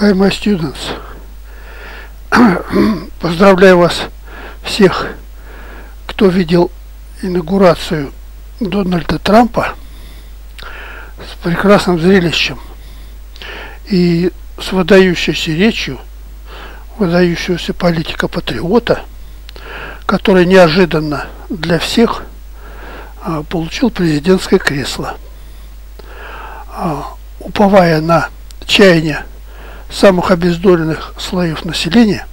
Hi, my students. Поздравляю вас всех, кто видел инаугурацию Дональда Трампа с прекрасным зрелищем и с выдающейся речью выдающегося политика-патриота, который неожиданно для всех а, получил президентское кресло. А, уповая на чаяние самых обездоленных слоев населения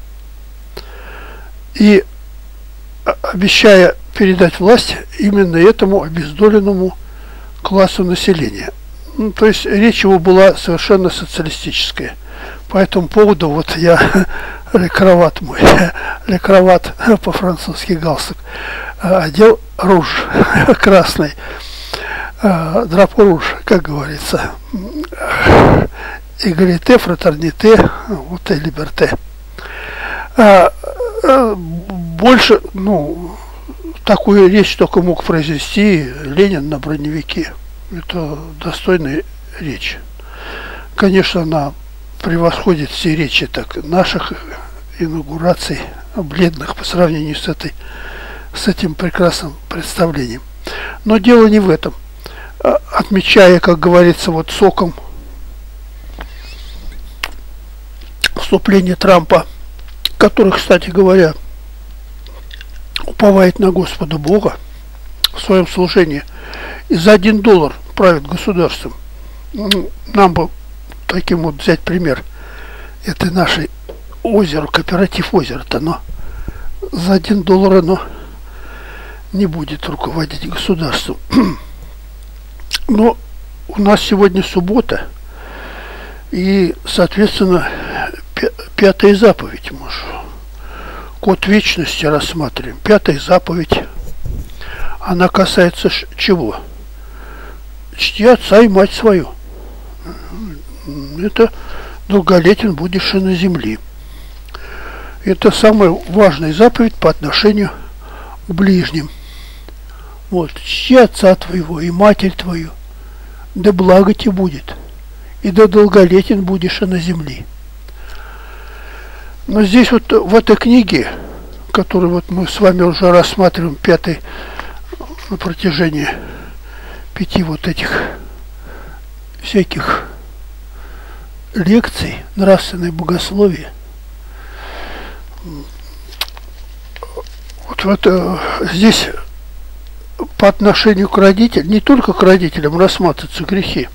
и обещая передать власть именно этому обездоленному классу населения. Ну, то есть речь его была совершенно социалистическая. По этому поводу вот я лекроват мой, лекроват по-французски галстук, одел руж красный, драпо руж, как говорится, эгалите, фратерните, вот и либерте. А, а, больше, ну, такую речь только мог произвести Ленин на броневике. Это достойная речь. Конечно, она превосходит все речи так наших инаугураций, бледных по сравнению с этой с этим прекрасным представлением. Но дело не в этом. А, отмечая, как говорится, вот соком вступление Трампа, который, кстати говоря, уповает на Господа Бога в своем служении и за один доллар правит государством. Ну, нам бы таким вот взять пример этой нашей озеро, кооператив озера-то, но за один доллар оно не будет руководить государством. Но у нас сегодня суббота, и, соответственно, пятая заповедь, муж. Код вечности рассматриваем. Пятая заповедь. Она касается чего? Чти отца и мать свою. Это долголетен будешь и на земле. Это самая важная заповедь по отношению к ближним. Вот, чти отца твоего и матерь твою, да благо тебе будет, и да долголетен будешь и на земле. Но здесь вот в этой книге, которую вот мы с вами уже рассматриваем, пятый на протяжении пяти вот этих всяких лекций нравственной богословия, вот, вот э, здесь по отношению к родителям, не только к родителям рассматриваются грехи,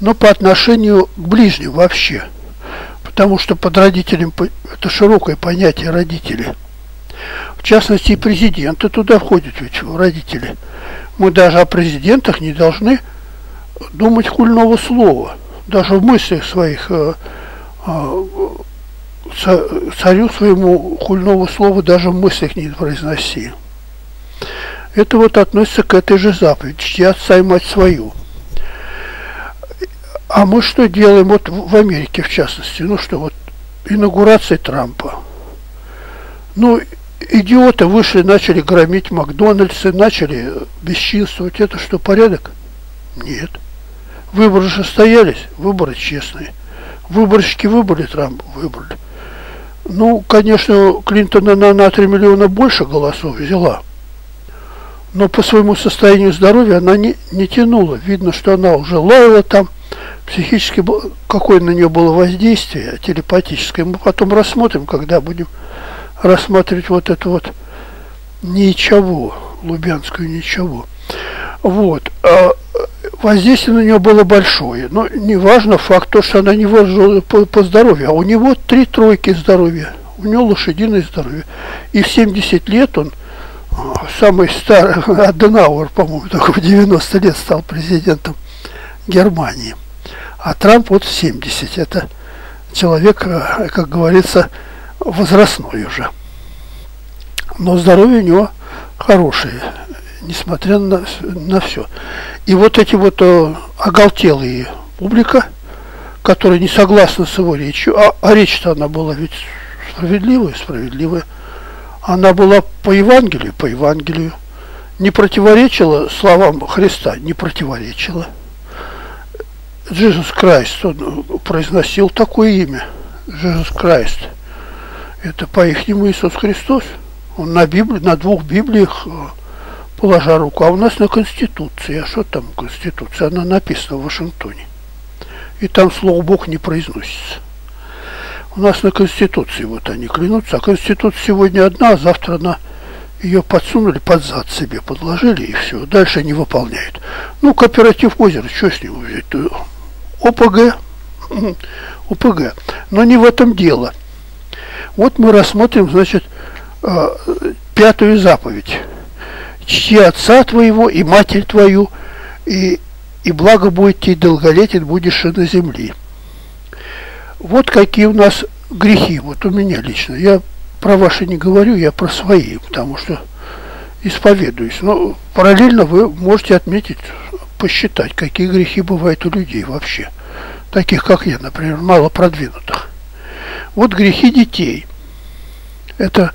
но по отношению к ближним вообще – потому что под родителем это широкое понятие родители. В частности, и президенты туда входят ведь родители. Мы даже о президентах не должны думать хульного слова. Даже в мыслях своих э, э, царю своему хульного слова даже в мыслях не произноси. Это вот относится к этой же заповеди, чти отца и мать свою. А мы что делаем вот в Америке, в частности? Ну что, вот инаугурация Трампа. Ну, идиоты вышли, начали громить Макдональдсы, начали бесчинствовать. Это что, порядок? Нет. Выборы же состоялись, выборы честные. Выборщики выбрали Трампа, выбрали. Ну, конечно, Клинтона на, на 3 миллиона больше голосов взяла. Но по своему состоянию здоровья она не, не тянула. Видно, что она уже лаяла там, психически, какое на нее было воздействие телепатическое, мы потом рассмотрим, когда будем рассматривать вот это вот ничего, лубянскую ничего. Вот. А воздействие на нее было большое. Но неважно факт то, что она не выжила по, по здоровью. А у него три тройки здоровья. У него лошадиное здоровье. И в 70 лет он а, самый старый, Аденауэр, по-моему, только в 90 лет стал президентом Германии. А Трамп вот 70. Это человек, э, как говорится, возрастной уже. Но здоровье у него хорошее, несмотря на, на все. И вот эти вот э, оголтелые публика, которая не согласна с его речью, а, а речь-то она была ведь справедливая, справедливая. Она была по Евангелию, по Евангелию. Не противоречила словам Христа, не противоречила Jesus Christ, он произносил такое имя. Jesus Christ. Это по-ихнему Иисус Христос. Он на Библии, на двух Библиях э, положа руку. А у нас на Конституции. А что там Конституция? Она написана в Вашингтоне. И там слово Бог не произносится. У нас на Конституции вот они клянутся. А Конституция сегодня одна, а завтра она ее подсунули под зад себе, подложили и все. Дальше не выполняют. Ну, кооператив озера, что с него взять? ОПГ. ОПГ. Но не в этом дело. Вот мы рассмотрим, значит, э, пятую заповедь. Чти отца твоего и матерь твою, и, и благо будет тебе, долголетен будешь и на земле. Вот какие у нас грехи, вот у меня лично. Я про ваши не говорю, я про свои, потому что исповедуюсь. Но параллельно вы можете отметить, посчитать, какие грехи бывают у людей вообще. Таких, как я, например, мало продвинутых. Вот грехи детей. Это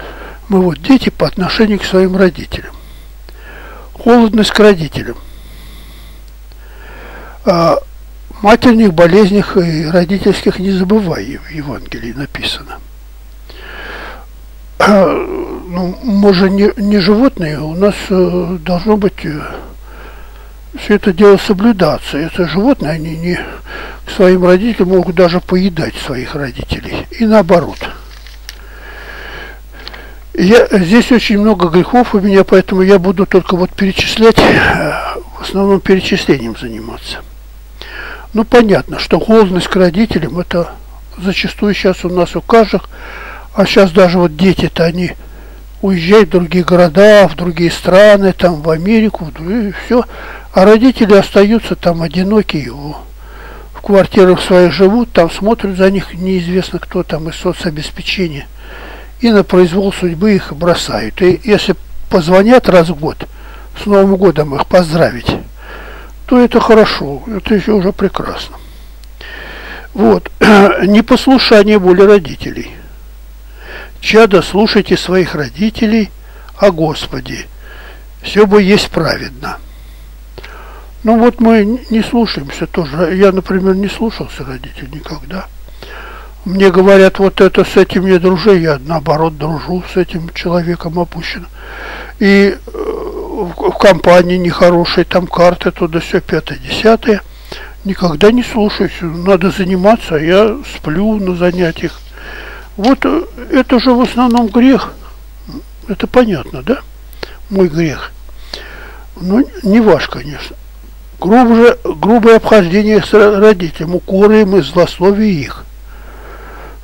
мы вот дети по отношению к своим родителям. Холодность к родителям. А матерных болезнях и родительских не забывай, в Евангелии написано. А, ну, мы же не, не животные, у нас э, должно быть э, все это дело соблюдаться. Это животные, они не к своим родителям могут даже поедать своих родителей. И наоборот. Я, здесь очень много грехов у меня, поэтому я буду только вот перечислять, э, в основном перечислением заниматься. Ну, понятно, что холодность к родителям, это зачастую сейчас у нас у каждых, а сейчас даже вот дети-то, они уезжают в другие города, в другие страны, там в Америку, и все, а родители остаются там одинокие, в квартирах своих живут, там смотрят за них неизвестно кто там из соцобеспечения. И на произвол судьбы их бросают. И если позвонят раз в год, с Новым годом их поздравить, то это хорошо, это еще уже прекрасно. Вот. Непослушание воли родителей. Чадо, слушайте своих родителей о Господе. Все бы есть праведно. Ну вот мы не слушаемся тоже. Я, например, не слушался родителей никогда. Мне говорят, вот это с этим не дружи, я наоборот дружу с этим человеком опущен. И э, в компании нехорошей, там карты, туда все пятое, десятое. Никогда не слушаюсь, надо заниматься, а я сплю на занятиях. Вот э, это же в основном грех. Это понятно, да? Мой грех. Ну, не ваш, конечно грубое, грубое обхождение с родителями, укоры им и злословие их.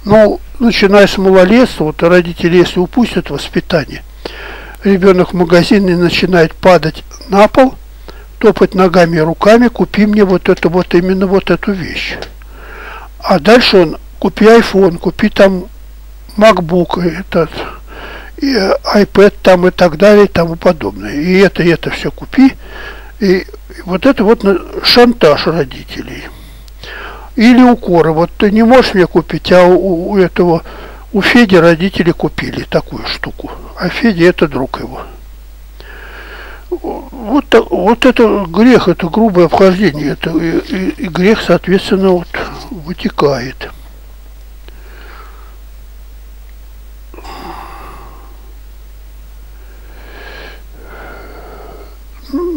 Ну, начиная с малолетства, вот родители, если упустят воспитание, ребенок в магазине начинает падать на пол, топать ногами и руками, купи мне вот это вот именно вот эту вещь. А дальше он, купи iPhone, купи там MacBook, этот, и iPad там и так далее и тому подобное. И это, и это все купи. И вот это вот шантаж родителей. Или укоры. Вот ты не можешь мне купить, а у, у этого, у Феди родители купили такую штуку. А Федя это друг его. Вот, вот это грех, это грубое обхождение, это и, и, и грех, соответственно, вот вытекает.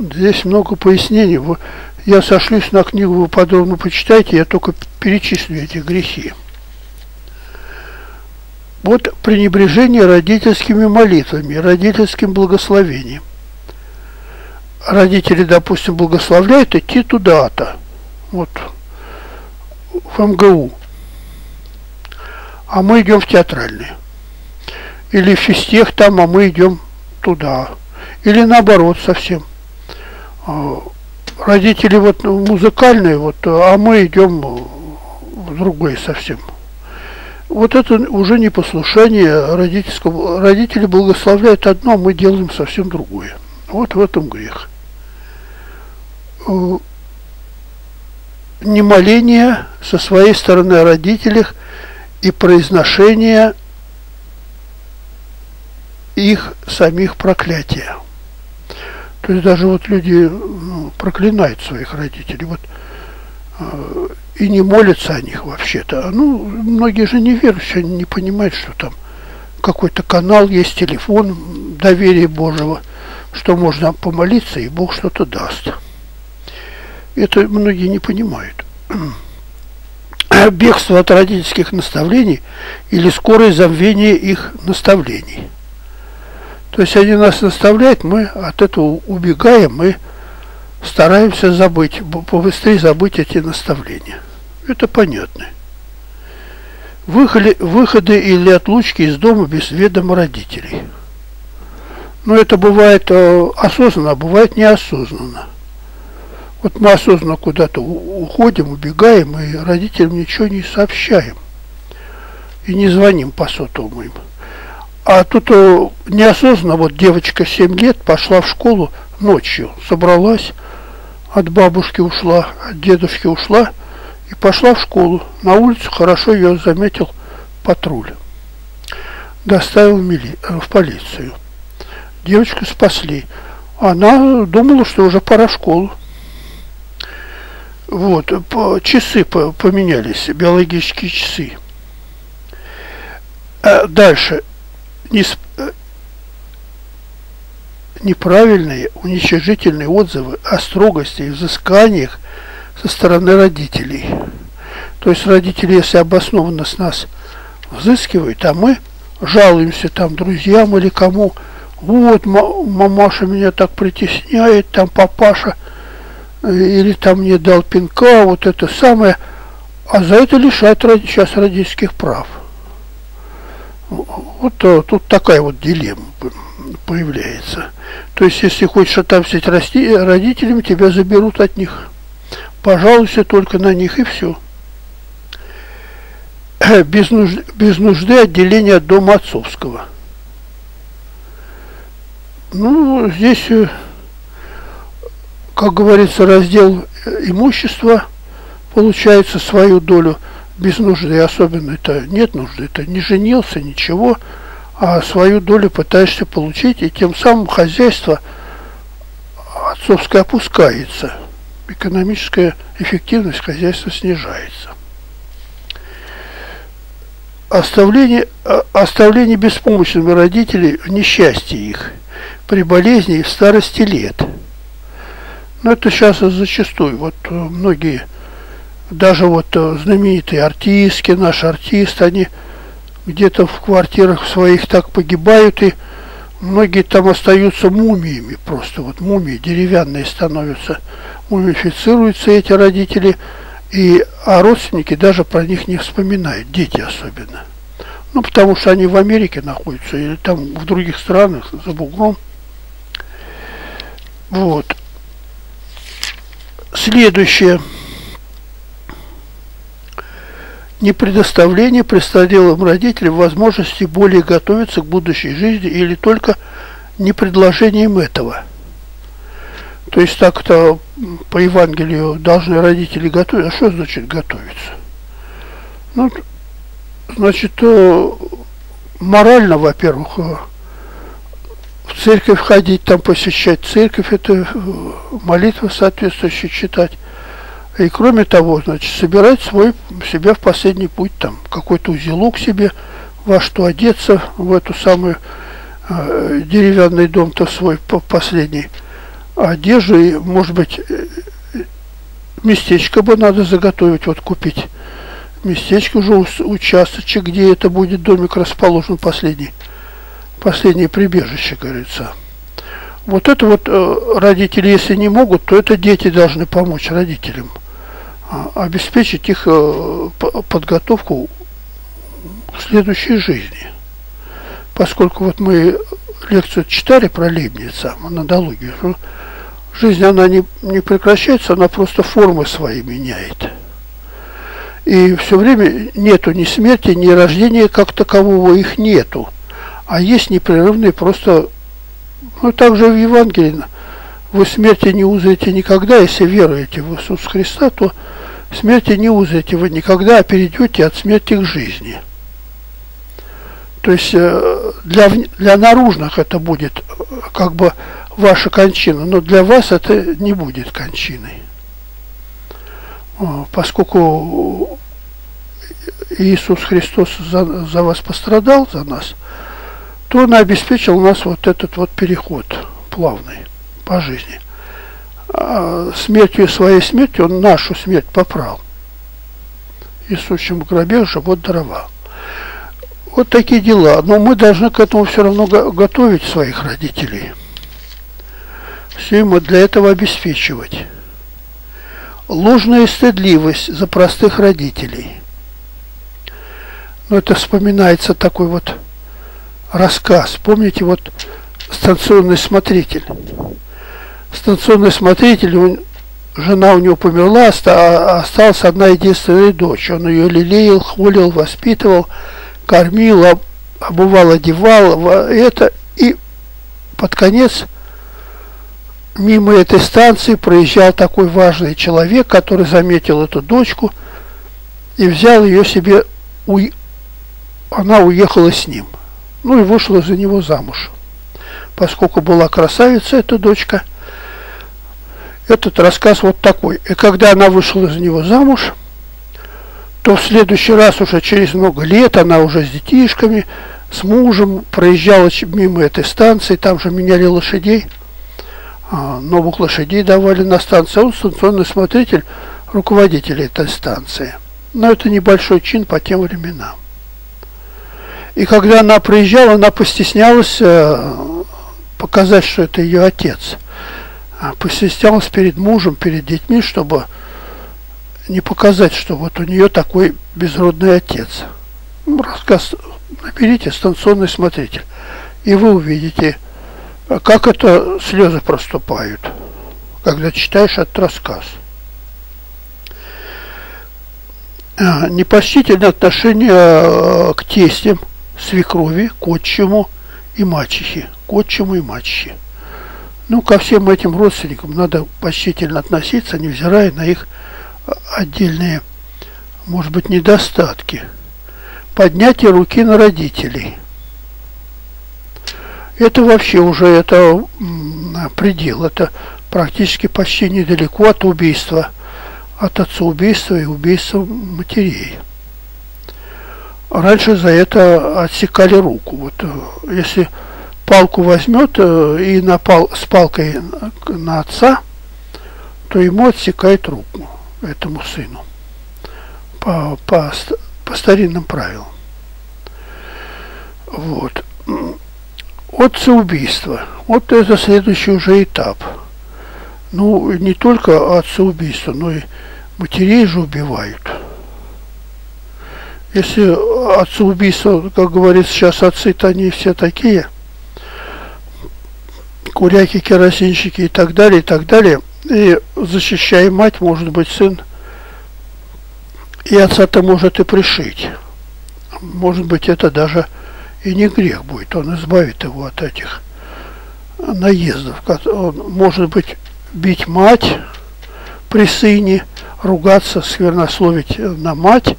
Здесь много пояснений. Я сошлюсь на книгу, вы подробно почитайте, я только перечислю эти грехи. Вот пренебрежение родительскими молитвами, родительским благословением. Родители, допустим, благословляют идти туда-то, вот, в МГУ. А мы идем в театральный. Или в физтех там, а мы идем туда. Или наоборот совсем. А, родители вот музыкальные, вот, а мы идем в другой совсем. Вот это уже не послушание родительского. Родители благословляют одно, а мы делаем совсем другое. Вот в этом грех. Э, не моление со своей стороны о родителях и произношение их самих проклятия. То есть даже вот люди ну, проклинают своих родителей. Вот э, и не молятся о них вообще-то. Ну, многие же не верующие, они не понимают, что там какой-то канал есть, телефон доверия Божьего, что можно помолиться, и Бог что-то даст. Это многие не понимают. Бегство от родительских наставлений или скорое забвение их наставлений. То есть они нас наставляют, мы от этого убегаем, мы стараемся забыть, побыстрее забыть эти наставления. Это понятно. Выходы, выходы или отлучки из дома без ведома родителей. Но это бывает э, осознанно, а бывает неосознанно. Вот мы осознанно куда-то уходим, убегаем, и родителям ничего не сообщаем. И не звоним по сотовому им. А тут э, неосознанно, вот девочка 7 лет пошла в школу ночью, собралась, от бабушки ушла, от дедушки ушла и пошла в школу. На улице хорошо ее заметил патруль. Доставил в, мили... Э, в полицию. Девочку спасли. Она думала, что уже пора в школу. Вот, часы по, поменялись, биологические часы. А дальше. Э, неправильные, уничижительные отзывы о строгости и взысканиях со стороны родителей. То есть родители, если обоснованно с нас взыскивают, а мы жалуемся там друзьям или кому, вот мамаша меня так притесняет, там папаша, э, или там мне дал пинка, вот это самое, а за это лишают сейчас родительских прав. Вот э, тут такая вот дилемма появляется. То есть, если хочешь отомстить родителям, тебя заберут от них. Пожалуйся только на них и все. Без нужды, без нужды отделения от дома отцовского. Ну, здесь, э, как говорится, раздел имущества получается свою долю без нужды, особенно это нет нужды, это не женился, ничего, а свою долю пытаешься получить, и тем самым хозяйство отцовское опускается. Экономическая эффективность хозяйства снижается. Оставление, а, оставление беспомощными родителей несчастье их при болезни и в старости лет. Но это сейчас зачастую. Вот э, многие, даже вот э, знаменитые артистки, наши артисты, они где-то в квартирах своих так погибают, и многие там остаются мумиями просто, вот мумии деревянные становятся, мумифицируются эти родители, и, а родственники даже про них не вспоминают, дети особенно. Ну, потому что они в Америке находятся, или там в других странах, за бугром. Вот. Следующее не предоставление престарелым родителям возможности более готовиться к будущей жизни или только не предложением этого. То есть так-то по Евангелию должны родители готовить. А что значит готовиться? Ну, значит, э, морально, во-первых, э, в церковь ходить, там посещать церковь, это э, молитвы соответствующие читать. И кроме того, значит, собирать свой, себя в последний путь, там, какой-то узелок себе, во что одеться, в эту самую э, деревянный дом-то свой последний, одежду, и, может быть, э, местечко бы надо заготовить, вот купить местечко уже участочек, где это будет домик расположен последний, последнее прибежище, говорится. Вот это вот э, родители, если не могут, то это дети должны помочь родителям. А, обеспечить их э, подготовку к следующей жизни. Поскольку вот мы лекцию читали про Лейбница, монодологию, жизнь она не, не прекращается, она просто формы свои меняет. И все время нету ни смерти, ни рождения как такового, их нету. А есть непрерывные просто, ну также в Евангелии, вы смерти не узрите никогда, если веруете в Иисуса Христа, то Смерти не узрите вы никогда, а перейдете от смерти к жизни. То есть э, для, для наружных это будет э, как бы ваша кончина, но для вас это не будет кончиной. а, поскольку Иисус Христос за, за вас пострадал, за нас, то Он обеспечил нас вот этот вот переход плавный по жизни. А смертью своей смертью Он нашу смерть поправил. И сущим в гробе живот даровал. Вот такие дела. Но мы должны к этому все равно готовить своих родителей. Все ему для этого обеспечивать. Ложная стыдливость за простых родителей. Ну, это вспоминается такой вот рассказ. Помните, вот станционный смотритель. Станционный смотритель, он, жена у него померла, а осталась одна единственная дочь. Он ее лелеял, холил, воспитывал, кормил, обувал, одевал. Это, и под конец мимо этой станции проезжал такой важный человек, который заметил эту дочку и взял ее себе, у... она уехала с ним. Ну и вышла за него замуж. Поскольку была красавица эта дочка, этот рассказ вот такой. И когда она вышла за него замуж, то в следующий раз уже через много лет она уже с детишками, с мужем проезжала мимо этой станции, там же меняли лошадей – а, новых лошадей давали на станции. Он станционный смотритель, руководитель этой станции. Но это небольшой чин по тем временам. И когда она приезжала, она постеснялась э, показать, что это ее отец. А постеснялась перед мужем, перед детьми, чтобы не показать, что вот у нее такой безродный отец. Рассказ наберите станционный смотритель, и вы увидите, как это слезы проступают, когда читаешь этот рассказ? А, непочтительное отношение а, к тестям, свекрови, к отчиму и мачехе. К отчиму и мачехе. Ну, ко всем этим родственникам надо почтительно относиться, невзирая на их отдельные, может быть, недостатки. Поднятие руки на родителей – это вообще уже это предел, это практически почти недалеко от убийства, от отца-убийства и убийства матерей. Раньше за это отсекали руку. Вот э, если палку возьмет э, и напал с палкой на отца, то ему отсекает руку, этому сыну, по, по, по старинным правилам. Вот. Отцеубийство. Вот это следующий уже этап. Ну, не только отцеубийство, но и матерей же убивают. Если отцеубийство, как говорит сейчас отцы-то они все такие, куряки, керосинщики и так далее, и так далее, и защищая мать, может быть, сын и отца-то может и пришить. Может быть, это даже и не грех будет, он избавит его от этих наездов. Он может быть бить мать при сыне, ругаться, сквернословить на мать,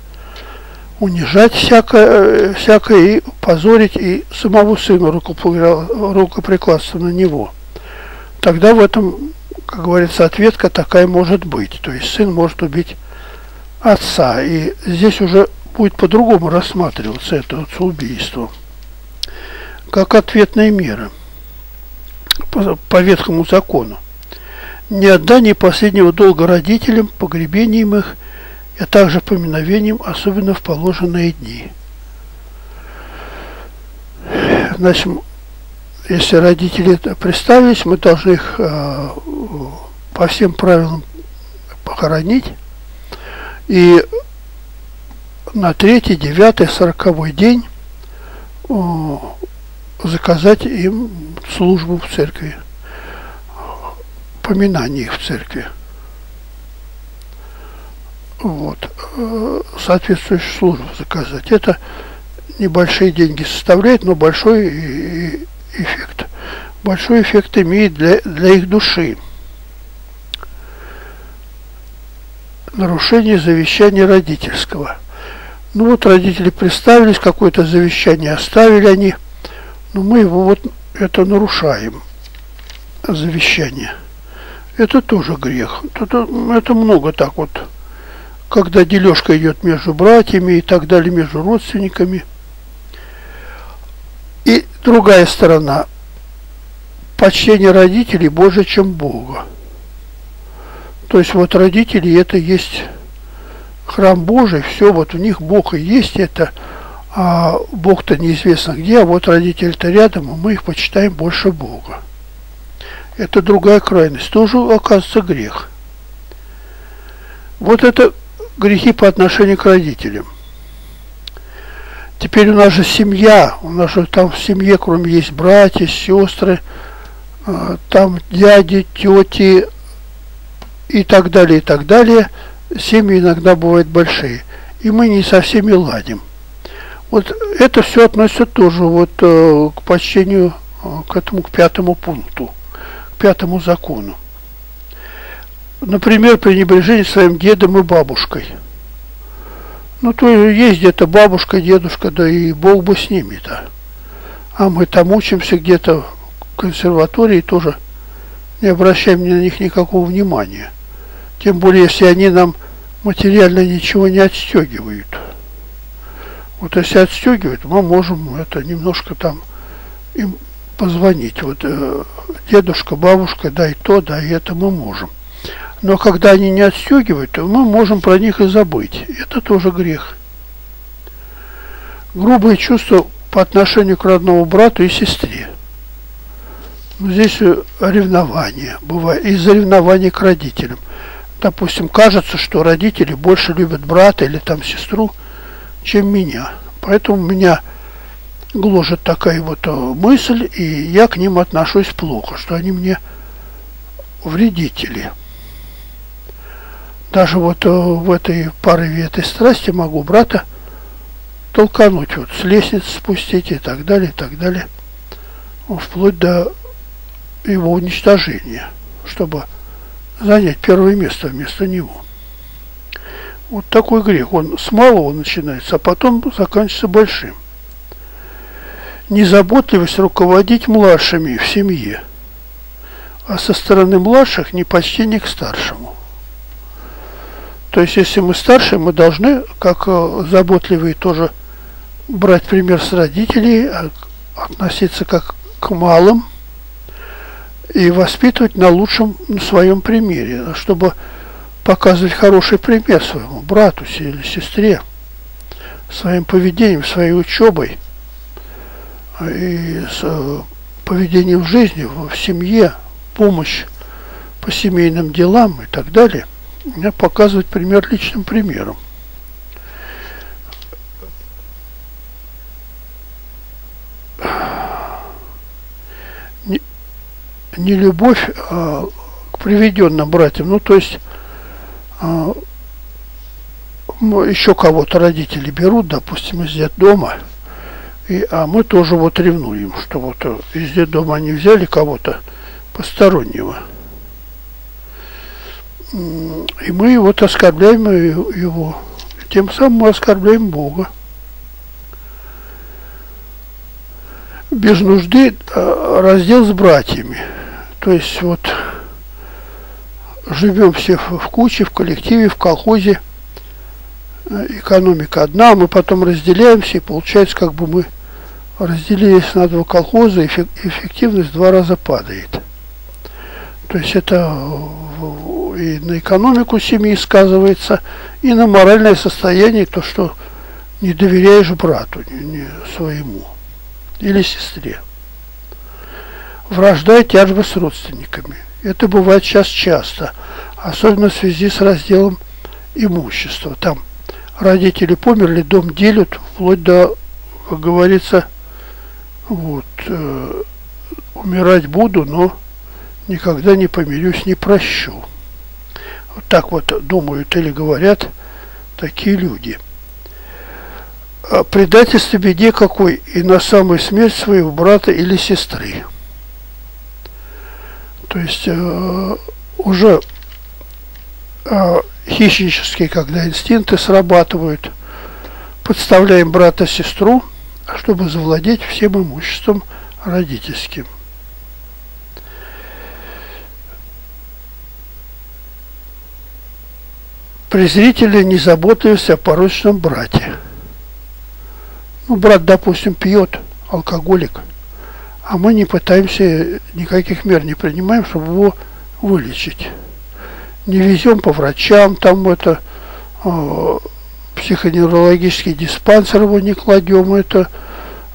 унижать всякое, всякое и позорить и самого сына рукоприкладство на него. Тогда в этом, как говорится, ответка такая может быть. То есть сын может убить отца. И здесь уже будет по-другому рассматриваться это убийство как ответная мера по, по ветхому закону. Не отдание последнего долга родителям, погребением их, а также поминовением, особенно в положенные дни. Значит, если родители представились, мы должны их э, по всем правилам похоронить. И на третий, девятый, сороковой день заказать им службу в церкви, поминание их в церкви. Вот. Э, соответствующую службу заказать. Это небольшие деньги составляет, но большой эффект. Большой эффект имеет для, для их души. Нарушение завещания родительского. Ну вот родители представились, какое-то завещание оставили они – но мы его вот это нарушаем, завещание. Это тоже грех. Это, это много так вот когда дележка идет между братьями и так далее, между родственниками. И другая сторона – почтение родителей больше, чем Бога. То есть вот родители это есть храм Божий, все, вот у них Бог и есть это, а Бог-то неизвестно где, а вот родители-то рядом, и мы их почитаем больше Бога. Это другая крайность, тоже оказывается грех. Вот это грехи по отношению к родителям. Теперь у нас же семья, у нас же там в семье, кроме есть братья, сестры, а, там дяди, тети и так далее, и так далее – семьи иногда бывают большие, и мы не со всеми ладим. Вот это все относится тоже вот э, к почтению, э, к этому, к пятому пункту, к пятому закону. Например, пренебрежение своим дедом и бабушкой. Ну, то есть где-то бабушка, дедушка, да и Бог бы с ними-то. А мы там учимся где-то в консерватории тоже не обращаем на них никакого внимания. Тем более, если они нам материально ничего не отстегивают. Вот если отстегивают, мы можем это немножко там им позвонить. Вот э, дедушка, бабушка, дай то, дай это мы можем. Но когда они не отстегивают, то мы можем про них и забыть. Это тоже грех. Грубые чувства по отношению к родному брату и сестре. Здесь ревнование бывает, из-за ревнования к родителям допустим, кажется, что родители больше любят брата или там сестру, чем меня. Поэтому меня гложет такая вот э, мысль, и я к ним отношусь плохо, что они мне вредители. Даже вот э, в этой порыве этой страсти могу брата толкануть, вот с лестницы спустить и так далее, и так далее, вплоть до его уничтожения, чтобы занять первое место вместо него. Вот такой грех. Он с малого начинается, а потом заканчивается большим. Незаботливость руководить младшими в семье, а со стороны младших непочтение к старшему. То есть, если мы старшие, мы должны, как э, заботливые, тоже брать пример с родителей, а относиться как к малым, и воспитывать на лучшем на своем примере, чтобы показывать хороший пример своему брату или сестре, своим поведением, своей учебой и с э, поведением в жизни, в семье, помощь по семейным делам и так далее, показывать пример личным примером. не любовь а, к приведенным братьям, ну то есть а, еще кого-то родители берут, допустим, из детдома, и, а мы тоже вот ревнуем, что вот из детдома они взяли кого-то постороннего. И мы вот оскорбляем его, тем самым мы оскорбляем Бога. Без нужды а, раздел с братьями – то есть вот живем все в куче, в коллективе, в колхозе. Экономика одна, мы потом разделяемся, и получается, как бы мы разделились на два колхоза, эффективность в два раза падает. То есть это и на экономику семьи сказывается, и на моральное состояние, то, что не доверяешь брату не, не своему или сестре вражда и тяжбы с родственниками. Это бывает сейчас часто, особенно в связи с разделом имущества. Там родители померли, дом делят, вплоть до, как говорится, вот, э, умирать буду, но никогда не помирюсь, не прощу. Вот так вот думают или говорят такие люди. А предательство беде какой и на самую смерть своего брата или сестры. То есть э, уже э, хищнические, когда инстинкты срабатывают, подставляем брата-сестру, чтобы завладеть всем имуществом родительским. Презрительно не заботился о порочном брате. Ну, брат, допустим, пьет, алкоголик, а мы не пытаемся, никаких мер не принимаем, чтобы его вылечить. Не везем по врачам, там это э, психоневрологический диспансер его не кладем, это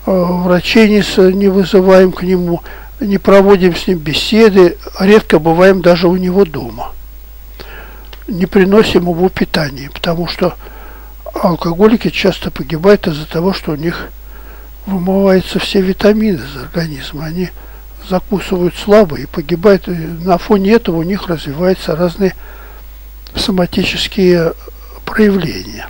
э, врачей не, не вызываем к нему, не проводим с ним беседы, редко бываем даже у него дома. Не приносим ему питание, потому что алкоголики часто погибают из-за того, что у них вымываются все витамины из организма. Они закусывают слабо и погибают. И на фоне этого у них развиваются разные соматические проявления.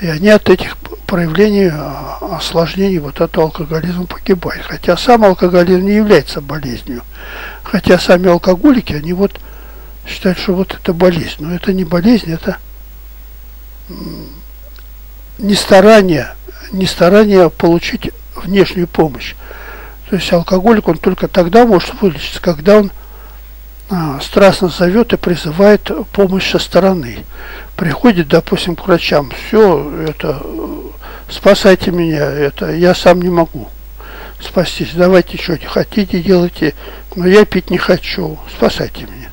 И они от этих проявлений, а, осложнений вот этого алкоголизма погибают. Хотя сам алкоголизм не является болезнью. Хотя сами алкоголики, они вот считают, что вот это болезнь. Но это не болезнь, это не старание, не старание получить внешнюю помощь. То есть алкоголик, он только тогда может вылечиться, когда он а, страстно зовет и призывает помощь со стороны. Приходит, допустим, к врачам, все, это, спасайте меня, это, я сам не могу спастись, давайте что хотите, делайте, но я пить не хочу, спасайте меня.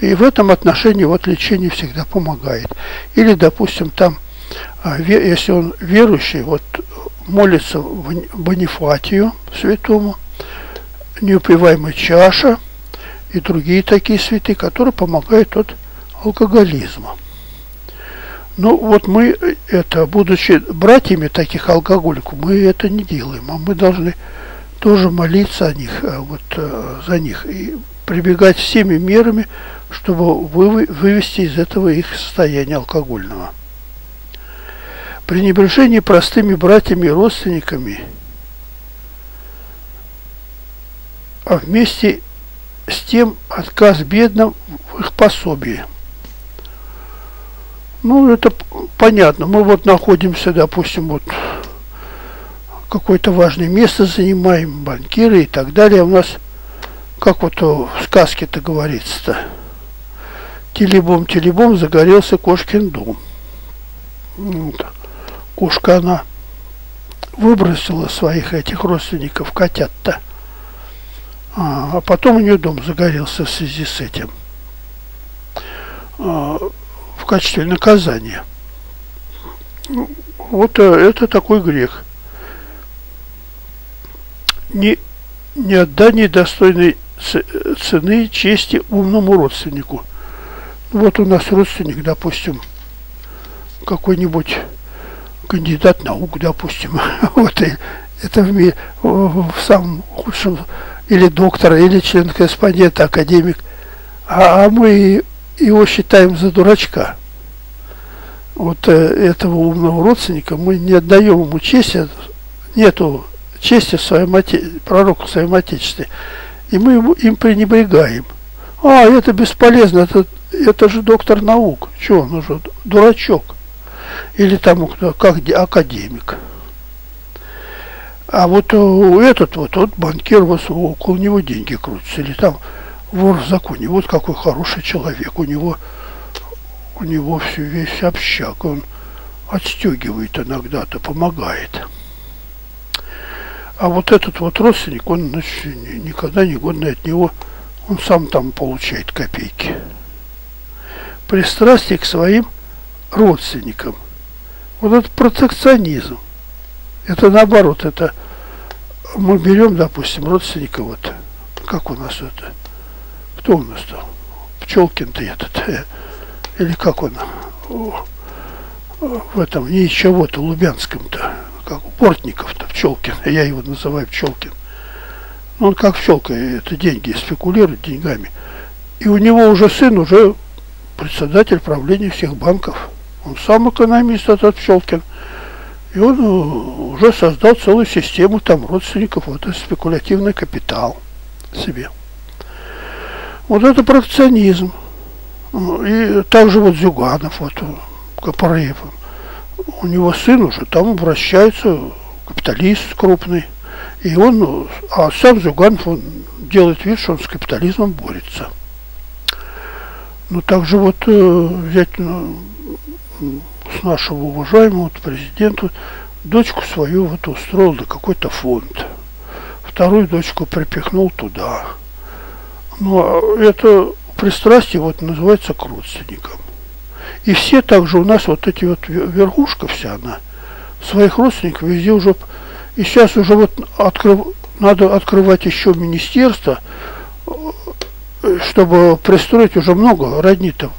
И в этом отношении вот лечение всегда помогает. Или, допустим, там, а, если он верующий, вот молится в Бонифатию святому, неупиваемая чаша и другие такие святые, которые помогают от алкоголизма. Ну вот мы это, будучи братьями таких алкоголиков, мы это не делаем, а мы должны тоже молиться о них, а вот э, за них и прибегать всеми мерами, чтобы вывести из этого их состояния алкогольного. Пренебрежение простыми братьями и родственниками, а вместе с тем отказ бедным в их пособии. Ну, это понятно. Мы вот находимся, допустим, вот какое-то важное место занимаем, банкиры и так далее. У нас, как вот в сказке-то говорится-то, телебом-телебом загорелся кошкин дом. Вот. Кошка она выбросила своих этих родственников, котят-то. А, а потом у нее дом загорелся в связи с этим. А, в качестве наказания. Вот э, это такой грех. Не, не отдание достойной цены чести умному родственнику – вот у нас родственник, допустим, какой-нибудь кандидат наук, допустим, вот и это в, ми, в самом худшем, или доктор, или член корреспондента, академик, а, а мы его считаем за дурачка. Вот э, этого умного родственника мы не отдаем ему чести, нету чести в своем оте... пророку в своем отечестве, и мы им пренебрегаем. А, это бесполезно, это это же доктор наук. Что он уже дурачок? Или там как академик. А вот э, этот вот, вот банкир, вот около него деньги крутятся. Или там вор в законе. Вот какой хороший человек. У него, у него все, весь общак. Он отстегивает иногда-то, помогает. А вот этот вот родственник, он значит, никогда не годный от него, он сам там получает копейки. Пристрастие к своим родственникам. Вот это протекционизм. Это наоборот, это мы берем, допустим, родственника, вот, как у нас это, кто у нас там, Пчелкин-то этот, э, или как он, в этом, ничего-то, Лубянском-то, как у Портников-то, Пчелкин, я его называю Пчелкин. Ну, он как пчелка, это деньги, спекулирует деньгами. И у него уже сын уже председатель правления всех банков. Он сам экономист, этот Пчелкин. И он э, уже создал целую систему там родственников, вот это спекулятивный капитал себе. Вот это протекционизм. И также вот Зюганов, вот Капараев. У него сын уже там обращается, капиталист крупный. И он, а сам Зюганов, он делает вид, что он с капитализмом борется. Но также вот э, взять ну, с нашего уважаемого вот, президента дочку свою вот устроил на какой-то фонд. Вторую дочку припихнул туда. Но это пристрастие вот называется к родственникам. И все также у нас вот эти вот верхушка вся она, своих родственников везде уже, и сейчас уже вот открыв, надо открывать еще министерство, чтобы пристроить уже много роднитов.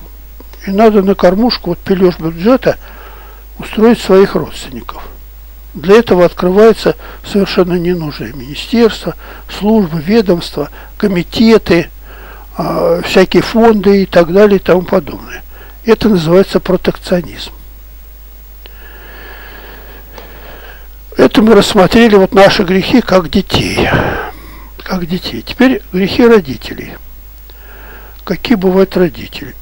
И надо на кормушку, вот пилеж бюджета, устроить своих родственников. Для этого открывается совершенно ненужное министерство, службы, ведомства, комитеты, э, всякие фонды и так далее и тому подобное. Это называется протекционизм. Это мы рассмотрели вот наши грехи как детей. Как детей. Теперь грехи родителей. Какие бывают родители?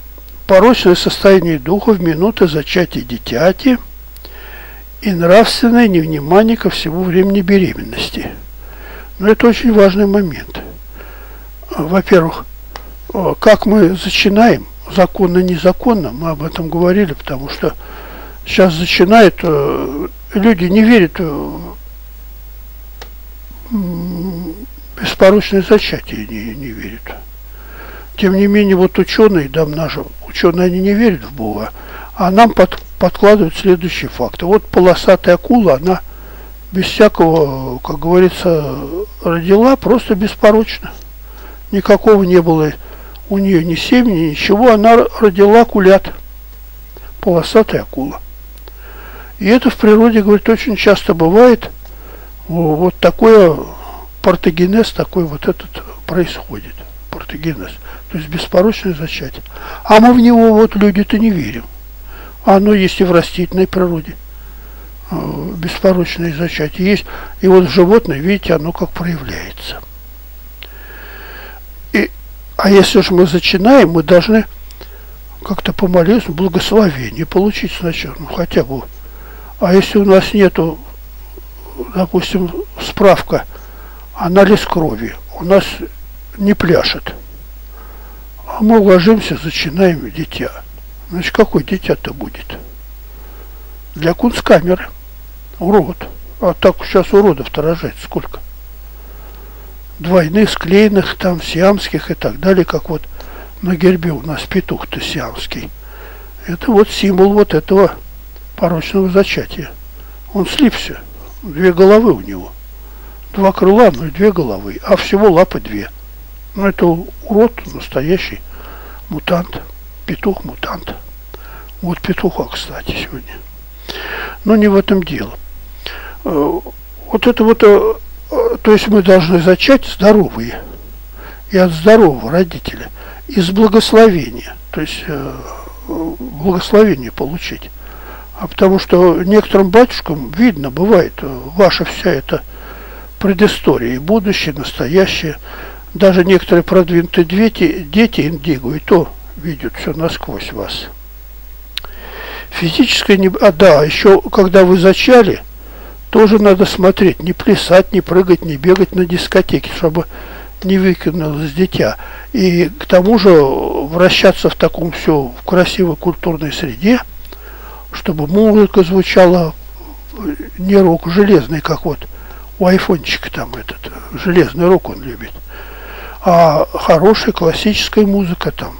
Порочное состояние духа в минуты зачатия дитяти и нравственное невнимание ко всему времени беременности. Но это очень важный момент. Во-первых, как мы зачинаем, законно, незаконно, мы об этом говорили, потому что сейчас зачинают, э, люди не верят в беспорочное зачатие, не, не верят. Тем не менее, вот ученые, да, наши ученые, они не верят в Бога, а нам под, подкладывают следующие факты. Вот полосатая акула, она без всякого, как говорится, родила просто беспорочно. Никакого не было у нее ни семени, ничего, она родила кулят. Полосатая акула. И это в природе, говорит, очень часто бывает. Вот такое партогенез такой вот этот происходит. Партогенез. То есть беспорочное зачатие. А мы в него вот люди-то не верим. Оно есть и в растительной природе. Э, беспорочное зачатие есть. И вот в животное, видите, оно как проявляется. А если же мы зачинаем, мы должны как-то помолиться, благословение получить сначала, ну хотя бы. А если у нас нету, допустим, справка, анализ крови, у нас не пляшет, а мы ложимся, зачинаем дитя. Значит, какое дитя-то будет? Для кунсткамеры. Урод. А так сейчас уродов-то рожается сколько? Двойных, склеенных, там, сиамских и так далее, как вот на гербе у нас петух-то сиамский. Это вот символ вот этого порочного зачатия. Он слипся, две головы у него. Два крыла, ну и две головы, а всего лапы две. Ну это урод настоящий, мутант, петух-мутант. Вот петуха, кстати, сегодня. Но не в этом дело. Э, вот это вот э, то есть мы должны зачать здоровые и от здорового родителя из благословения, то есть э, благословение получить. А потому что некоторым батюшкам видно, бывает, э, ваша вся эта предыстория, и будущее, настоящее, даже некоторые продвинутые дети, дети индиго, и то видят все насквозь вас. Физическое не... А да, еще когда вы зачали – тоже надо смотреть, не плясать, не прыгать, не бегать на дискотеке, чтобы не выкинулось дитя. И к тому же вращаться в таком все в красивой культурной среде, чтобы музыка звучала не рок железный, как вот у айфончика там этот железный рок он любит, а хорошая классическая музыка там,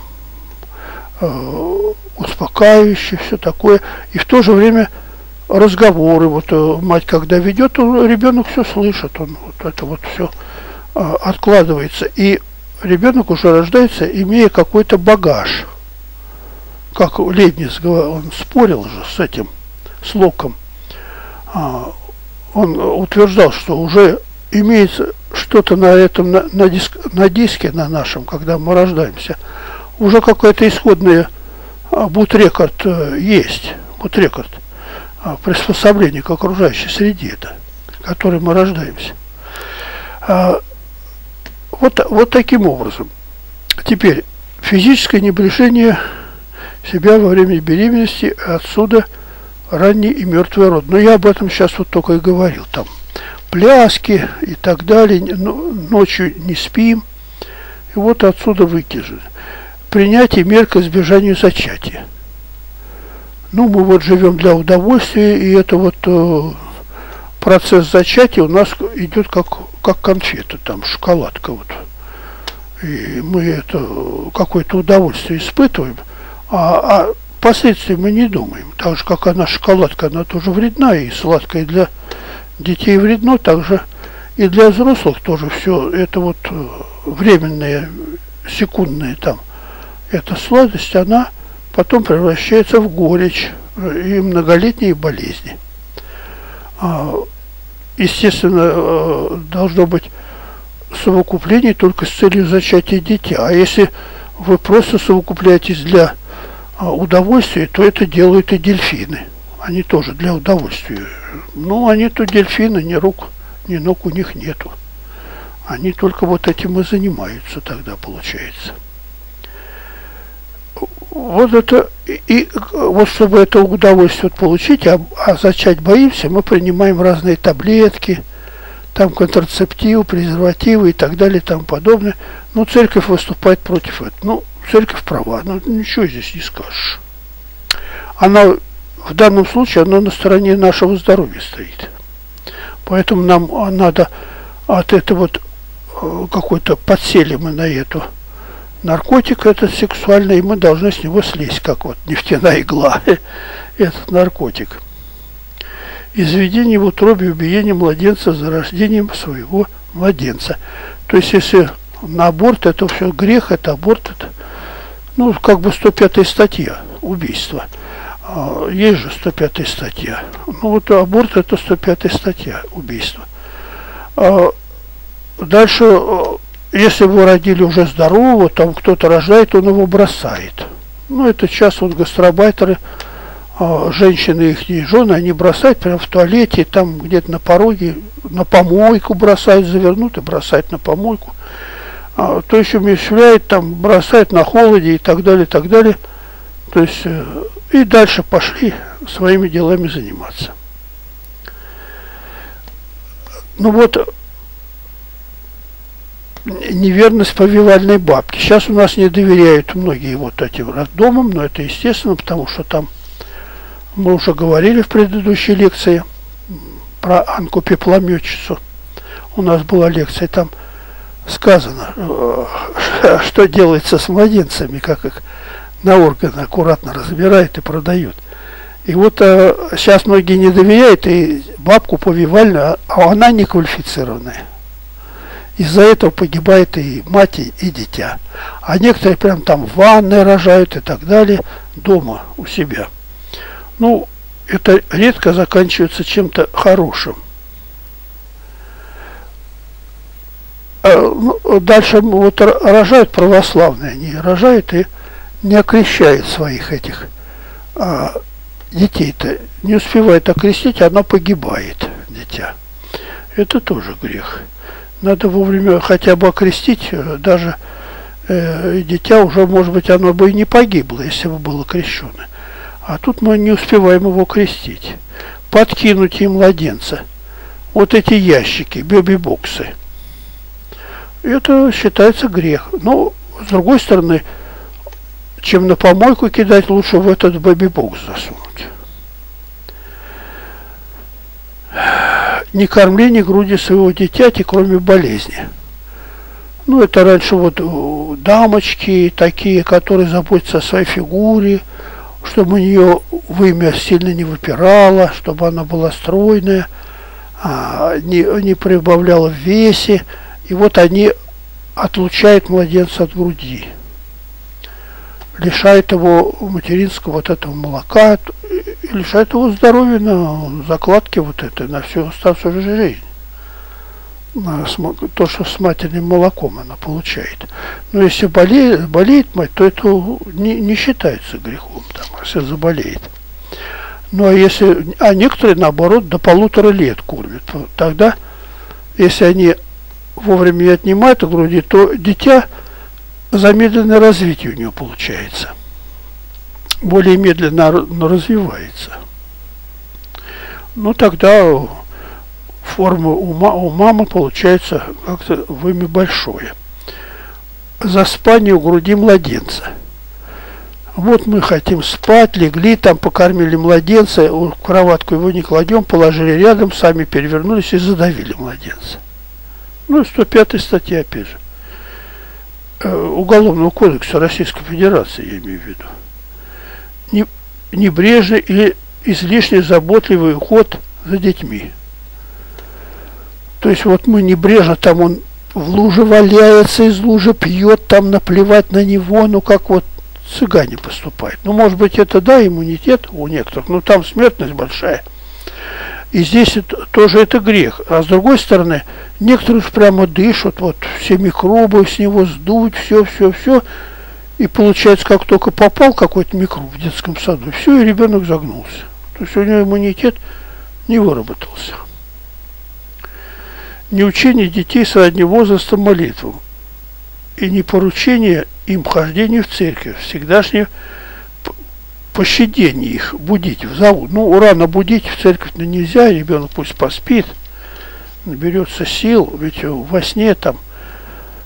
э, успокаивающая, все такое, и в то же время разговоры, вот э, мать когда ведет, он, ребенок все слышит, он вот это вот все а, откладывается. И ребенок уже рождается, имея какой-то багаж. Как Лебниц, он спорил же с этим, с. А, он утверждал, что уже имеется что-то на этом, на, на, диск, на диске на нашем, когда мы рождаемся, уже какой-то исходный а, бутрекорд э, есть, бутрекорд приспособление к окружающей среде, это, в которой мы рождаемся. А, вот, вот таким образом. Теперь физическое небрежение себя во время беременности, отсюда ранний и мертвый род. Но я об этом сейчас вот только и говорил. Там пляски и так далее, ночью не спим. И вот отсюда выкижи. принятие мер к избежанию зачатия. Ну, мы вот живем для удовольствия, и это вот э, процесс зачатия у нас идет как, как конфета, там, шоколадка вот. И мы это какое-то удовольствие испытываем, а, а последствия мы не думаем. Так же, как она шоколадка, она тоже вредна, и сладкая для детей вредно, также и для взрослых тоже все это вот э, временные, секундные там, эта сладость, она потом превращается в горечь и многолетние болезни. А, естественно, э, должно быть совокупление только с целью зачатия дитя. А если вы просто совокупляетесь для а, удовольствия, то это делают и дельфины. Они тоже для удовольствия. Ну, они то дельфины, ни рук, ни ног у них нету. Они только вот этим и занимаются тогда, получается вот это, и вот чтобы это удовольствие получить, а, а зачать боимся, мы принимаем разные таблетки, там контрацептивы, презервативы и так далее и тому подобное. Ну, церковь выступает против этого. Ну, церковь права, ну, ничего здесь не скажешь. Она, в данном случае, она на стороне нашего здоровья стоит. Поэтому нам надо от этого вот э, какой-то подсели мы на эту Наркотик этот сексуальный, и мы должны с него слезть, как вот нефтяная игла, этот наркотик. Изведение в утробе убиение младенца за рождением своего младенца. То есть, если на аборт это все грех, это аборт, это, ну, как бы 105 статья убийства. А, есть же 105 статья. Ну, вот аборт это 105 статья убийства. А, дальше если его родили уже здорового, там кто-то рождает, он его бросает. Ну, это сейчас вот гастробайтеры, а, женщины их жены, они бросают прямо в туалете, там где-то на пороге, на помойку бросают, завернут и бросают на помойку. А, то есть умерщвляет, там бросает на холоде и так далее, и так далее. То есть э, и дальше пошли своими делами заниматься. Ну вот, неверность повивальной бабки. Сейчас у нас не доверяют многие вот этим роддомам, но это естественно, потому что там мы уже говорили в предыдущей лекции про Анку Пеплометчицу. У нас была лекция, там сказано, э, что делается с младенцами, как их на органы аккуратно разбирают и продают. И вот э, сейчас многие не доверяют, и бабку повивальную, а она не квалифицированная. Из-за этого погибает и мать, и дитя. А некоторые прям там в ванной рожают и так далее дома у себя. Ну, это редко заканчивается чем-то хорошим. А, ну, дальше вот рожают православные, они рожают и не окрещают своих этих а, детей-то. Не успевает окрестить, оно погибает, дитя. Это тоже грех надо вовремя хотя бы окрестить, э, даже э, дитя уже, может быть, оно бы и не погибло, если бы было крещено. А тут мы не успеваем его крестить. Подкинуть им младенца. Вот эти ящики, беби-боксы. Это считается грех. Но, с другой стороны, чем на помойку кидать, лучше в этот бэби-бокс засунуть. Не кормление груди своего дитяти, кроме болезни. Ну, это раньше вот э, дамочки такие, которые заботятся о своей фигуре, чтобы у нее вымя сильно не выпирало, чтобы она была стройная, а, не, не прибавляла в весе. И вот они отлучают младенца от груди, лишают его материнского вот этого молока, лишает его здоровья на закладке вот этой, на всю оставшуюся жизнь. То, что с матерным молоком она получает. Но если болеет, болеет мать, то это не, не считается грехом, там, если заболеет. Ну а если, а некоторые наоборот до полутора лет кормят, тогда, если они вовремя не отнимают от груди, то дитя замедленное развитие у него получается более медленно развивается. Ну тогда форма ума, у мамы получается как-то вымя большое. Заспание у груди младенца – Вот мы хотим спать, легли, там покормили младенца, в кроватку его не кладем, положили рядом, сами перевернулись и задавили младенца. Ну, 105 статья, опять же. Э, Уголовного кодекса Российской Федерации, я имею в виду. Не, небрежный или излишне заботливый уход за детьми. То есть вот мы небрежно, там он в луже валяется, из лужи пьет, там наплевать на него, ну как вот цыгане поступают. Ну, может быть, это, да, иммунитет у некоторых, но там смертность большая. И здесь это, тоже это грех. А с другой стороны, некоторые прямо дышат, вот все микробы с него сдуть, все, все, все. И получается, как только попал какой-то микроб в детском саду, все, и ребенок загнулся. То есть у него иммунитет не выработался. Не учение детей с раннего возраста молитвам и не поручение им хождению в церковь, всегдашнее пощадение их, будить в зал. Ну, рано будить в церковь ну, нельзя, ребенок пусть поспит, наберется сил, ведь во сне там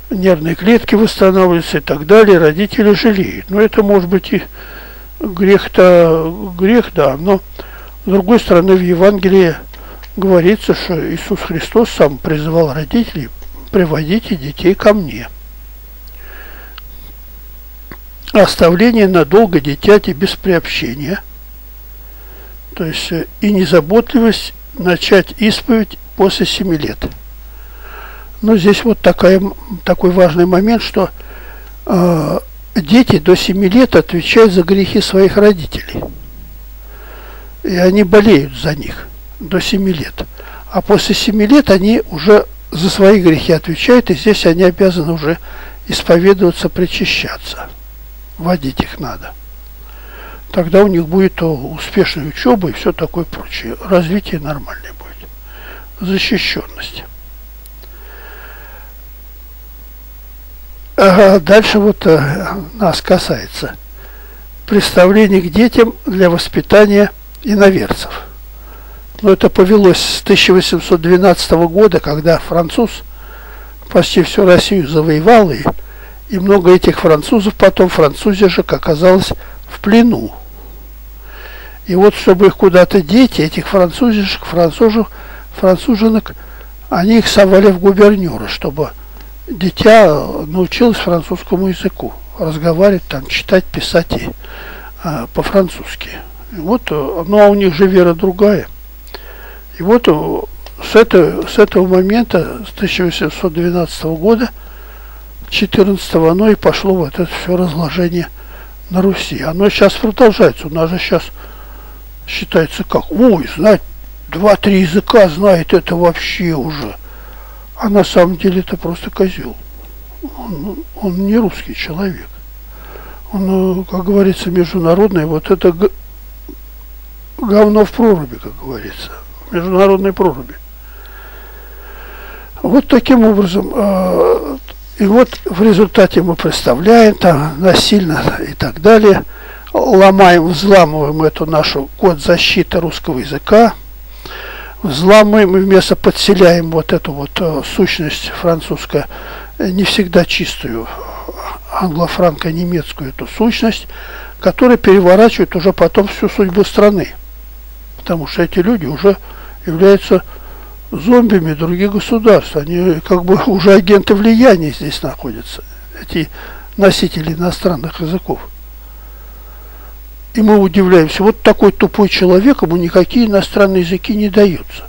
нервные клетки восстанавливаются и так далее, родители жалеют. Но это может быть и грех-то грех, да, но с другой стороны в Евангелии говорится, что Иисус Христос сам призывал родителей приводите детей ко мне оставление надолго дитяти без приобщения, то есть э, и незаботливость начать исповедь после 7 лет. Но здесь вот такая, такой важный момент, что э, дети до 7 лет отвечают за грехи своих родителей. И они болеют за них до 7 лет. А после 7 лет они уже за свои грехи отвечают, и здесь они обязаны уже исповедоваться, причащаться водить их надо. Тогда у них будет успешная учеба и все такое прочее. Развитие нормальное будет. Защищенность. А дальше вот а, нас касается представлений к детям для воспитания иноверцев. Но это повелось с 1812 года, когда француз почти всю Россию завоевал и и много этих французов потом, французишек, оказалось в плену. И вот, чтобы их куда-то деть, этих французишек, францужев, француженок, они их совали в губернеры, чтобы дитя научилось французскому языку, разговаривать, там, читать, писать и, а, по-французски. вот, ну а у них же вера другая. И вот с этого, с этого момента, с 1812 года, 14 оно и пошло вот это все разложение на Руси. Оно сейчас продолжается. У нас же сейчас считается как, ой, знать два-три языка знает это вообще уже. А на самом деле это просто козел. Он, он не русский человек. Он, как говорится, международный. Вот это говно в проруби, как говорится. Международной проруби. Вот таким образом а, и вот в результате мы представляем там насильно и так далее, ломаем, взламываем эту нашу код защиты русского языка, взламываем и вместо подселяем вот эту вот э, сущность французскую, не всегда чистую, англо-франко-немецкую эту сущность, которая переворачивает уже потом всю судьбу страны. Потому что эти люди уже являются зомбими других государств. Они как бы уже агенты влияния здесь находятся, эти носители иностранных языков. И мы удивляемся, вот такой тупой человек, ему никакие иностранные языки не даются.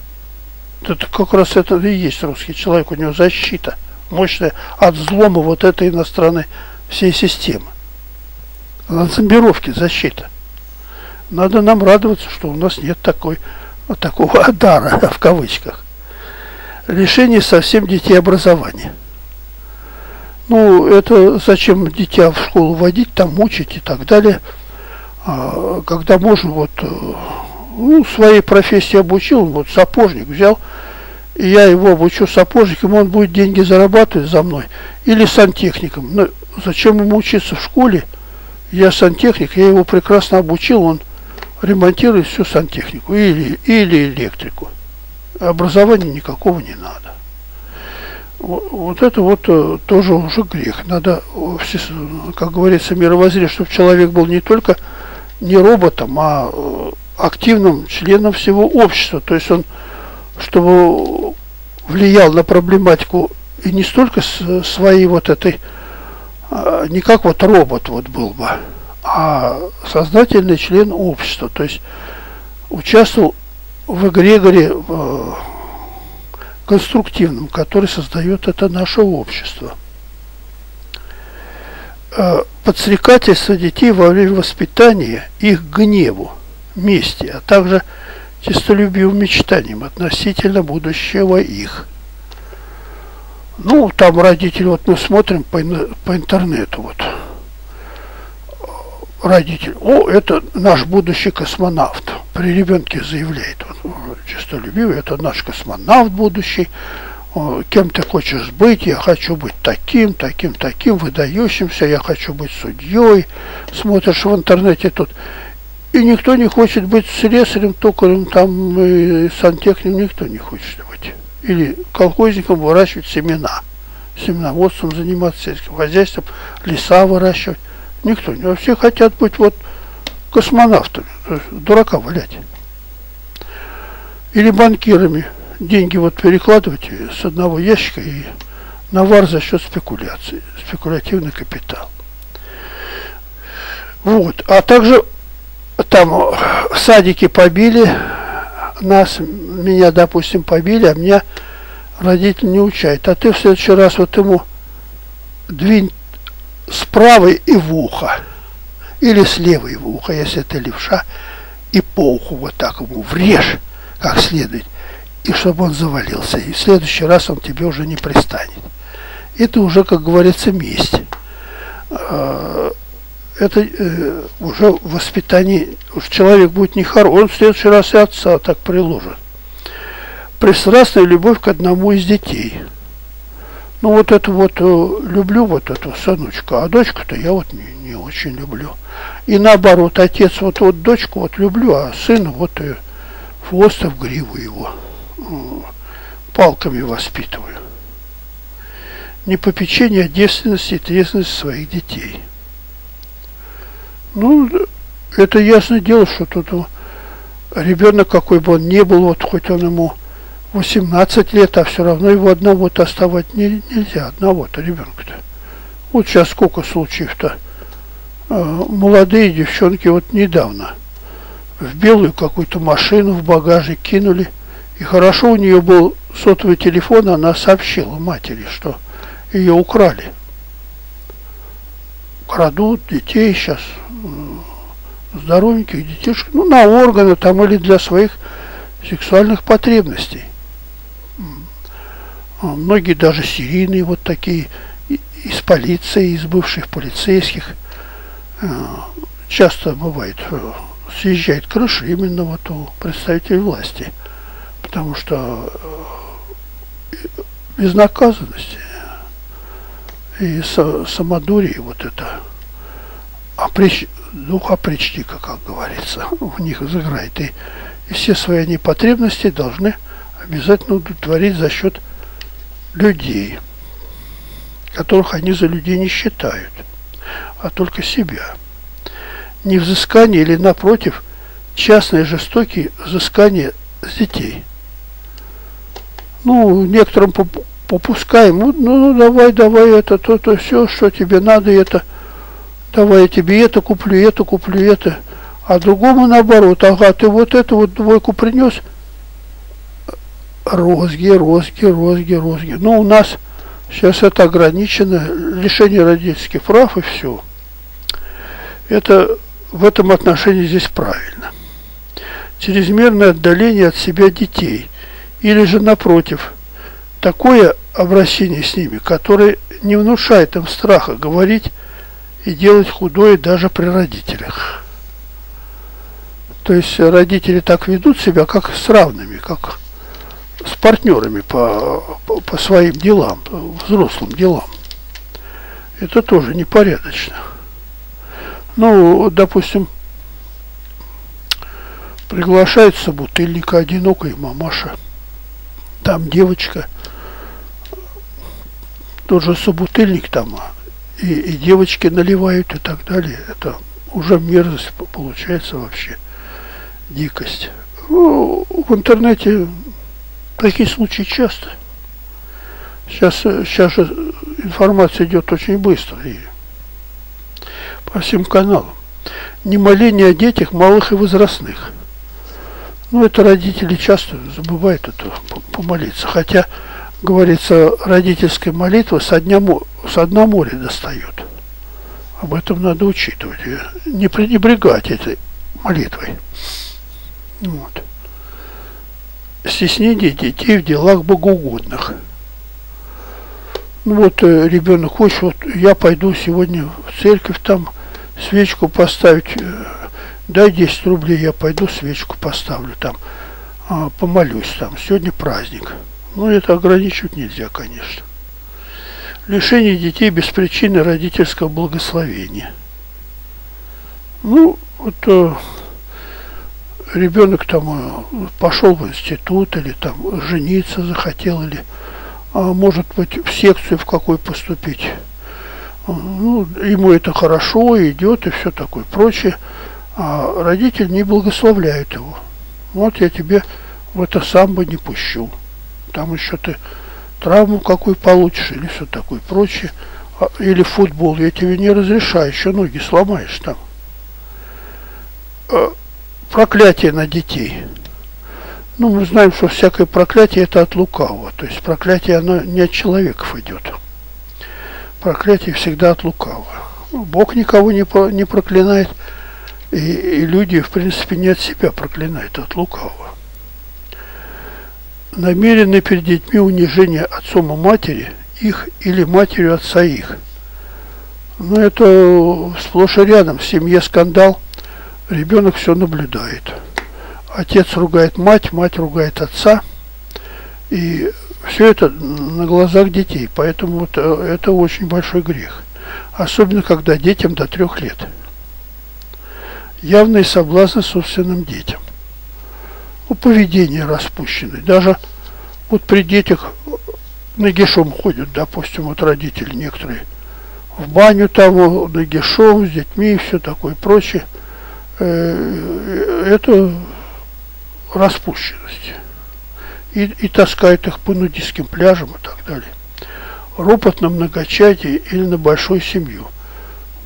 Это как раз это и есть русский человек, у него защита мощная от взлома вот этой иностранной всей системы. От зомбировки защита. Надо нам радоваться, что у нас нет такой, вот такого дара в кавычках лишение совсем детей образования. Ну, это зачем дитя в школу водить, там мучить и так далее, а, когда можно вот, э, ну, своей профессии обучил, вот сапожник взял, и я его обучу сапожником, он будет деньги зарабатывать за мной, или сантехником. Ну, зачем ему учиться в школе? Я сантехник, я его прекрасно обучил, он ремонтирует всю сантехнику или, или электрику образования никакого не надо. Вот это вот э, тоже уже грех. Надо, как говорится, мировоззрение, чтобы человек был не только не роботом, а э, активным членом всего общества. То есть он, чтобы влиял на проблематику и не столько своей вот этой, а, не как вот робот вот был бы, а сознательный член общества. То есть участвовал в эгрегоре в конструктивном, который создает это наше общество. Э, подстрекательство детей во время воспитания их гневу, мести, а также честолюбивым мечтаниям относительно будущего их. Ну, там родители, вот мы смотрим по, по интернету, вот, родитель, о, это наш будущий космонавт, при ребенке заявляет, он честолюбивый, это наш космонавт будущий, кем ты хочешь быть, я хочу быть таким, таким, таким, выдающимся, я хочу быть судьей, смотришь в интернете тут, и никто не хочет быть слесарем, токарем, там, и сантехником, никто не хочет быть. Или колхозником выращивать семена, семеноводством заниматься сельским хозяйством, леса выращивать. Никто не. Все хотят быть вот космонавтами, дурака валять. Или банкирами деньги вот перекладывать с одного ящика и навар за счет спекуляции, спекулятивный капитал. Вот. А также там в садике побили нас, меня, допустим, побили, а меня родитель не учает. А ты в следующий раз вот ему двинь с правой и в ухо, или с левой в ухо, если это левша, и по уху вот так ему врежь как следует и чтобы он завалился. И в следующий раз он тебе уже не пристанет. Это уже, как говорится, месть. А, это э, уже воспитание, уж человек будет не хорош, он в следующий раз и отца так приложит. Пристрастная любовь к одному из детей. Ну вот это вот, э, люблю вот эту сыночка, а дочку-то я вот не, не очень люблю. И наоборот, отец вот, вот дочку вот люблю, а сына вот и хвост в гриву его палками воспитываю. Не попечение, а девственность и трезвость своих детей. Ну, это ясное дело, что тут ребенок, какой бы он ни был, вот хоть он ему 18 лет, а все равно его одного-то оставать не, нельзя, одного-то ребенка-то. Вот сейчас сколько случаев-то. А, молодые девчонки вот недавно в белую какую-то машину в багажник кинули – и хорошо у нее был сотовый телефон, она сообщила матери, что ее украли. Крадут детей сейчас, здоровеньких детишек, ну, на органы там или для своих сексуальных потребностей. А многие даже серийные вот такие, из полиции, из бывших полицейских. А, часто бывает, э, съезжает крыша именно вот у представителей власти – потому что э, безнаказанность и самодурие вот это опреч, дух опричника, как говорится, в них заграет. И, и все свои непотребности должны обязательно удовлетворить за счет людей, которых они за людей не считают, а только себя. Не взыскание или, напротив, частные жестокие взыскания с детей – ну, некоторым попускаем, ну, ну, давай, давай, это, то, то, все, что тебе надо, это, давай я тебе это куплю, это куплю, это. А другому наоборот, ага, ты вот эту вот двойку принес, розги, розги, розги, розги. Ну, у нас сейчас это ограничено, лишение родительских прав и все. Это в этом отношении здесь правильно. Чрезмерное отдаление от себя детей – или же напротив, такое обращение с ними, которое не внушает им страха говорить и делать худое даже при родителях. То есть родители так ведут себя, как с равными, как с партнерами по, по, по своим делам, взрослым делам. Это тоже непорядочно. Ну, допустим, приглашается бутыльника одинокой мамаша – там девочка тот же собутыльник там, и, и девочки наливают и так далее. Это уже мерзость получается вообще, дикость. Ну, в интернете такие случаи часто. Сейчас, сейчас же информация идет очень быстро и по всем каналам. Не моление о детях малых и возрастных. Ну, это родители часто забывают это помолиться. Хотя, говорится, родительская молитва со дня, со дна моря достает. Об этом надо учитывать. Не пренебрегать этой молитвой. Вот. Стеснение детей в делах богоугодных. Ну вот э, ребенок хочет, вот я пойду сегодня в церковь там свечку поставить, э, дай 10 рублей, я пойду свечку поставлю там, э, помолюсь там, сегодня праздник. Ну это ограничивать нельзя, конечно. Лишение детей без причины родительского благословения. Ну, вот э, ребенок там э, пошел в институт или там жениться захотел или а может быть в секцию в какой поступить. Ну, ему это хорошо, идет и все такое прочее. А родитель не благословляет его. Вот я тебе в это самбо не пущу. Там еще ты травму какую получишь или все такое прочее. А, или футбол, я тебе не разрешаю, еще ноги сломаешь там. Проклятие на детей. Ну, мы знаем, что всякое проклятие это от лукавого. То есть проклятие, оно не от человеков идет. Проклятие всегда от лукавого. Ну, Бог никого не, не проклинает, и, и люди, в принципе, не от себя проклинают, а от лукавого. Намеренное перед детьми унижение отцом и матери их или матерью отца их. Ну, это сплошь и рядом. В семье скандал, ребенок все наблюдает отец ругает мать, мать ругает отца. И все это на глазах детей. Поэтому вот э, это очень большой грех. Особенно, когда детям до трех лет. Явные соблазны собственным детям. У поведения распущенное. Даже вот при детях нагишом ходят, допустим, вот родители некоторые в баню там нагишом с детьми и все такое прочее. Э, это распущенность. И, и таскают их по нудистским пляжам и так далее. Ропот на многочатие или на большую семью.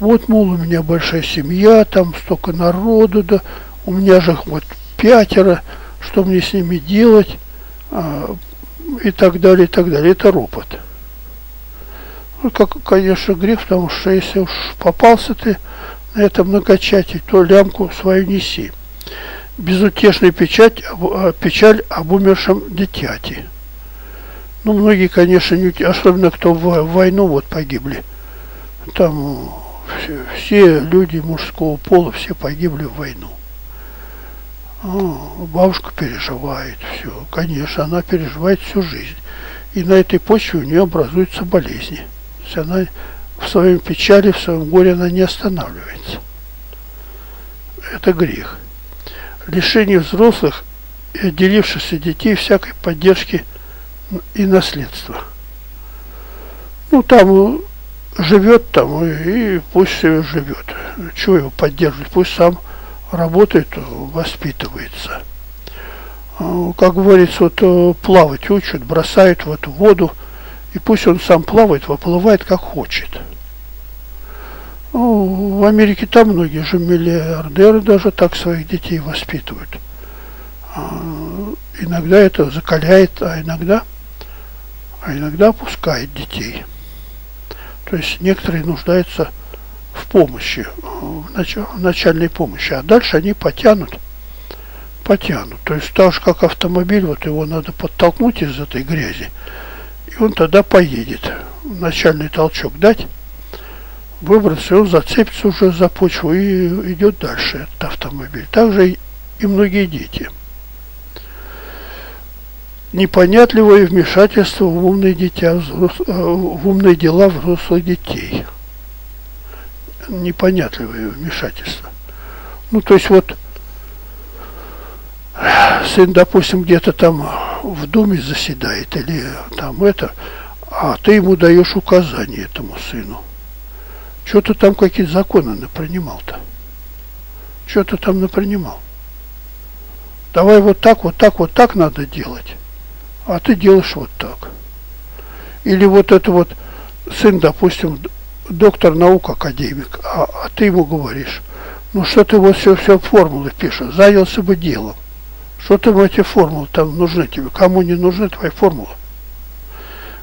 Вот, мол, у меня большая семья, там столько народу, да, у меня же вот пятеро, что мне с ними делать, а, и так далее, и так далее. Это ропот. Ну, как, конечно, грех, потому что если уж попался ты это многочатие, то лямку свою неси безутешная печать, э, печаль об умершем дитяти. Ну, многие, конечно, не, особенно кто в, войну вот погибли. Там все, все люди мужского пола, все погибли в войну. А, бабушка переживает все. Конечно, она переживает всю жизнь. И на этой почве у нее образуются болезни. То есть она в своем печали, в своем горе она не останавливается. Это грех лишение взрослых и отделившихся детей всякой поддержки и наследства. Ну, там живет там, и, пусть себе живет. Чего его поддерживать? Пусть сам работает, воспитывается. А, как говорится, вот э, плавать учат, бросают в эту воду, и пусть он сам плавает, выплывает как хочет. Ну, в Америке там многие же миллиардеры даже так своих детей воспитывают. А, иногда это закаляет, а иногда, а иногда опускает детей. То есть некоторые нуждаются в помощи, в, нач в начальной помощи, а дальше они потянут, потянут. То есть так же, как автомобиль, вот его надо подтолкнуть из этой грязи, он тогда поедет. Начальный толчок дать, выбрался, он зацепится уже за почву и идет дальше этот автомобиль. Также и многие дети. Непонятливое вмешательство в умные, дитя. Э, в умные дела взрослых детей. Непонятливое вмешательство. Ну, то есть вот сын, допустим, где-то там в Думе заседает или там это, а ты ему даешь указания этому сыну. Что ты там какие-то законы напринимал-то? Что ты там напринимал? Давай вот так, вот так, вот так надо делать. А ты делаешь вот так. Или вот это вот сын, допустим, доктор наук, академик, а, а ты ему говоришь, ну что ты вот все, все формулы пишешь, занялся бы делом. Что ты эти формулы там нужны тебе? Кому не нужны твои формулы?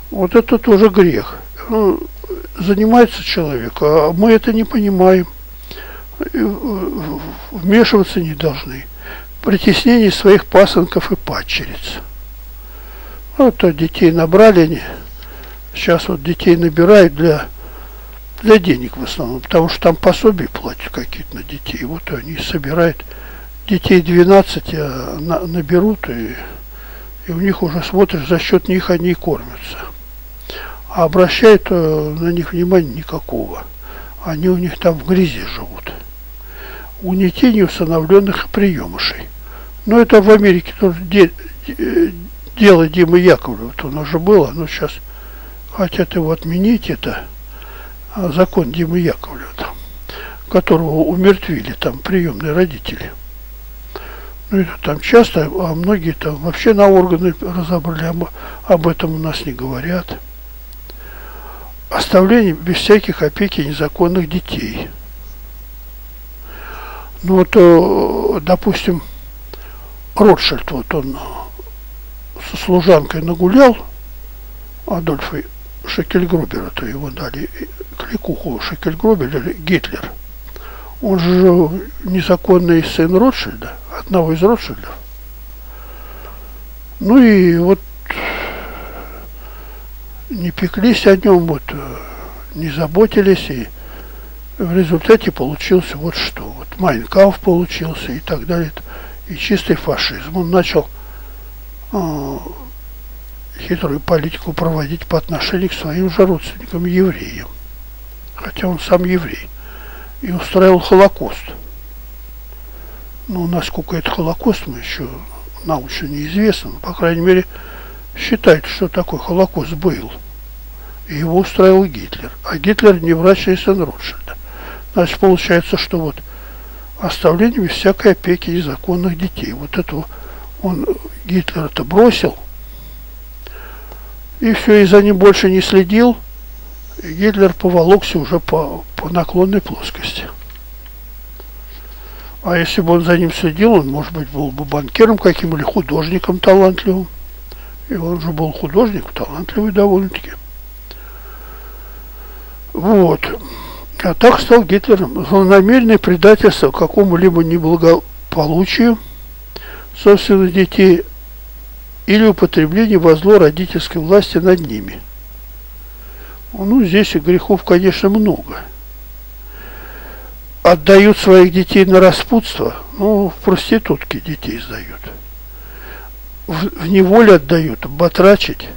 Вот это тоже грех. Ну, занимается человек, а мы это не понимаем. Вмешиваться не должны. Притеснение своих пасынков и падчериц. Вот а детей набрали, сейчас вот детей набирают для, для денег в основном, потому что там пособия платят какие-то на детей. Вот они собирают детей 12 а на, наберут, и, и у них уже смотришь, за счет них они кормятся. А обращают э, на них внимания никакого. Они у них там в грязи живут. У детей не установленных приемышей. Но это в Америке тоже де, де, дело Димы Яковлева. Вот оно же было, но сейчас хотят его отменить, это а, закон Димы Яковлева, которого умертвили там приемные родители. Ну, это там часто, а многие там вообще на органы разобрали, об, об этом у нас не говорят. Оставление без всяких опеки незаконных детей. Ну вот, э, допустим, Ротшильд, вот он со служанкой нагулял, Адольфа Шекельгрубера, то его дали кликуху Шекельгрубер или Гитлер. Он же незаконный сын Ротшильда одного из Ротшильдов. Ну и вот не пеклись о нем, вот не заботились, и в результате получился вот что. Вот Майнкаф получился и так далее. И чистый фашизм. Он начал э, хитрую политику проводить по отношению к своим же родственникам евреям. Хотя он сам еврей. И устраивал Холокост. Ну, насколько это Холокост, мы еще научно неизвестно. Но, по крайней мере, считает, что такой Холокост был. И его устраивал Гитлер. А Гитлер не врач, а сын Ротшильда. Значит, получается, что вот оставление без всякой опеки незаконных детей. Вот это он Гитлер это бросил. И все, и за ним больше не следил. Гитлер поволокся уже по, по наклонной плоскости. А если бы он за ним следил, он, может быть, был бы банкиром каким или художником талантливым. И он же был художник, талантливый довольно-таки. Вот. А так стал Гитлером. Злонамеренное предательство какому-либо неблагополучию собственных детей или употребление во зло родительской власти над ними. Ну, здесь и грехов, конечно, много. Отдают своих детей на распутство, ну, в проститутки детей сдают. В, в неволе отдают, батрачить,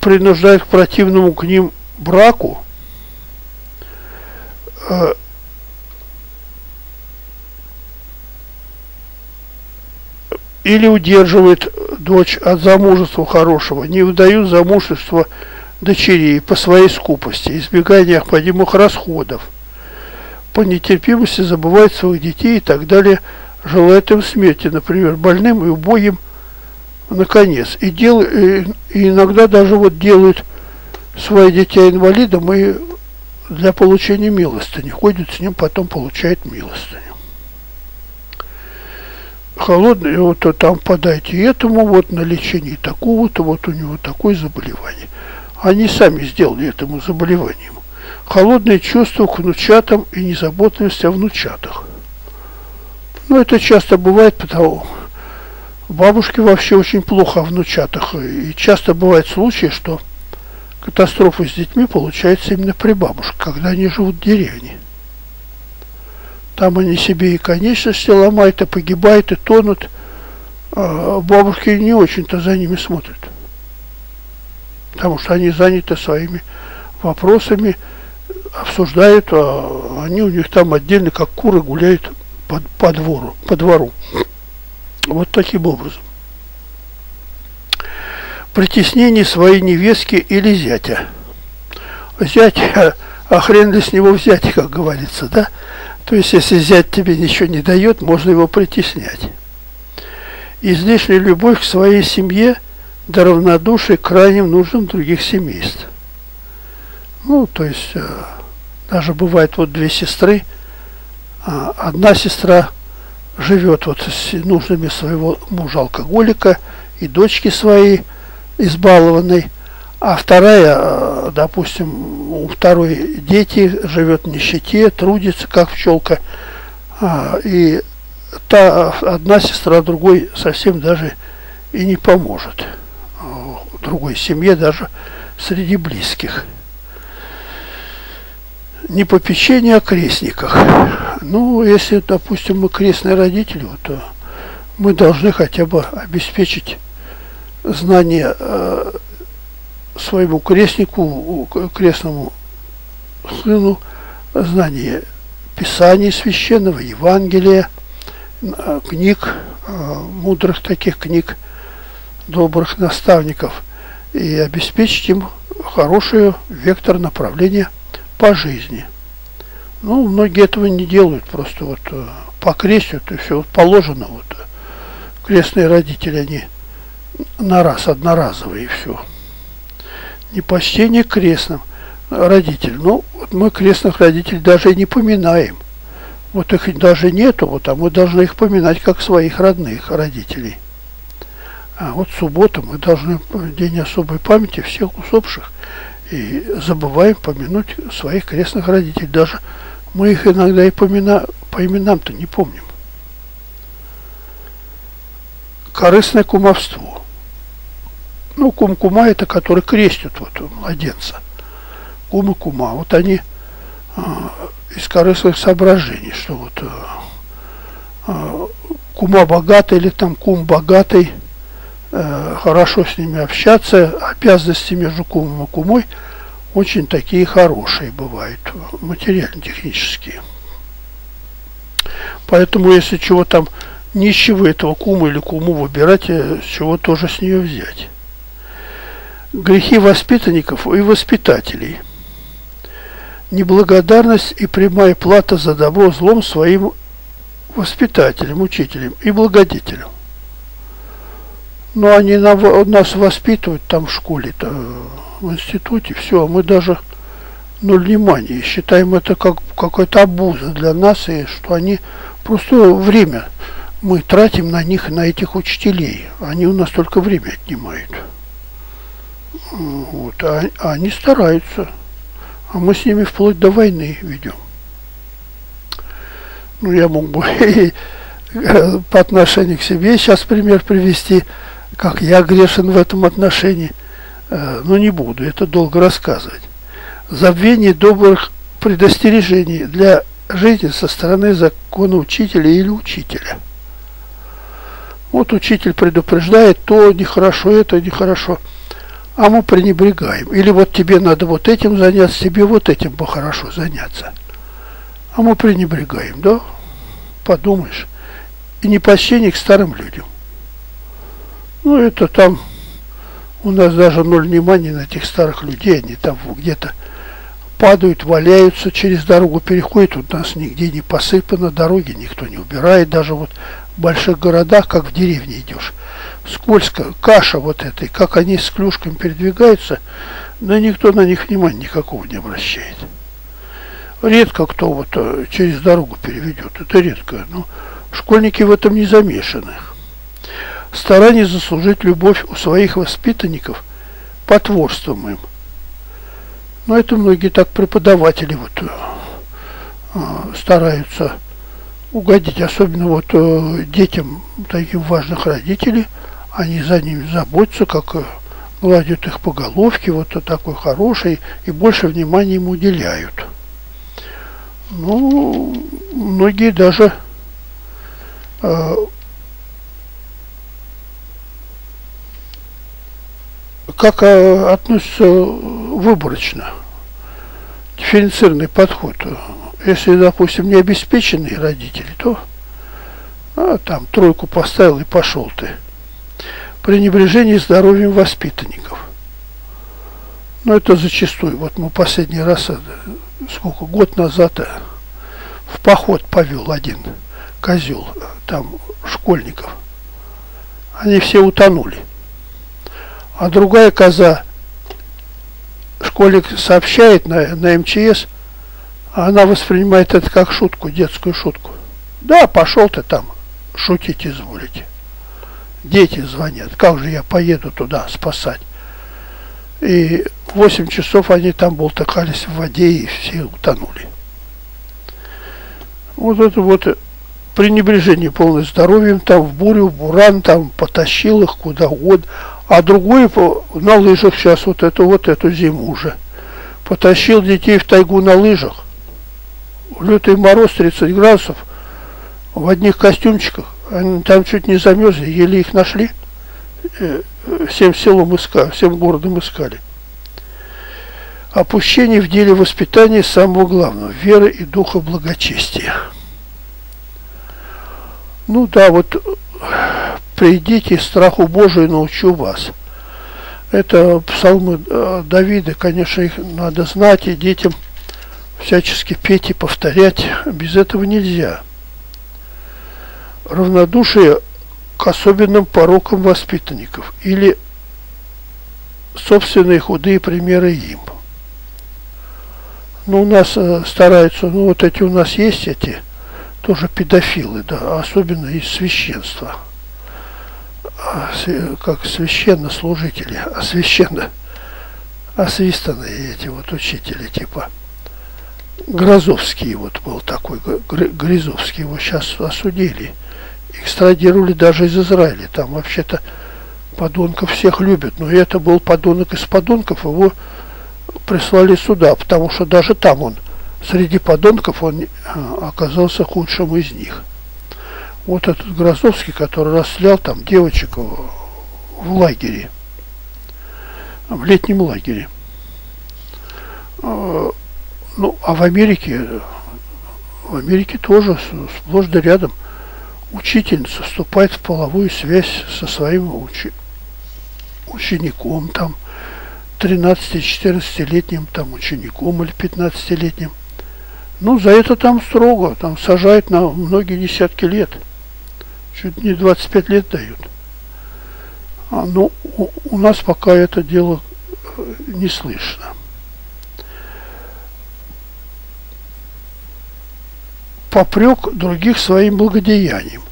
принуждают к противному к ним браку, э, или удерживает дочь от замужества хорошего, не выдают замужество дочерей по своей скупости, избегая необходимых расходов – по нетерпимости забывают своих детей и так далее, желают им смерти, например, больным и убогим, наконец. И, дел, и, и иногда даже вот делают свои детей инвалидом и для получения милостыни. Ходят с ним, потом получают милостыню. Холодный, вот там подайте этому, вот на лечение такого-то, вот у него такое заболевание. Они сами сделали этому заболеванию холодные чувства к внучатам и незаботливость о внучатах. Ну, это часто бывает, потому бабушки вообще очень плохо о внучатах. И часто бывают случаи, что катастрофы с детьми получаются именно при бабушках, когда они живут в деревне. Там они себе и конечности ломают, и погибают, и тонут. А бабушки не очень-то за ними смотрят. Потому что они заняты своими вопросами, обсуждают, а они у них там отдельно, как куры, гуляют по, по двору, по двору. Вот таким образом. притеснении своей невестки или зятя. Зять, а хрен ли с него взять, как говорится, да? То есть, если зять тебе ничего не дает, можно его притеснять. Излишняя любовь к своей семье до равнодушия к крайним нуждам других семейств. Ну, то есть, э, даже бывает вот две сестры, а одна сестра живет вот с нужными своего мужа-алкоголика и дочки своей избалованной, а вторая, э, допустим, у второй дети живет в нищете, трудится, как пчелка, а, и та одна сестра другой совсем даже и не поможет другой семье, даже среди близких. Не попечение о крестниках. Ну, если, допустим, мы крестные родители, то мы должны хотя бы обеспечить знание э, своему крестнику, крестному сыну, знание Писания Священного, Евангелия, э, книг, э, мудрых таких книг, добрых наставников, и обеспечить им хороший вектор направления по жизни. Ну, многие этого не делают, просто вот покрестят и все, положено вот. Крестные родители, они на раз, одноразовые и все. Непочтение крестным родителям. Ну, вот мы крестных родителей даже и не поминаем. Вот их даже нету, вот, а мы должны их поминать как своих родных родителей. А вот суббота мы должны день особой памяти всех усопших и забываем помянуть своих крестных родителей. Даже мы их иногда и помина, по именам-то не помним. Корыстное кумовство ну, кум-кума это который крестят вот младенца. Кума кума. Вот они э, из корыстных соображений, что вот э, кума богатый или там кум богатый, э, хорошо с ними общаться, обязанности между кумом и кумой очень такие хорошие бывают, материально-технические. Поэтому, если чего там нищего этого кума или куму выбирать, э, с чего тоже с нее взять грехи воспитанников и воспитателей. Неблагодарность и прямая плата за добро злом своим воспитателям, учителям и благодетелям. Но они нас воспитывают там в школе-то, в институте, все, мы даже ноль внимания. Считаем это как какой-то обуза для нас, и что они просто время мы тратим на них, на этих учителей. Они у нас только время отнимают. Вот, а, а они стараются. А мы с ними вплоть до войны ведем. Ну, я мог бы по отношению к себе сейчас пример привести, как я грешен в этом отношении. Э, но не буду, это долго рассказывать. Забвение добрых предостережений для жизни со стороны закона учителя или учителя. Вот учитель предупреждает, то нехорошо, это нехорошо а мы пренебрегаем. Или вот тебе надо вот этим заняться, тебе вот этим бы хорошо заняться. А мы пренебрегаем, да? Подумаешь. И не почтение к старым людям. Ну, это там у нас даже ноль внимания на этих старых людей. Они там где-то падают, валяются, через дорогу переходят. У нас нигде не посыпано дороги, никто не убирает. Даже вот в больших городах, как в деревне идешь скользко, каша вот этой, как они с клюшками передвигаются, но никто на них внимания никакого не обращает. Редко кто вот э, через дорогу переведет, это редко, но школьники в этом не замешаны. Старание заслужить любовь у своих воспитанников потворством им. Но это многие так преподаватели вот э, э стараются угодить, особенно вот э, детям таких важных родителей – они за ними заботятся, как э, гладят их по головке, вот такой хороший, и больше внимания ему уделяют. Ну, многие даже э, как э, относятся выборочно, дифференцированный подход. Если, допустим, не обеспеченные родители, то а, там тройку поставил и пошел ты пренебрежение здоровьем воспитанников. Но это зачастую. Вот мы последний раз, э, сколько, год назад э, в поход повел один козел, э, там школьников. Они все утонули. А другая коза, школьник сообщает на, на МЧС, а она воспринимает это как шутку, детскую шутку. Да, пошел ты там, шутить изволите. Дети звонят, как же я поеду туда спасать. И 8 часов они там болтакались в воде и все утонули. Вот это вот пренебрежение полное здоровьем, там в бурю, в буран, там потащил их куда угодно. А другой на лыжах сейчас вот эту вот эту зиму уже. Потащил детей в тайгу на лыжах. Лютый мороз 30 градусов в одних костюмчиках. Они там чуть не замерзли, еле их нашли. Э, всем селом искали, всем городом искали. Опущение в деле воспитания самого главного – веры и духа благочестия. Ну да, вот придите, страху Божию научу вас. Это псалмы э, Давида, конечно, их надо знать и детям всячески петь и повторять. Без этого нельзя. Равнодушие к особенным порокам воспитанников или собственные худые примеры им. Ну, у нас э, стараются, ну, вот эти у нас есть эти, тоже педофилы, да, особенно из священства. Как священнослужители, а священно освистанные эти вот учители, типа Грозовский вот был такой, Гризовский, его сейчас осудили экстрадировали даже из Израиля. Там вообще-то подонков всех любят. Но это был подонок из подонков, его прислали сюда, потому что даже там он, среди подонков, он а, оказался худшим из них. Вот этот Грозовский, который расстрелял там девочек в лагере, в летнем лагере. А, ну, а в Америке, в Америке тоже сплошь да рядом учительница вступает в половую связь со своим учи учеником, там, 13-14-летним там учеником или 15-летним. Ну, за это там строго, там сажают на многие десятки лет. Чуть не 25 лет дают. А, ну, у, у нас пока это дело э, не слышно. попрек других своим благодеянием.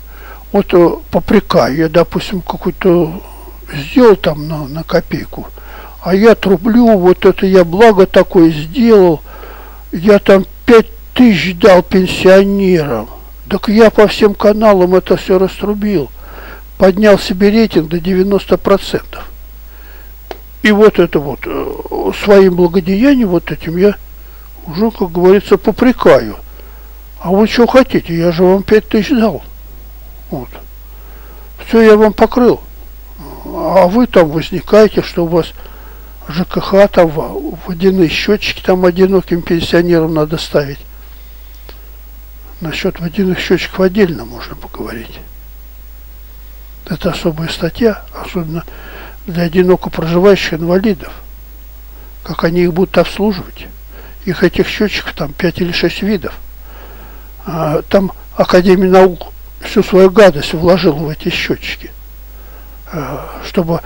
Вот э, попрекаю, я, допустим, какой-то сделал там на, на копейку, а я трублю, вот это я благо такое сделал, я там пять тысяч дал пенсионерам. Так я по всем каналам это все раструбил. Поднял себе рейтинг до 90%. И вот это вот, э, своим благодеянием вот этим я уже, как говорится, попрекаю – а вы что хотите? Я же вам пять тысяч дал. Вот. Все я вам покрыл. А вы там возникаете, что у вас ЖКХ, там водяные счетчики, там одиноким пенсионерам надо ставить. Насчет водяных счетчиков отдельно можно поговорить. Это особая статья, особенно для одиноко проживающих инвалидов. Как они их будут обслуживать. Их этих счетчиков там 5 или 6 видов. А, там Академия наук всю свою гадость вложила в эти счетчики, а, чтобы,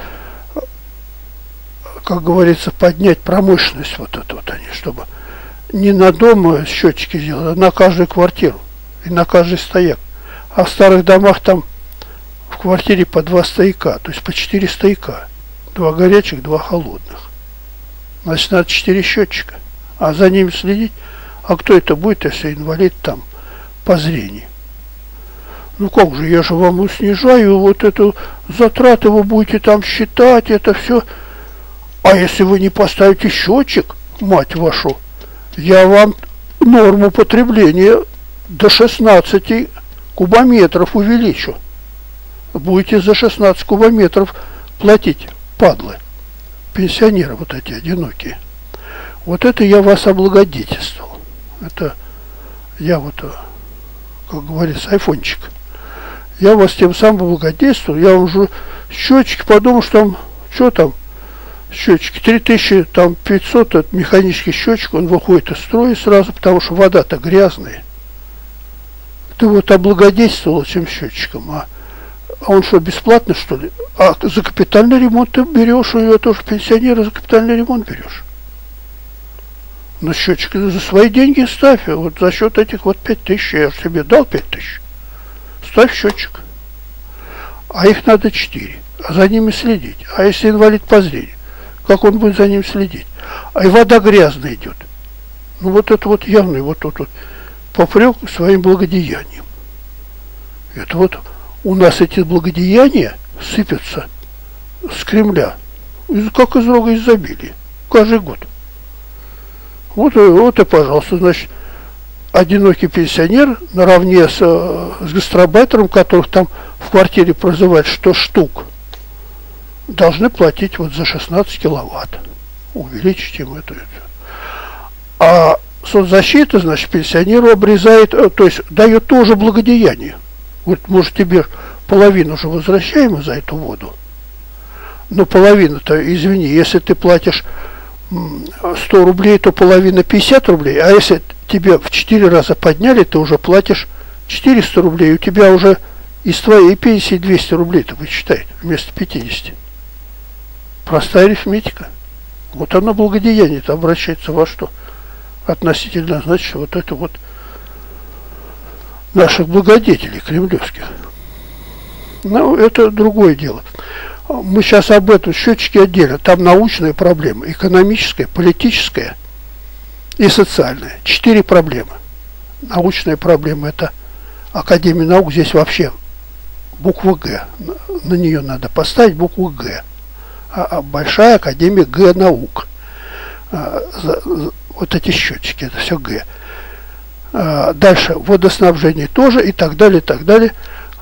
как говорится, поднять промышленность вот эту вот они, чтобы не на дом счетчики сделать, а на каждую квартиру и на каждый стояк. А в старых домах там в квартире по два стояка, то есть по четыре стояка. Два горячих, два холодных. Значит, надо четыре счетчика. А за ними следить. А кто это будет, если инвалид там по зрению. Ну как же, я же вам снижаю вот эту затраты, вы будете там считать, это все. А если вы не поставите счетчик, мать вашу, я вам норму потребления до 16 кубометров увеличу. Будете за 16 кубометров платить, падлы, пенсионеры вот эти одинокие. Вот это я вас облагодетельствовал. Это я вот как говорится, айфончик. Я вас тем самым благодействую, я уже счетчики, подумал, что там, что там, счетчики, 3500, там 500, это механический счетчик, он выходит из строя сразу, потому что вода-то грязная. Ты вот облагодетельствовал этим счетчиком, а, а он что, бесплатно, что ли? А за капитальный ремонт ты берешь, у него тоже пенсионера за капитальный ремонт берешь. На счетчик за свои деньги ставь, вот за счет этих вот пять тысяч, я же тебе дал пять тысяч. Ставь счетчик. А их надо четыре, а за ними следить. А если инвалид по зрению? как он будет за ним следить. А и вода грязная идет. Ну вот это вот явный вот тут вот попрек своим благодеянием. Это вот у нас эти благодеяния сыпятся с Кремля, как из рога изобилия, каждый год. Вот, вот и, пожалуйста, значит, одинокий пенсионер наравне с, с гастробайтером, которых там в квартире прозывают 100 штук – должны платить вот за 16 киловатт. Увеличить им это. А соцзащита, значит, пенсионеру обрезает, э, то есть дает тоже благодеяние. Вот, может, тебе половину уже возвращаем за эту воду. Но половину-то, извини, если ты платишь 100 рублей, то половина 50 рублей, а если тебе в 4 раза подняли, ты уже платишь 400 рублей, у тебя уже из твоей пенсии 200 рублей-то вычитает вместо 50. Простая арифметика. Вот оно благодеяние это обращается во что? Относительно, значит, вот это вот наших благодетелей кремлевских. Ну, это другое дело. Мы сейчас об этом счетчике отдельно. Там научная проблема, экономическая, политическая и социальная. Четыре проблемы. Научная проблема – это Академия наук. Здесь вообще буква «Г». На нее надо поставить букву «Г». А, а большая академия Г наук. А, вот эти счетчики, это все Г. Дальше водоснабжение тоже и так далее, и так далее.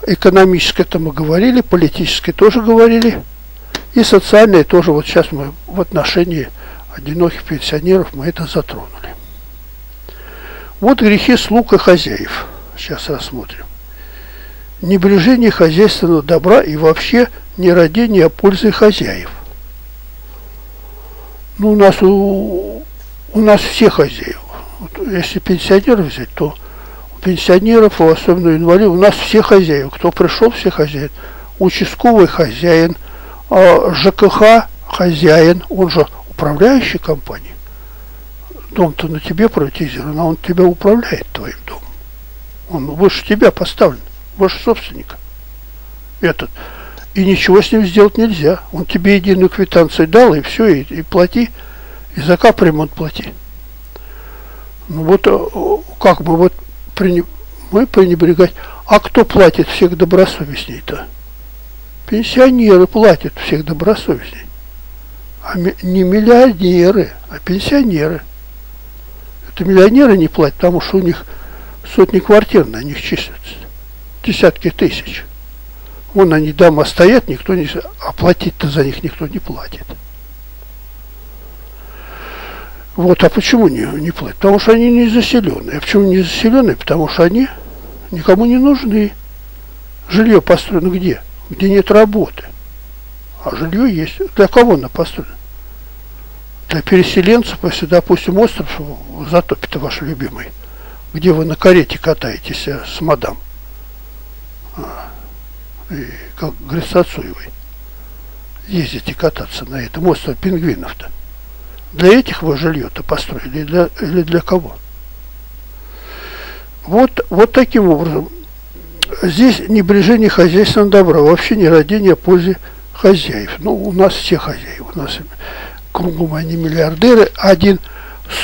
Экономическое это мы говорили, политическое тоже говорили. И социальное тоже, вот сейчас мы в отношении одиноких пенсионеров мы это затронули. Вот грехи слуг и хозяев. Сейчас рассмотрим. Небрежение хозяйственного добра и вообще нерадение о пользе хозяев. Ну, у нас у, у нас все хозяева. Вот, если пенсионеров взять, то у пенсионеров, у особенно инвалидов, у нас все хозяева. Кто пришел, все хозяин. Участковый хозяин, а ЖКХ хозяин, он же управляющий компании. Дом-то на тебе приватизирован, а он тебя управляет твоим домом. Он выше тебя поставлен, выше собственника. Этот и ничего с ним сделать нельзя. Он тебе единую квитанцию дал, и все, и, и плати, и за капремонт плати. Ну вот э, как бы вот пренеб... мы пренебрегать. А кто платит всех добросовестней-то? Пенсионеры платят всех добросовестней. А не миллионеры, а пенсионеры. Это миллионеры не платят, потому что у них сотни квартир на них числятся. Десятки тысяч. Вон они дома стоят, никто не... оплатить-то за них никто не платит. Вот, а почему не, не платят? Потому что они не заселенные. А почему не заселенные? Потому что они никому не нужны. Жилье построено где? Где нет работы. А жилье есть. Для кого оно построено? Для переселенцев, если, допустим, остров затопит ваш любимый, где вы на карете катаетесь э, с мадам. А, и, как Грицацуевой, ездите кататься на этом острове пингвинов-то. Для этих вы жилье-то построили или для, или для кого? Вот, вот таким образом. Здесь небрежение хозяйственного добра, вообще не родение пользы хозяев. Ну, у нас все хозяева, у нас кругом они миллиардеры. Один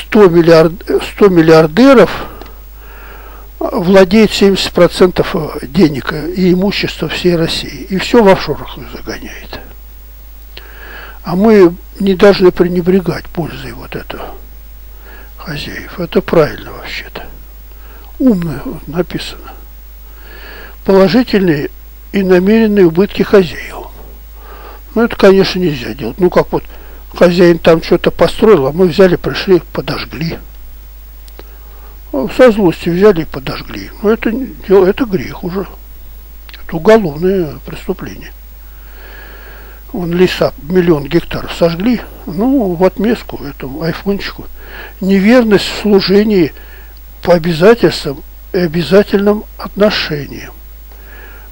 100, миллиард, 100 миллиардеров – владеет 70% денег и имущества всей России. И все в офшорах загоняет. А мы не должны пренебрегать пользой вот этого хозяев. Это правильно вообще-то. Умно написано. Положительные и намеренные убытки хозяев. Ну, это, конечно, нельзя делать. Ну, как вот хозяин там что-то построил, а мы взяли, пришли, подожгли со злости взяли и подожгли. Но это, это грех уже. Это уголовное преступление. Он леса, миллион гектаров сожгли, ну, в отместку этому айфончику. Неверность в служении по обязательствам и обязательным отношениям.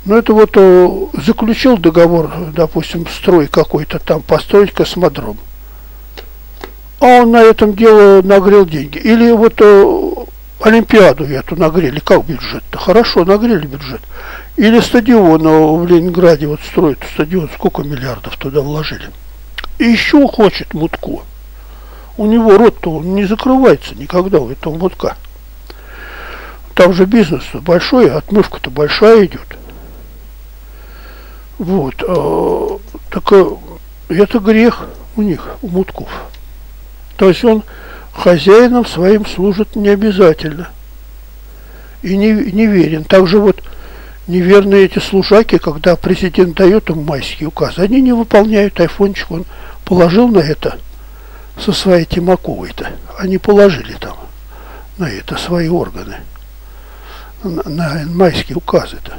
Ну, это вот о, заключил договор, допустим, строй какой-то там, построить космодром. А он на этом дело нагрел деньги. Или вот о, Олимпиаду эту нагрели, как бюджет-то? Хорошо, нагрели бюджет. Или стадион в Ленинграде вот строят стадион, сколько миллиардов туда вложили. И еще хочет Мутко. У него рот-то он не закрывается никогда у этого Мутка. Там же бизнес большой, отмывка-то большая идет. Вот. А, так э, это грех у них, у мутков. То есть он хозяином своим служит не обязательно. И не, не верен. Также вот неверные эти служаки, когда президент дает им майские указы, они не выполняют айфончик, он положил на это со своей Тимаковой-то. Они положили там на это свои органы, на, на майские указы-то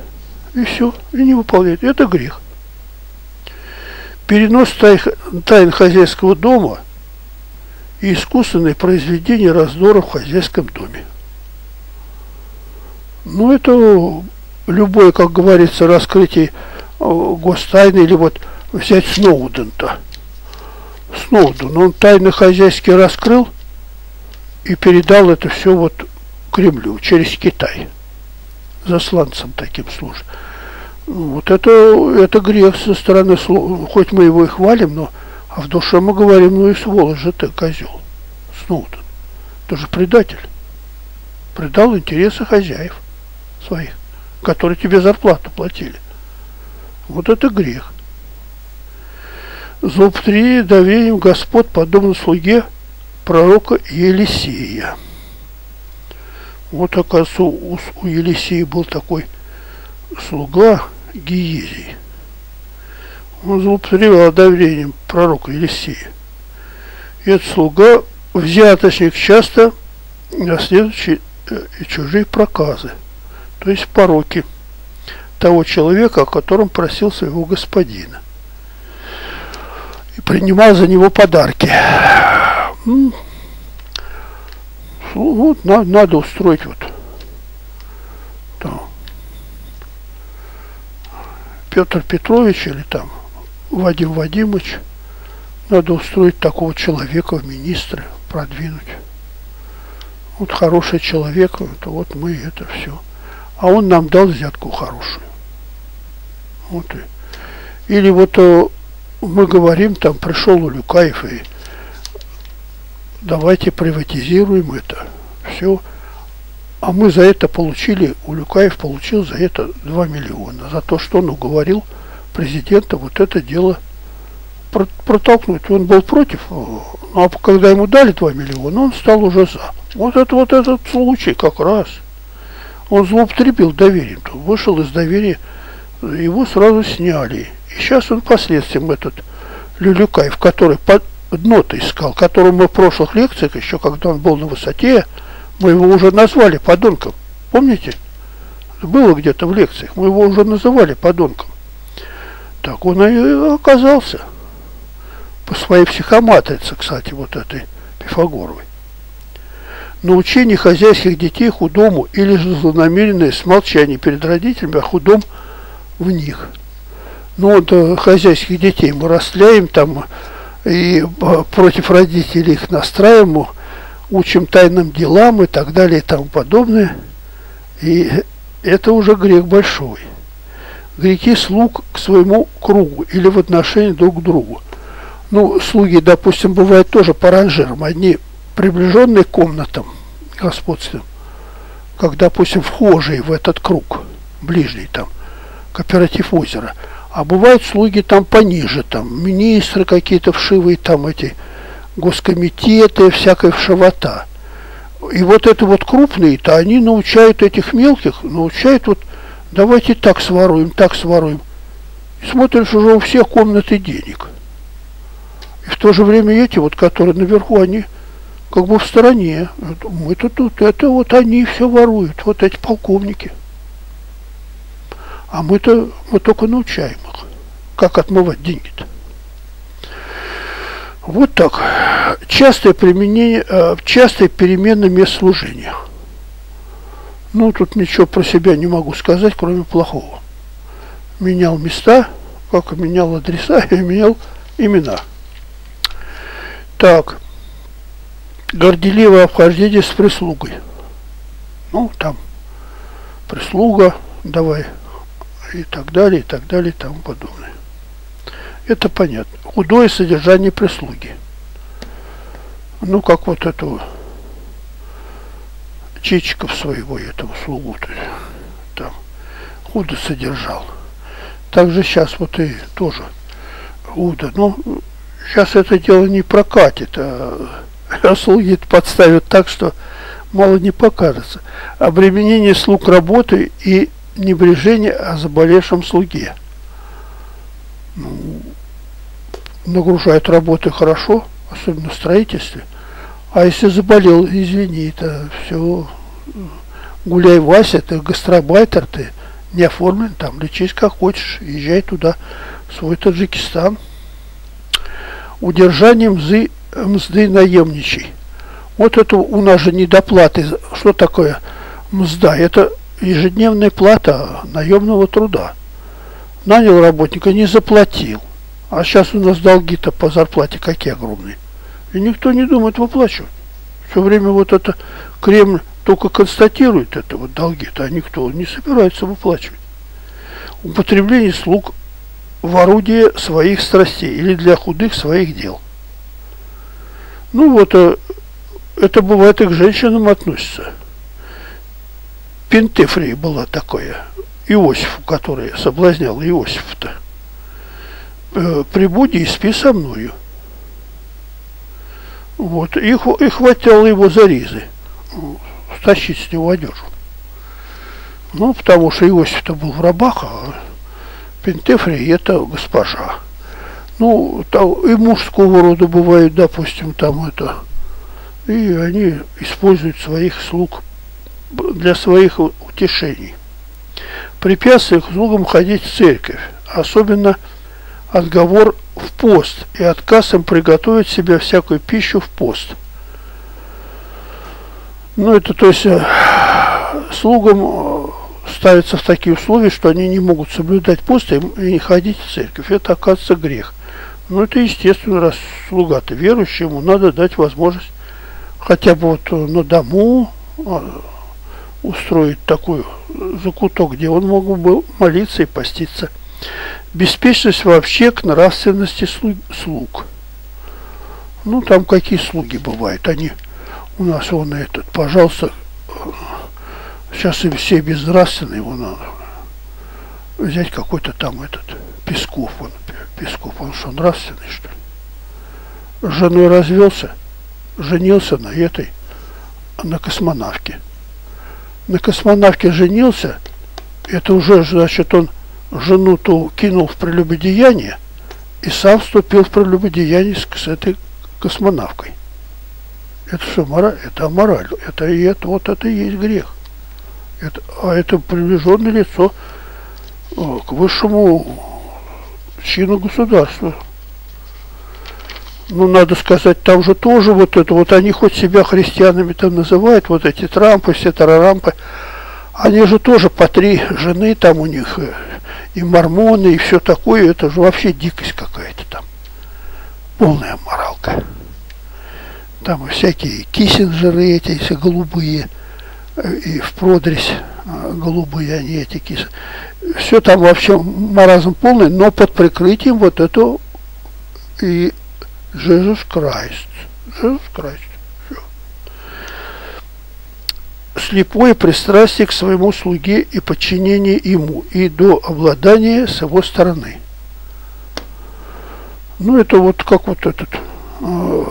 и все, и не выполняет. Это грех. Перенос тайн хозяйского дома и искусственное произведение раздора в хозяйском доме. Ну, это любое, как говорится, раскрытие э, гостайны, или вот взять Сноуден-то. Сноуден, он тайны хозяйские раскрыл и передал это все вот Кремлю через Китай. Засланцем таким служит. Вот это, это грех со стороны, хоть мы его и хвалим, но а в душе мы говорим, ну и сволочь же ты, козел, Сноуден. Ты же предатель. Предал интересы хозяев своих, которые тебе зарплату платили. Вот это грех. Злоупотреби доверием Господ подобно слуге пророка Елисея. Вот, оказывается, у, у Елисея был такой слуга, Гиезий. Он злоупотреблял давлением пророка Елисея. И этот слуга, взяточник, часто наследующий э, и чужие проказы, то есть пороки того человека, о котором просил своего господина. И принимал за него подарки. Ну, вот надо устроить вот Петр Петрович или там Вадим Вадимович, надо устроить такого человека в министры, продвинуть. Вот хороший человек, это вот мы это все. А он нам дал взятку хорошую. Вот. Или вот э, мы говорим, там пришел Улюкаев и давайте приватизируем это. Все. А мы за это получили, Улюкаев получил за это 2 миллиона. За то, что он уговорил президента вот это дело протолкнуть. Он был против, ну, а когда ему дали 2 миллиона, он стал уже за. Вот это вот этот случай как раз. Он злоупотребил доверием. Вышел из доверия, его сразу сняли. И сейчас он последствиям этот Люлюкаев, который под дно-то искал, которого мы в прошлых лекциях, еще когда он был на высоте, мы его уже назвали подонком. Помните? Было где-то в лекциях. Мы его уже называли подонком. Так он и оказался. По своей психоматрице, кстати, вот этой Пифагоровой. Научение хозяйских детей худому или же злонамеренное смолчание перед родителями о худом в них. Ну вот э, хозяйских детей мы растляем там и э, против родителей их настраиваем, учим тайным делам и так далее и тому подобное. И это уже грех большой. Греки слуг к своему кругу или в отношении друг к другу. Ну, слуги, допустим, бывают тоже по ранжирам. Одни приближенные к комнатам господством, как, допустим, вхожие в этот круг, ближний там, кооператив озера. А бывают слуги там пониже, там, министры какие-то вшивые, там эти, госкомитеты, всякая вшивота. И вот это вот крупные-то, они научают этих мелких, научают вот, давайте так своруем, так своруем. И смотришь, уже у всех комнаты денег. И в то же время эти вот, которые наверху, они как бы в стороне. Мы-то тут, это вот они все воруют, вот эти полковники. А мы-то, мы только научаем их, как отмывать деньги-то. Вот так. Частое применение, э, частое перемена мест служения. Ну, тут ничего про себя не могу сказать, кроме плохого. Менял места, как менял адреса, и менял имена. Так. Горделивое обхождение с прислугой. Ну, там прислуга, давай, и так далее, и так далее, и тому подобное. Это понятно. Худое содержание прислуги. Ну, как вот этого Чичиков своего этого слугу там худо содержал. Также сейчас вот и тоже худо. Но сейчас это дело не прокатит, а слуги подставят так, что мало не покажется. Обременение слуг работы и небрежение о заболевшем слуге. Ну, нагружают работы хорошо, особенно в строительстве. А если заболел, извини, это все гуляй, Вася, ты гастробайтер, ты не оформлен там, лечись как хочешь, езжай туда, в свой Таджикистан. Удержание мзы, мзды наемничий. Вот это у нас же недоплаты. Что такое мзда? Это ежедневная плата наемного труда. Нанял работника, не заплатил. А сейчас у нас долги-то по зарплате какие огромные. И никто не думает выплачивать. Все время вот это Кремль только констатирует это вот долги-то, а никто не собирается выплачивать. Употребление слуг в орудие своих страстей или для худых своих дел. Ну вот, э, это бывает и к женщинам относится. Пентефрия была такое, Иосифу, который соблазнял Иосифа-то. Э, прибуди и спи со мною. Вот, и, и хватило его за ризы, стащить с него одежду. Ну, потому что Иосиф-то был в рабах, а Пентефрия это госпожа. Ну, там и мужского рода бывают, допустим, там это, и они используют своих слуг для своих утешений. Препятствие к слугам ходить в церковь, особенно отговор в пост и отказ им приготовить себе всякую пищу в пост. Ну, это то есть э, слугам э, ставится в такие условия, что они не могут соблюдать пост и не ходить в церковь. Это, оказывается, грех. Ну, это естественно, раз слуга-то верующий, ему надо дать возможность хотя бы вот на дому устроить такой закуток, где он мог бы молиться и поститься. Беспечность вообще к нравственности слуг. Ну, там какие слуги бывают. Они у нас он этот, пожалуйста, сейчас им все безнравственные, его надо взять какой-то там этот Песков, он, Песков, он что, нравственный, что ли? С женой развелся, женился на этой, на космонавке. На космонавке женился, это уже, значит, он жену-то кинул в прелюбодеяние и сам вступил в прелюбодеяние с, с этой космонавкой. Это что, мораль? Это амораль. Это, и это, вот это и есть грех. Это, а это приближенное лицо о, к высшему чину государства. Ну, надо сказать, там же тоже вот это, вот они хоть себя христианами там называют, вот эти Трампы, все тарарампы, они же тоже по три жены там у них, э, и мормоны, и все такое, это же вообще дикость какая-то там. Полная моралка. Там всякие киссинджеры эти, все голубые, э, и в продресь э, голубые они эти кисы. Все там вообще маразм полный, но под прикрытием вот это и Jesus Christ. Jesus Christ слепое пристрастие к своему слуге и подчинение ему, и до обладания с его стороны. Ну, это вот как вот этот э,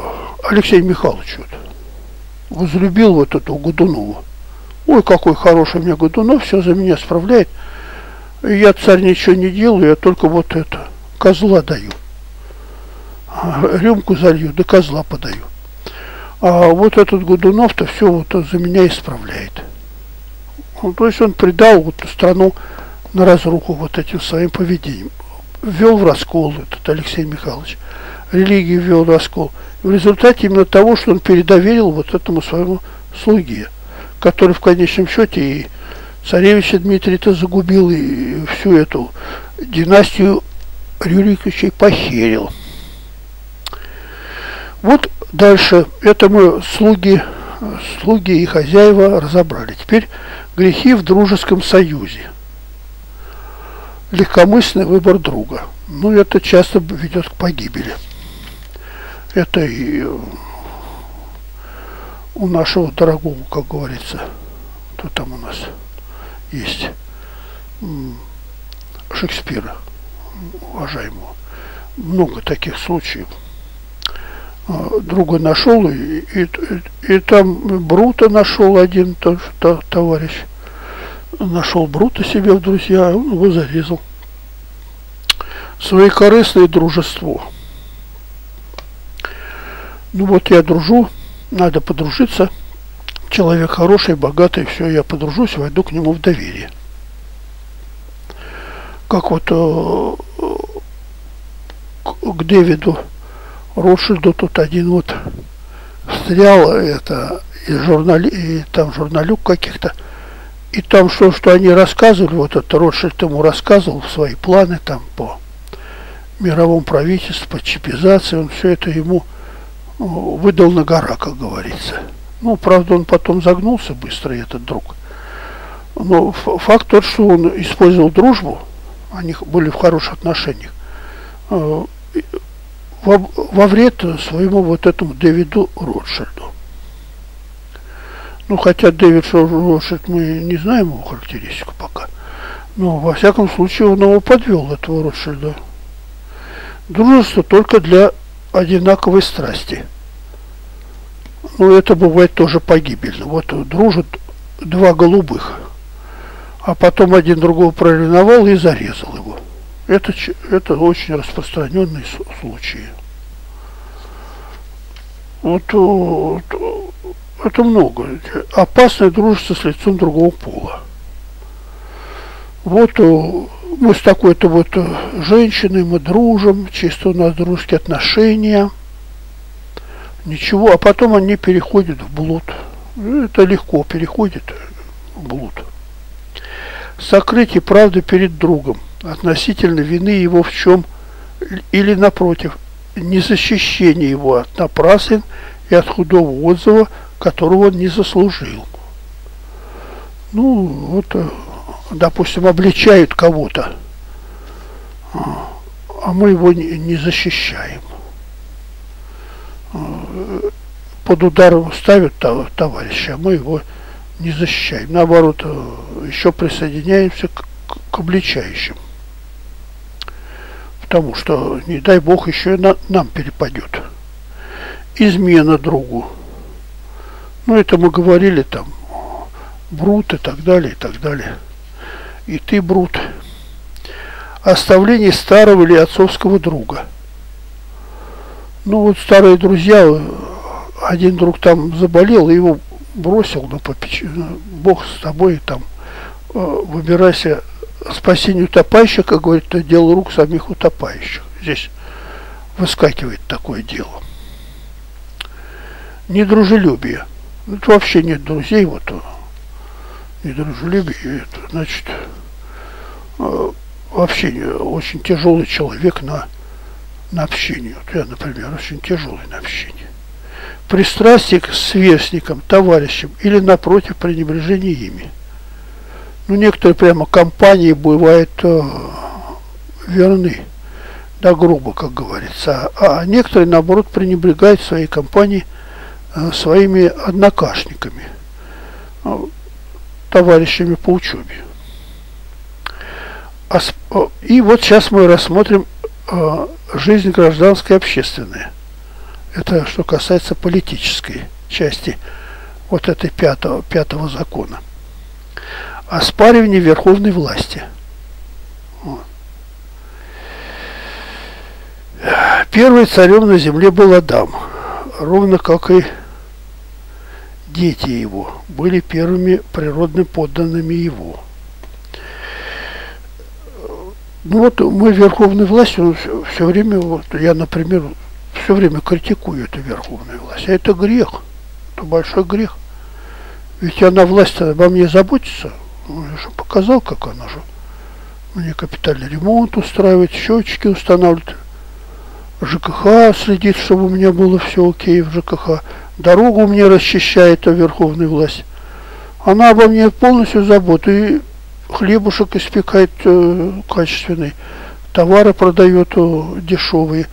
Алексей Михайлович вот, возлюбил вот эту Годунова. Ой, какой хороший меня Годунов, все за меня справляет. Я царь ничего не делаю, я только вот это, козла даю. Рюмку залью, да козла подаю. А вот этот Годунов-то все вот за меня исправляет. Ну, то есть он предал вот страну на разруху вот этим своим поведением. Ввел в раскол этот Алексей Михайлович. Религии ввел раскол. В результате именно того, что он передоверил вот этому своему слуге, который в конечном счете и царевича Дмитрия-то загубил, и всю эту династию Рюриковичей похерил. Вот дальше, это мы слуги, слуги и хозяева разобрали. Теперь грехи в дружеском союзе. Легкомысленный выбор друга. Ну, это часто ведет к погибели. Это и у нашего дорогого, как говорится, кто там у нас есть, Шекспира, уважаемого. Много таких случаев. А, друга нашел, и, и, и, там Брута нашел один тот, то, товарищ. Нашел Брута себе в друзья, он его зарезал. Своекорыстное дружество. Ну вот я дружу, надо подружиться. Человек хороший, богатый, все, я подружусь, войду к нему в доверие. Как вот э, к Дэвиду Ротшильду тут один вот встрял это и журнали, и там журналюк каких-то, и там что, что они рассказывали, вот это Ротшильд ему рассказывал свои планы там по мировому правительству, по чипизации, он все это ему выдал на гора, как говорится. Ну, правда, он потом загнулся быстро, этот друг. Но факт тот, что он использовал дружбу, они были в хороших отношениях, э, во, во вред своему вот этому Дэвиду Ротшильду. Ну, хотя Дэвид Ротшильд, мы не знаем его характеристику пока. Но, во всяком случае, он его подвел, этого Ротшильда. Дружество только для одинаковой страсти. Ну, это бывает тоже погибельно. Вот дружат два голубых, а потом один другого проревновал и зарезал его. Это, это очень распространенный случай. Вот, вот это много. Опасное дружество с лицом другого пола. Вот мы с такой-то вот женщиной, мы дружим, чисто у нас дружеские отношения. Ничего, а потом они переходят в блуд. Это легко переходит в блуд. Сокрытие правды перед другом относительно вины его в чем или напротив, не защищение его от напраслен и от худого отзыва, которого он не заслужил. Ну, вот, э, допустим, обличают кого-то, а, а мы его не защищаем. А, под удар ставят товарища, а мы его не защищаем. Наоборот, э, еще присоединяемся к, к обличающим потому что, не дай бог, еще и на, нам перепадет. Измена другу. Ну, это мы говорили там, брут и так далее, и так далее. И ты брут. Оставление старого или отцовского друга. Ну, вот старые друзья, один друг там заболел, его бросил на попечение. Бог с тобой там, э, выбирайся спасение утопающих, как говорит, это дело рук самих утопающих. Здесь выскакивает такое дело. Недружелюбие. Это вообще нет друзей, вот недружелюбие, это значит э, вообще очень тяжелый человек на, на общение. Вот я, например, очень тяжелый на общение. Пристрастие к сверстникам, товарищам или, напротив, пренебрежение ими – ну, некоторые прямо компании бывают э, верны, да грубо, как говорится, а, а некоторые, наоборот, пренебрегают своей компании э, своими однокашниками, э, товарищами по учебе. А, и вот сейчас мы рассмотрим э, жизнь гражданская и общественная. Это что касается политической части вот этой пятого, пятого закона оспаривание верховной власти. Первый царем на земле был Адам, ровно как и дети его были первыми природными подданными его. Ну вот мы верховной властью все, все время, вот я, например, все время критикую эту верховную власть. А это грех. Это большой грех. Ведь она власть обо мне заботится. Я же показал, как она же. Мне капитальный ремонт устраивает, счетчики устанавливает. ЖКХ следит, чтобы у меня было все окей в ЖКХ. Дорогу мне расчищает а верховная власть. Она обо мне полностью забота. И хлебушек испекает э, качественный, товары продает э, дешевые.